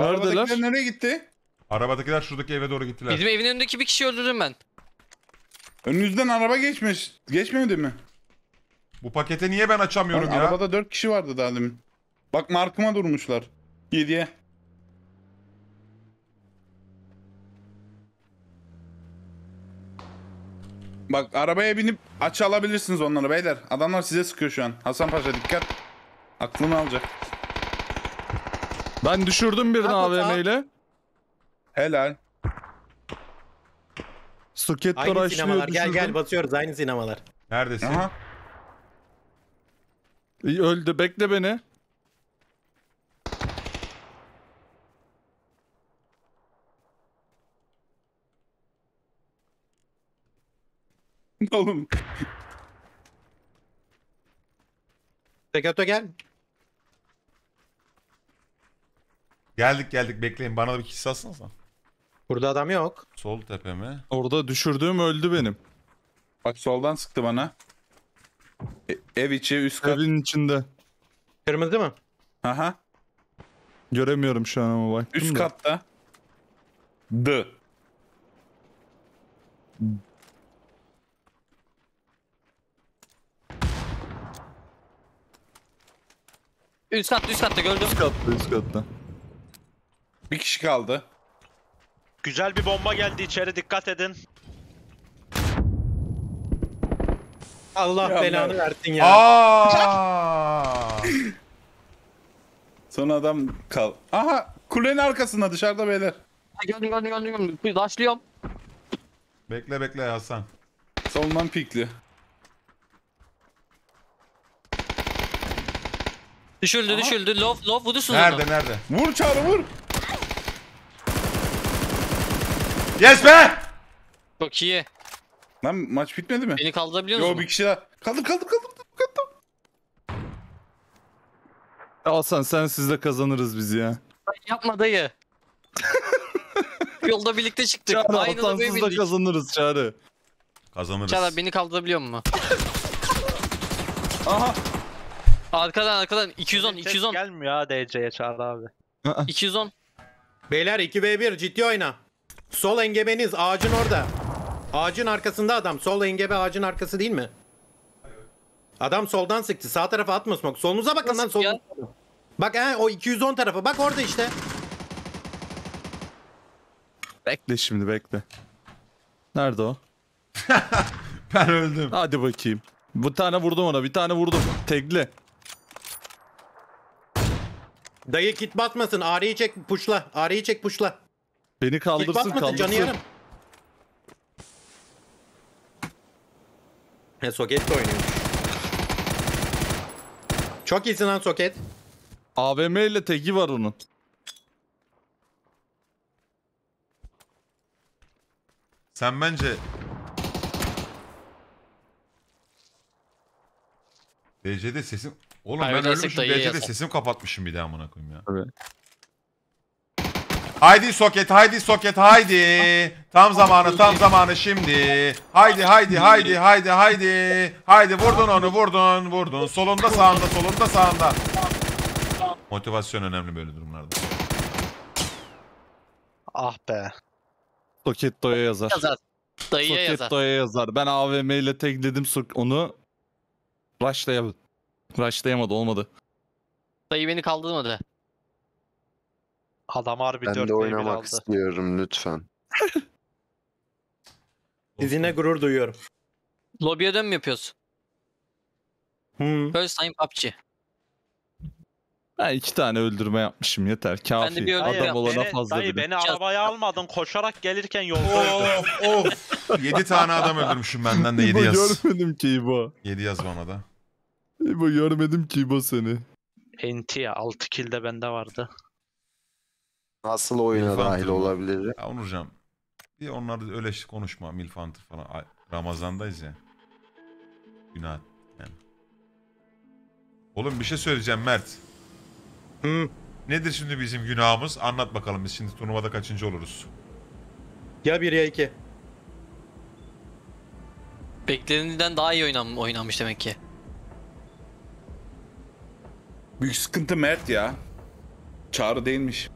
Bu Neredeler? arabadakiler nereye gitti? Arabadakiler şuradaki eve doğru gittiler. Bizim evin önündeki bir kişi öldürdüm ben. Önünüzden araba geçmiş. Geçmedi mi? Bu paketi niye ben açamıyorum Lan ya? Arabada 4 kişi vardı daha demin. Bak markıma durmuşlar. 7'ye. Bak arabaya binip açı alabilirsiniz onları beyler. Adamlar size sıkıyor şu an. Hasan Paşa dikkat. Aklını alacak. Ben düşürdüm birini AVM ile. Helal. Soketler Aynı açlıyor sinemalar. Gel düşürdüm. gel basıyoruz aynı sinemalar. Neredesin? Aha. İyi, Öldü bekle beni. Oğlum. Tekato gel. Geldik geldik bekleyin. Bana da bir kişi atsanıza. Burada adam yok. Sol tepeme. Orada düşürdüğüm öldü benim. Bak soldan sıktı bana. E- ev içi üst kat. Evin içinde. Kırmızı mı? Aha. Göremiyorum şu an ama baktım Üst da. katta. D. Üst katta üst katta gördüm. Üst katta üst katta. Bir kişi kaldı. Güzel bir bomba geldi içeri dikkat edin. Allah Ya belanı ben- versin ya. Aa! Son adam kal. Aha kulenin arkasında dışarıda beyler. Gördüm gördüm gördüm. gördüm. Bir Başlıyorum. bekle bekle Hasan. Solundan pikli. Düşüldü düşüldü. Love love vurursunuz Nerede onu. nerede? Vur çağrı vur. Yes be! Çok iyi. Lan maç bitmedi mi? Beni kaldırabiliyor Yo musun? bir kişi daha. Kaldır kaldır kaldır. kaldır. Hasan sen sizle kazanırız biz ya. Yapma dayı. Yolda birlikte çıktık. Çağrı Aynı arabaya da bindik. kazanırız Çağrı. Kazanırız. Çağrı beni kaldırabiliyor mu? Aha. Arkadan arkadan 210 Ses 210 Gelmiyor ha DC'ye çağırdı abi. 210. Beyler 2v1 ciddi oyna. Sol engebeniz ağacın orada. Ağacın arkasında adam. Sol engebe ağacın arkası değil mi? Adam soldan sıktı. Sağ tarafa atma smoke. Solunuza bakın lan ya? solun. Bak he o 210 tarafı. Bak orada işte. Bekle şimdi bekle. Nerede o? Ben öldüm. Hadi bakayım. Bir tane vurdum ona bir tane vurdum. Tekle. Dayı kit basmasın. Ağrıyı çek puşla. Ağrıyı çek puşla. Beni kaldırsın basmasın canı kaldırsın. yarım. He soket de oynuyor. Çok iyisin lan soket. AVM ile teki var onun. Sen bence... DC'de sesim... Oğlum ben Kaybedersek ölmüşüm. DC'de sesim kapatmışım bir daha amına koyayım ya. Tabii. Haydi soket, haydi soket, haydi. Tam zamanı, tam zamanı şimdi. Haydi, haydi, haydi, haydi, haydi. Haydi vurdun onu, vurdun, vurdun. Solunda, sağında, solunda, sağında. Motivasyon önemli böyle durumlarda. Ah be. Soket doya yazar. Yazar. Dayıya Soket yazar. doya yazar. Ben AVM ile tekledim onu. Rushlayamadı. Rushlayamadı olmadı. Dayı beni kaldırmadı. Adam harbi Ben 4 de v 1 oynamak aldı. istiyorum lütfen. Sizinle gurur duyuyorum. Lobiye dön mü yapıyoruz? Hmm. First time PUBG. Ben iki tane öldürme yapmışım yeter. Kafi. de bir Adam yaptım. olana beni, fazla dayı beni arabaya almadın koşarak gelirken yolda öldüm. Of of. 7 tane adam öldürmüşüm benden de 7 İbo yaz. görmedim ki İbo. 7 yaz bana da. İbo görmedim ki İbo seni. NT ya 6 kill de bende vardı. Nasıl oyuna İrfan dahil olabilir? Ya Onurcan. Bir onları öyle şey konuşma. Milfantır falan. Ay, Ramazandayız ya. Günah yani. Oğlum bir şey söyleyeceğim Mert. Hmm. Nedir şimdi bizim günahımız? Anlat bakalım biz şimdi turnuvada kaçıncı oluruz? Ya 1 ya 2. Beklenenden daha iyi oynam oynanmış demek ki. Büyük sıkıntı Mert ya. Çağrı değilmiş.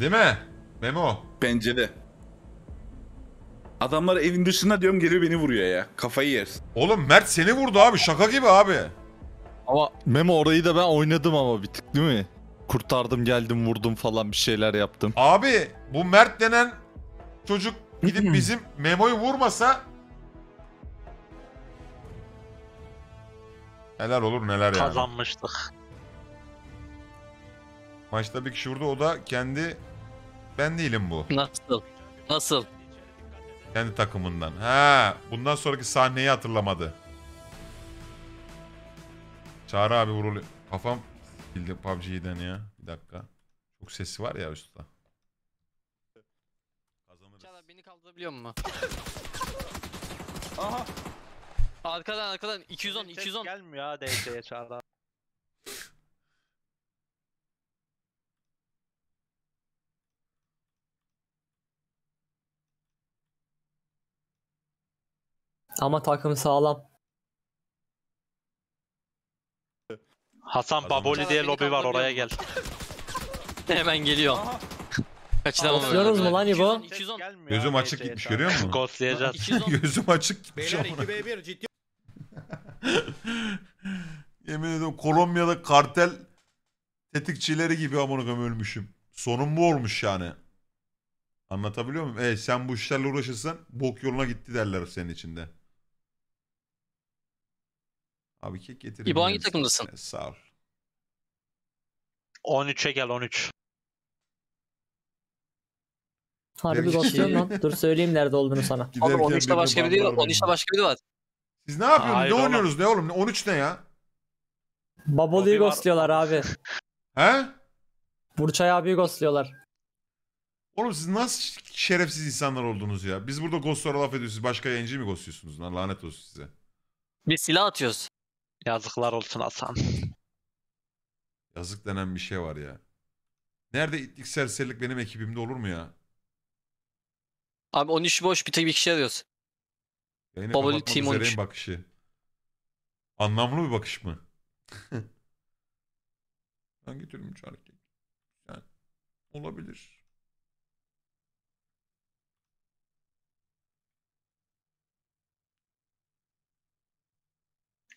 Değil mi? Memo. Bence de. Adamlar evin dışında diyorum geliyor beni vuruyor ya. Kafayı yersin. Oğlum Mert seni vurdu abi. Şaka gibi abi. Ama Memo orayı da ben oynadım ama bir tık değil mi? Kurtardım geldim vurdum falan bir şeyler yaptım. Abi bu Mert denen çocuk gidip bizim Memo'yu vurmasa neler olur neler yani. Kazanmıştık. Maçta bir kişi vurdu o da kendi ben değilim bu. Nasıl? Nasıl? Kendi takımından. Ha, bundan sonraki sahneyi hatırlamadı. Çağrı abi vuruluyor. Kafam bildi PUBG'den ya. Bir dakika. Çok sesi var ya üstte. Kazanırız. Çağlar beni kaldırabiliyor mu? Arkadan arkadan 210 Ses 210. Gelmiyor ha DC'ye Çağrı. Ama takım sağlam. Hasan. Baboli diye lobi var oraya gel. Hemen geliyor. Kaçıramam mu lan İbo? 210 210. Gelmiyor Gözüm ha açık DC'ye gitmiş, görüyor musun? Ghostlayacağız. 210. Gözüm açık gitmiş Beyler amına. 2v1 ciddi. Yemin ediyorum Kolombiya'da kartel tetikçileri gibi amına koyayım ölmüşüm. Sonum bu olmuş yani. Anlatabiliyor muyum? E sen bu işlerle uğraşırsan bok yoluna gitti derler senin içinde. Abi kek getireyim. İbo hangi takımdasın? Sağ ol. 13'e gel 13. Harbi Belki- basıyorum lan. Dur söyleyeyim nerede olduğunu sana. Oğlum Giderken 13'te beni başka biri var. banlarlar 13'te beni. başka biri var. Siz ne yapıyorsunuz? Hayır ne oğlum. oynuyoruz ne oğlum? 13 ne ya? Var. ghostluyorlar abi. He? Burçay abiyi ghostluyorlar. Oğlum siz nasıl şerefsiz insanlar oldunuz ya? Biz burada ghostlara laf ediyoruz. Siz başka yayıncıyı mı ghostluyorsunuz lan? Lanet olsun size. Bir silah atıyoruz. Yazıklar olsun Hasan. Yazık denen bir şey var ya. Nerede itlik serserilik benim ekibimde olur mu ya? Abi 13 boş bir tek bir kişi arıyoruz. Yayını Babali kapatmak Team üzereyim 13. bakışı. Anlamlı bir bakış mı? ben getiririm çarkı. Yani olabilir.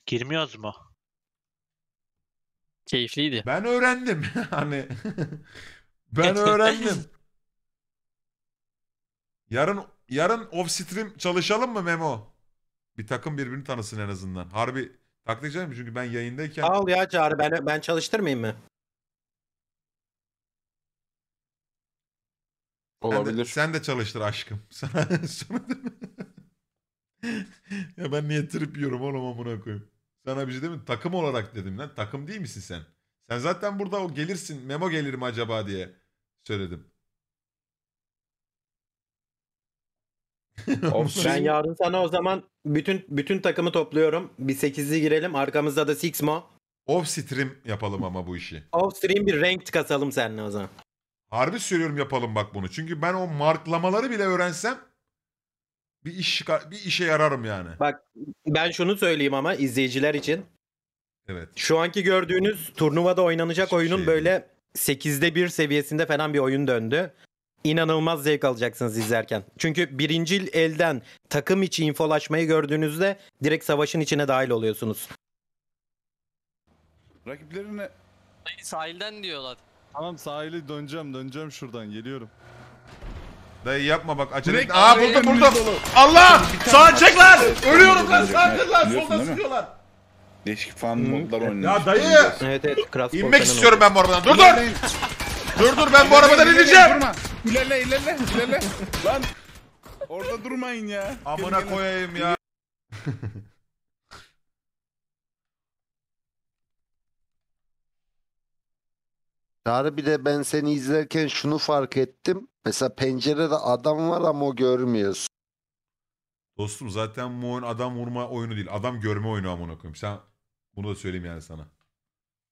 Girmiyoruz mu? Keyifliydi. Ben öğrendim. hani ben öğrendim. Yarın yarın off stream çalışalım mı Memo? Bir takım birbirini tanısın en azından. Harbi taktik canım çünkü ben yayındayken Al ya Çağrı ben, ben çalıştırmayayım mı? Sen de- Olabilir. Sen de, çalıştır aşkım. Sana, sana ya ben niye trip yiyorum oğlum amına koyayım. Sana bir şey demin takım olarak dedim lan. Takım değil misin sen? Sen zaten burada o gelirsin. Memo gelir mi acaba diye söyledim. Of. Ben yarın sana o zaman bütün bütün takımı topluyorum. Bir 8'li girelim. Arkamızda da Sixmo. Off stream yapalım ama bu işi. Off stream bir ranked kasalım seninle o zaman. Harbi söylüyorum yapalım bak bunu. Çünkü ben o marklamaları bile öğrensem bir iş çıkar- bir işe yararım yani. Bak ben şunu söyleyeyim ama izleyiciler için. Evet. Şu anki gördüğünüz turnuvada oynanacak Hiçbir oyunun şey böyle 8'de 1 seviyesinde falan bir oyun döndü. İnanılmaz zevk alacaksınız izlerken. Çünkü birincil elden takım içi infolaşmayı gördüğünüzde direkt savaşın içine dahil oluyorsunuz. Rakiplerine sahilden diyorlar. Tamam sahile döneceğim döneceğim şuradan geliyorum. Dayı yapma bak acele etme. Aa buldum buldum. Allah! Sağa çek lan! Ölüyorum lan Biliyorsun sağa çek lan! Soldan mi? sıkıyorlar. değişik fan modlar oynuyor. Ya dayı! Evet evet. Cross İnmek istiyorum ben bu arabadan. Dur dur! Dur dur ben bu arabadan ineceğim. Durma. İlerle ilerle ilerle. Lan. Orada durmayın ya. Amına koyayım ya. Çağrı bir de ben seni izlerken şunu fark ettim. Mesela pencerede adam var ama o görmüyorsun. Dostum zaten bu oyun adam vurma oyunu değil. Adam görme oyunu amına koyayım. Sen bunu da söyleyeyim yani sana.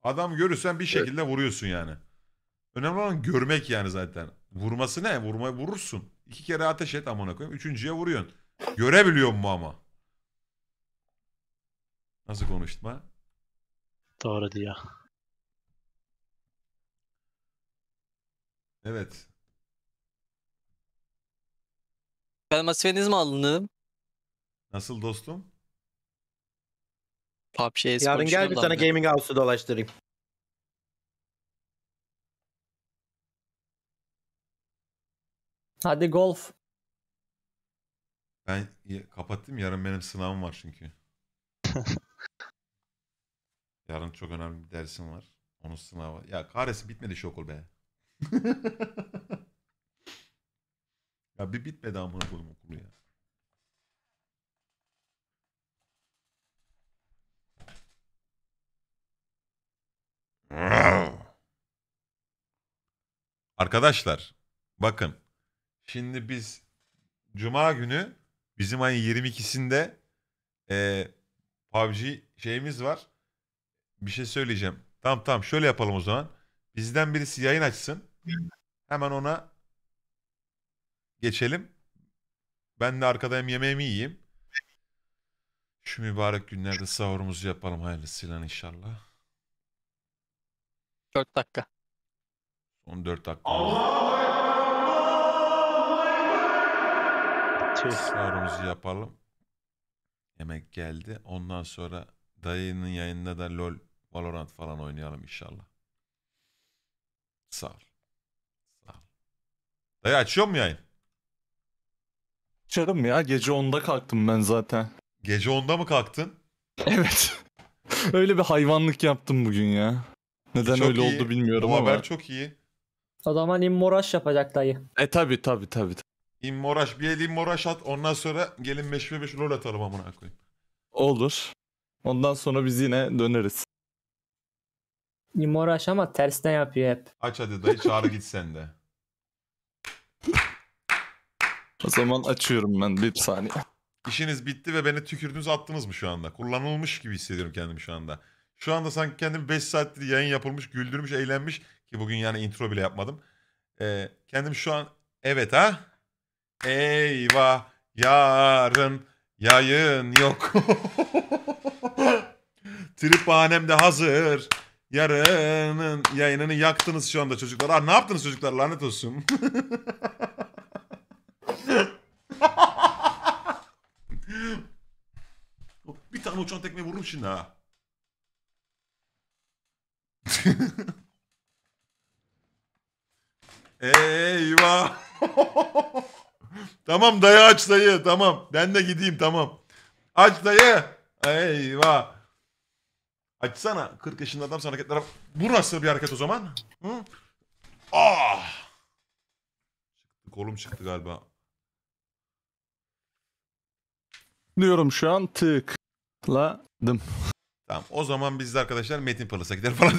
Adam görürsen bir şekilde vuruyorsun yani. Önemli olan görmek yani zaten. Vurması ne? Vurma vurursun. İki kere ateş et amına koyayım. Üçüncüye vuruyorsun. Görebiliyor mu ama? Nasıl konuştum ha? Doğru diyor. Evet. Ben masifeniz mi alındım? Nasıl dostum? PUBG'ye Yarın gel bir sana gaming house'u dolaştırayım. Hadi golf. Ben kapattım. Yarın benim sınavım var çünkü. Yarın çok önemli bir dersim var. Onun sınavı. Ya kahretsin bitmedi şu okul be. ya bir bitmedi amına koyayım okulu ya. Arkadaşlar bakın şimdi biz Cuma günü bizim ayın 22'sinde eee PUBG şeyimiz var. Bir şey söyleyeceğim. Tamam tamam şöyle yapalım o zaman. Bizden birisi yayın açsın. Hemen ona geçelim. Ben de arkada hem yemeğimi yiyeyim. Şu mübarek günlerde sahurumuzu yapalım hayırlısıyla inşallah. 4 dakika. Son 4 dakika. Sahurumuzu yapalım. Yemek geldi. Ondan sonra dayının yayında da LoL, Valorant falan oynayalım inşallah. Sağ ol. Sağ ol. Dayı açıyor mu yayın? Çarım ya gece 10'da kalktım ben zaten. Gece 10'da mı kalktın? Evet. öyle bir hayvanlık yaptım bugün ya. Neden Çok öyle iyi. oldu bilmiyorum Bu ama. haber çok iyi. O zaman immoraş yapacak dayı. E tabi tabi tabi. İmmoraş bir el immoraş at ondan sonra gelin 5 ve 5 LoL atalım amına koyayım. Olur. Ondan sonra biz yine döneriz. İmmoraş ama tersten yapıyor hep. Aç hadi dayı çağrı git sen de. O zaman açıyorum ben bir saniye. İşiniz bitti ve beni tükürdünüz attınız mı şu anda? Kullanılmış gibi hissediyorum kendimi şu anda. Şu anda sanki kendimi 5 saattir yayın yapılmış, güldürmüş, eğlenmiş ki bugün yani intro bile yapmadım. Ee, kendim şu an evet ha? Eyvah yarın yayın yok. Triphanem de hazır. Yarının yayınını yaktınız şu anda çocuklar. Aa, ne yaptınız çocuklar lanet olsun. bir tane uçan tekmeyi vururum şimdi ha. Eyvah. tamam dayı aç dayı tamam. Ben de gideyim tamam. Aç dayı. Eyvah. Açsana. 40 yaşında adam sana hareketler. Bu nasıl bir hareket o zaman? Hı? Ah. Kolum çıktı galiba. Diyorum şu an tıkladım. Tamam o zaman biz de arkadaşlar Metin Palas'a gider falan.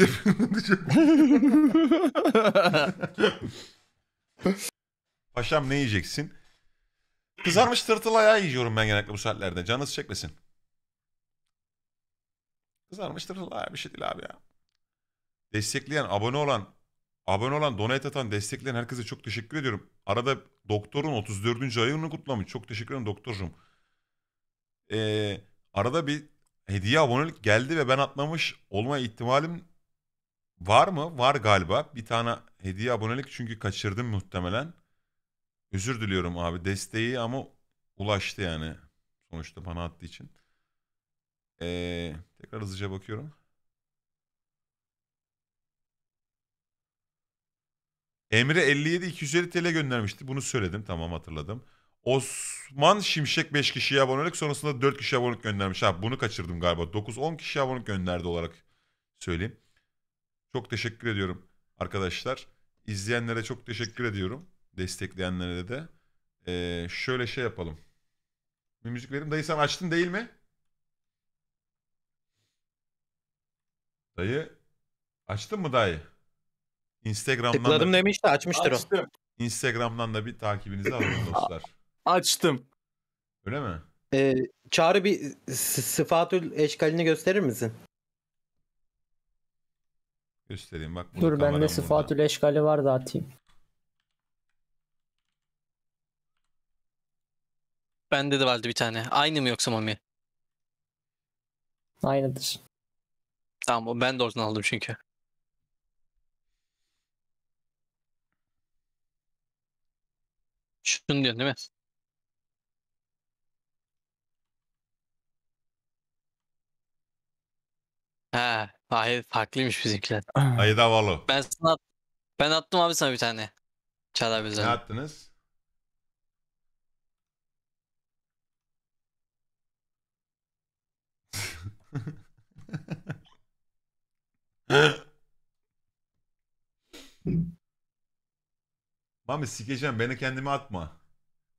Paşam ne yiyeceksin? Kızarmış tırtıl ayağı yiyorum ben genellikle bu saatlerde. Canınız çekmesin. Kızarmış tırtıl ayağı bir şey değil abi ya. Destekleyen, abone olan, abone olan, donate atan, destekleyen herkese çok teşekkür ediyorum. Arada doktorun 34. ayını kutlamış. Çok teşekkür ederim doktorcum. Ee, arada bir hediye abonelik geldi ve ben atlamış olma ihtimalim var mı? Var galiba. Bir tane hediye abonelik çünkü kaçırdım muhtemelen. Özür diliyorum abi. Desteği ama ulaştı yani. Sonuçta bana attığı için. Ee, tekrar hızlıca bakıyorum. Emre 57 250 TL göndermişti. Bunu söyledim. Tamam hatırladım. Osman Şimşek 5 kişiye abonelik sonrasında 4 kişi abonelik göndermiş. Ha bunu kaçırdım galiba. 9-10 kişi abonelik gönderdi olarak söyleyeyim. Çok teşekkür ediyorum arkadaşlar. İzleyenlere çok teşekkür ediyorum. Destekleyenlere de. Ee, şöyle şey yapalım. Bir müzik vereyim. Dayı sen açtın değil mi? Dayı açtın mı dayı? Instagram'dan Tıkladım da, demişti açmıştır o. Açtım. Instagram'dan da bir takibinizi alın dostlar. Açtım. Öyle mi? Ee, Çağrı bir s- sıfatül eşkalini gösterir misin? Göstereyim bak. bunu Dur kameram bende burada. sıfatül eşkali var da atayım. Bende de vardı bir tane. Aynı mı yoksa Mami? Aynıdır. Tamam o ben de oradan aldım çünkü. Şunu diyorsun değil mi? Ha, hayır farklıymış bizimkiler. Dayı da havalı. Ben sana at- ben attım abi sana bir tane. Çağlar Ne Özel. attınız? Mami sikeceğim beni kendime atma.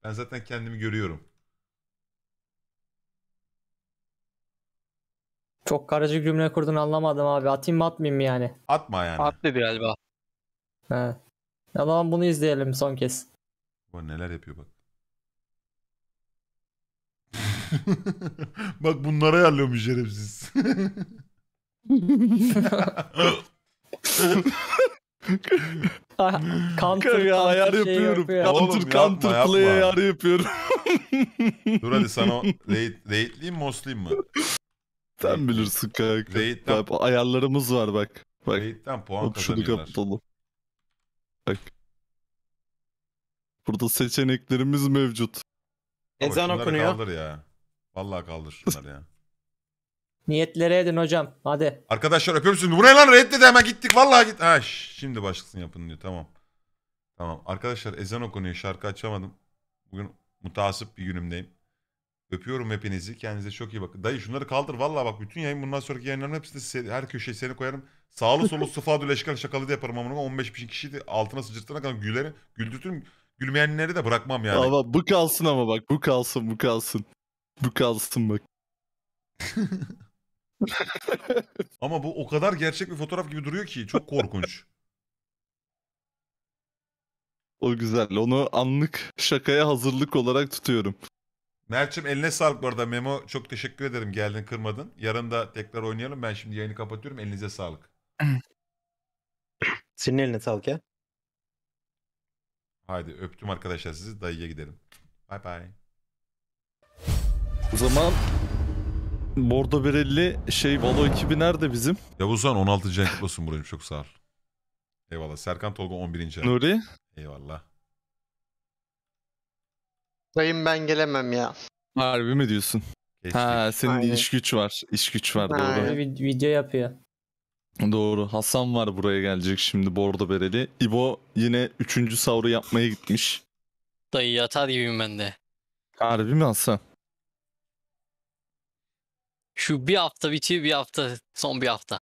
Ben zaten kendimi görüyorum. Çok karıcı cümle kurdun anlamadım abi. Atayım mı atmayayım mı yani? Atma yani. At dedi galiba. He. Ya zaman bunu izleyelim son kez. Bak neler yapıyor bak. bak bunları ayarlıyormuş şerefsiz. Counter, Kanka ayar şey yapıyorum. yapıyor. Oğlum, Counter yapma, counter yapma. play ayarı yapıyorum. Dur hadi sana raid, raidleyeyim mi mı? Sen bilirsin kanka. Raid'den, Bak, ayarlarımız var bak. Bak. raid'den puan Bak şunu kazanıyorlar. kapatalım. Bak. Burada seçeneklerimiz mevcut. Baba Ezan şunları okunuyor. Kaldır ya. Vallahi kaldır şunları ya. Niyetleri edin hocam. Hadi. Arkadaşlar öpüyorum sizi. Bu ne lan reddedi hemen gittik. Vallahi git. Ha şş, şimdi başkasını yapın diyor. Tamam. Tamam. Arkadaşlar ezan okunuyor. Şarkı açamadım. Bugün mutasip bir günümdeyim. Öpüyorum hepinizi. Kendinize çok iyi bakın. Dayı şunları kaldır. Vallahi bak bütün yayın bundan sonraki yayınların hepsinde se- her köşeye seni koyarım. Sağlı solu sıfadül eşkal şakalı da yaparım amına. 15 bin kişi de altına sıçırtana kadar gülerim. Güldürtürüm. Gülmeyenleri de bırakmam yani. Ama bu kalsın ama bak. Bu kalsın bu kalsın. Bu kalsın bak. Ama bu o kadar gerçek bir fotoğraf gibi duruyor ki. Çok korkunç. O güzel. Onu anlık şakaya hazırlık olarak tutuyorum. Mert'cim eline sağlık bu arada. Memo çok teşekkür ederim geldin kırmadın. Yarın da tekrar oynayalım. Ben şimdi yayını kapatıyorum. Elinize sağlık. Senin eline sağlık ya. Haydi öptüm arkadaşlar sizi. Dayıya gidelim. Bay bay. O zaman Bordo Berelli şey Valo ekibi nerede bizim? Yavuzhan 16. renk kutlu olsun Buracığım. Çok sağ ol. Eyvallah. Serkan Tolga 11. ay. Nuri? Eyvallah. Dayım ben gelemem ya. Harbi mi diyorsun? Ha senin Aynen. iş güç var. İş güç var doğru. Aynen. Vid- video yapıyor. Doğru. Hasan var buraya gelecek şimdi bordo bereli. İbo yine 3. savru yapmaya gitmiş. Dayı yatar gibiyim ben de. Harbi mi Hasan? Şu bir hafta bitiyor bir hafta son bir hafta.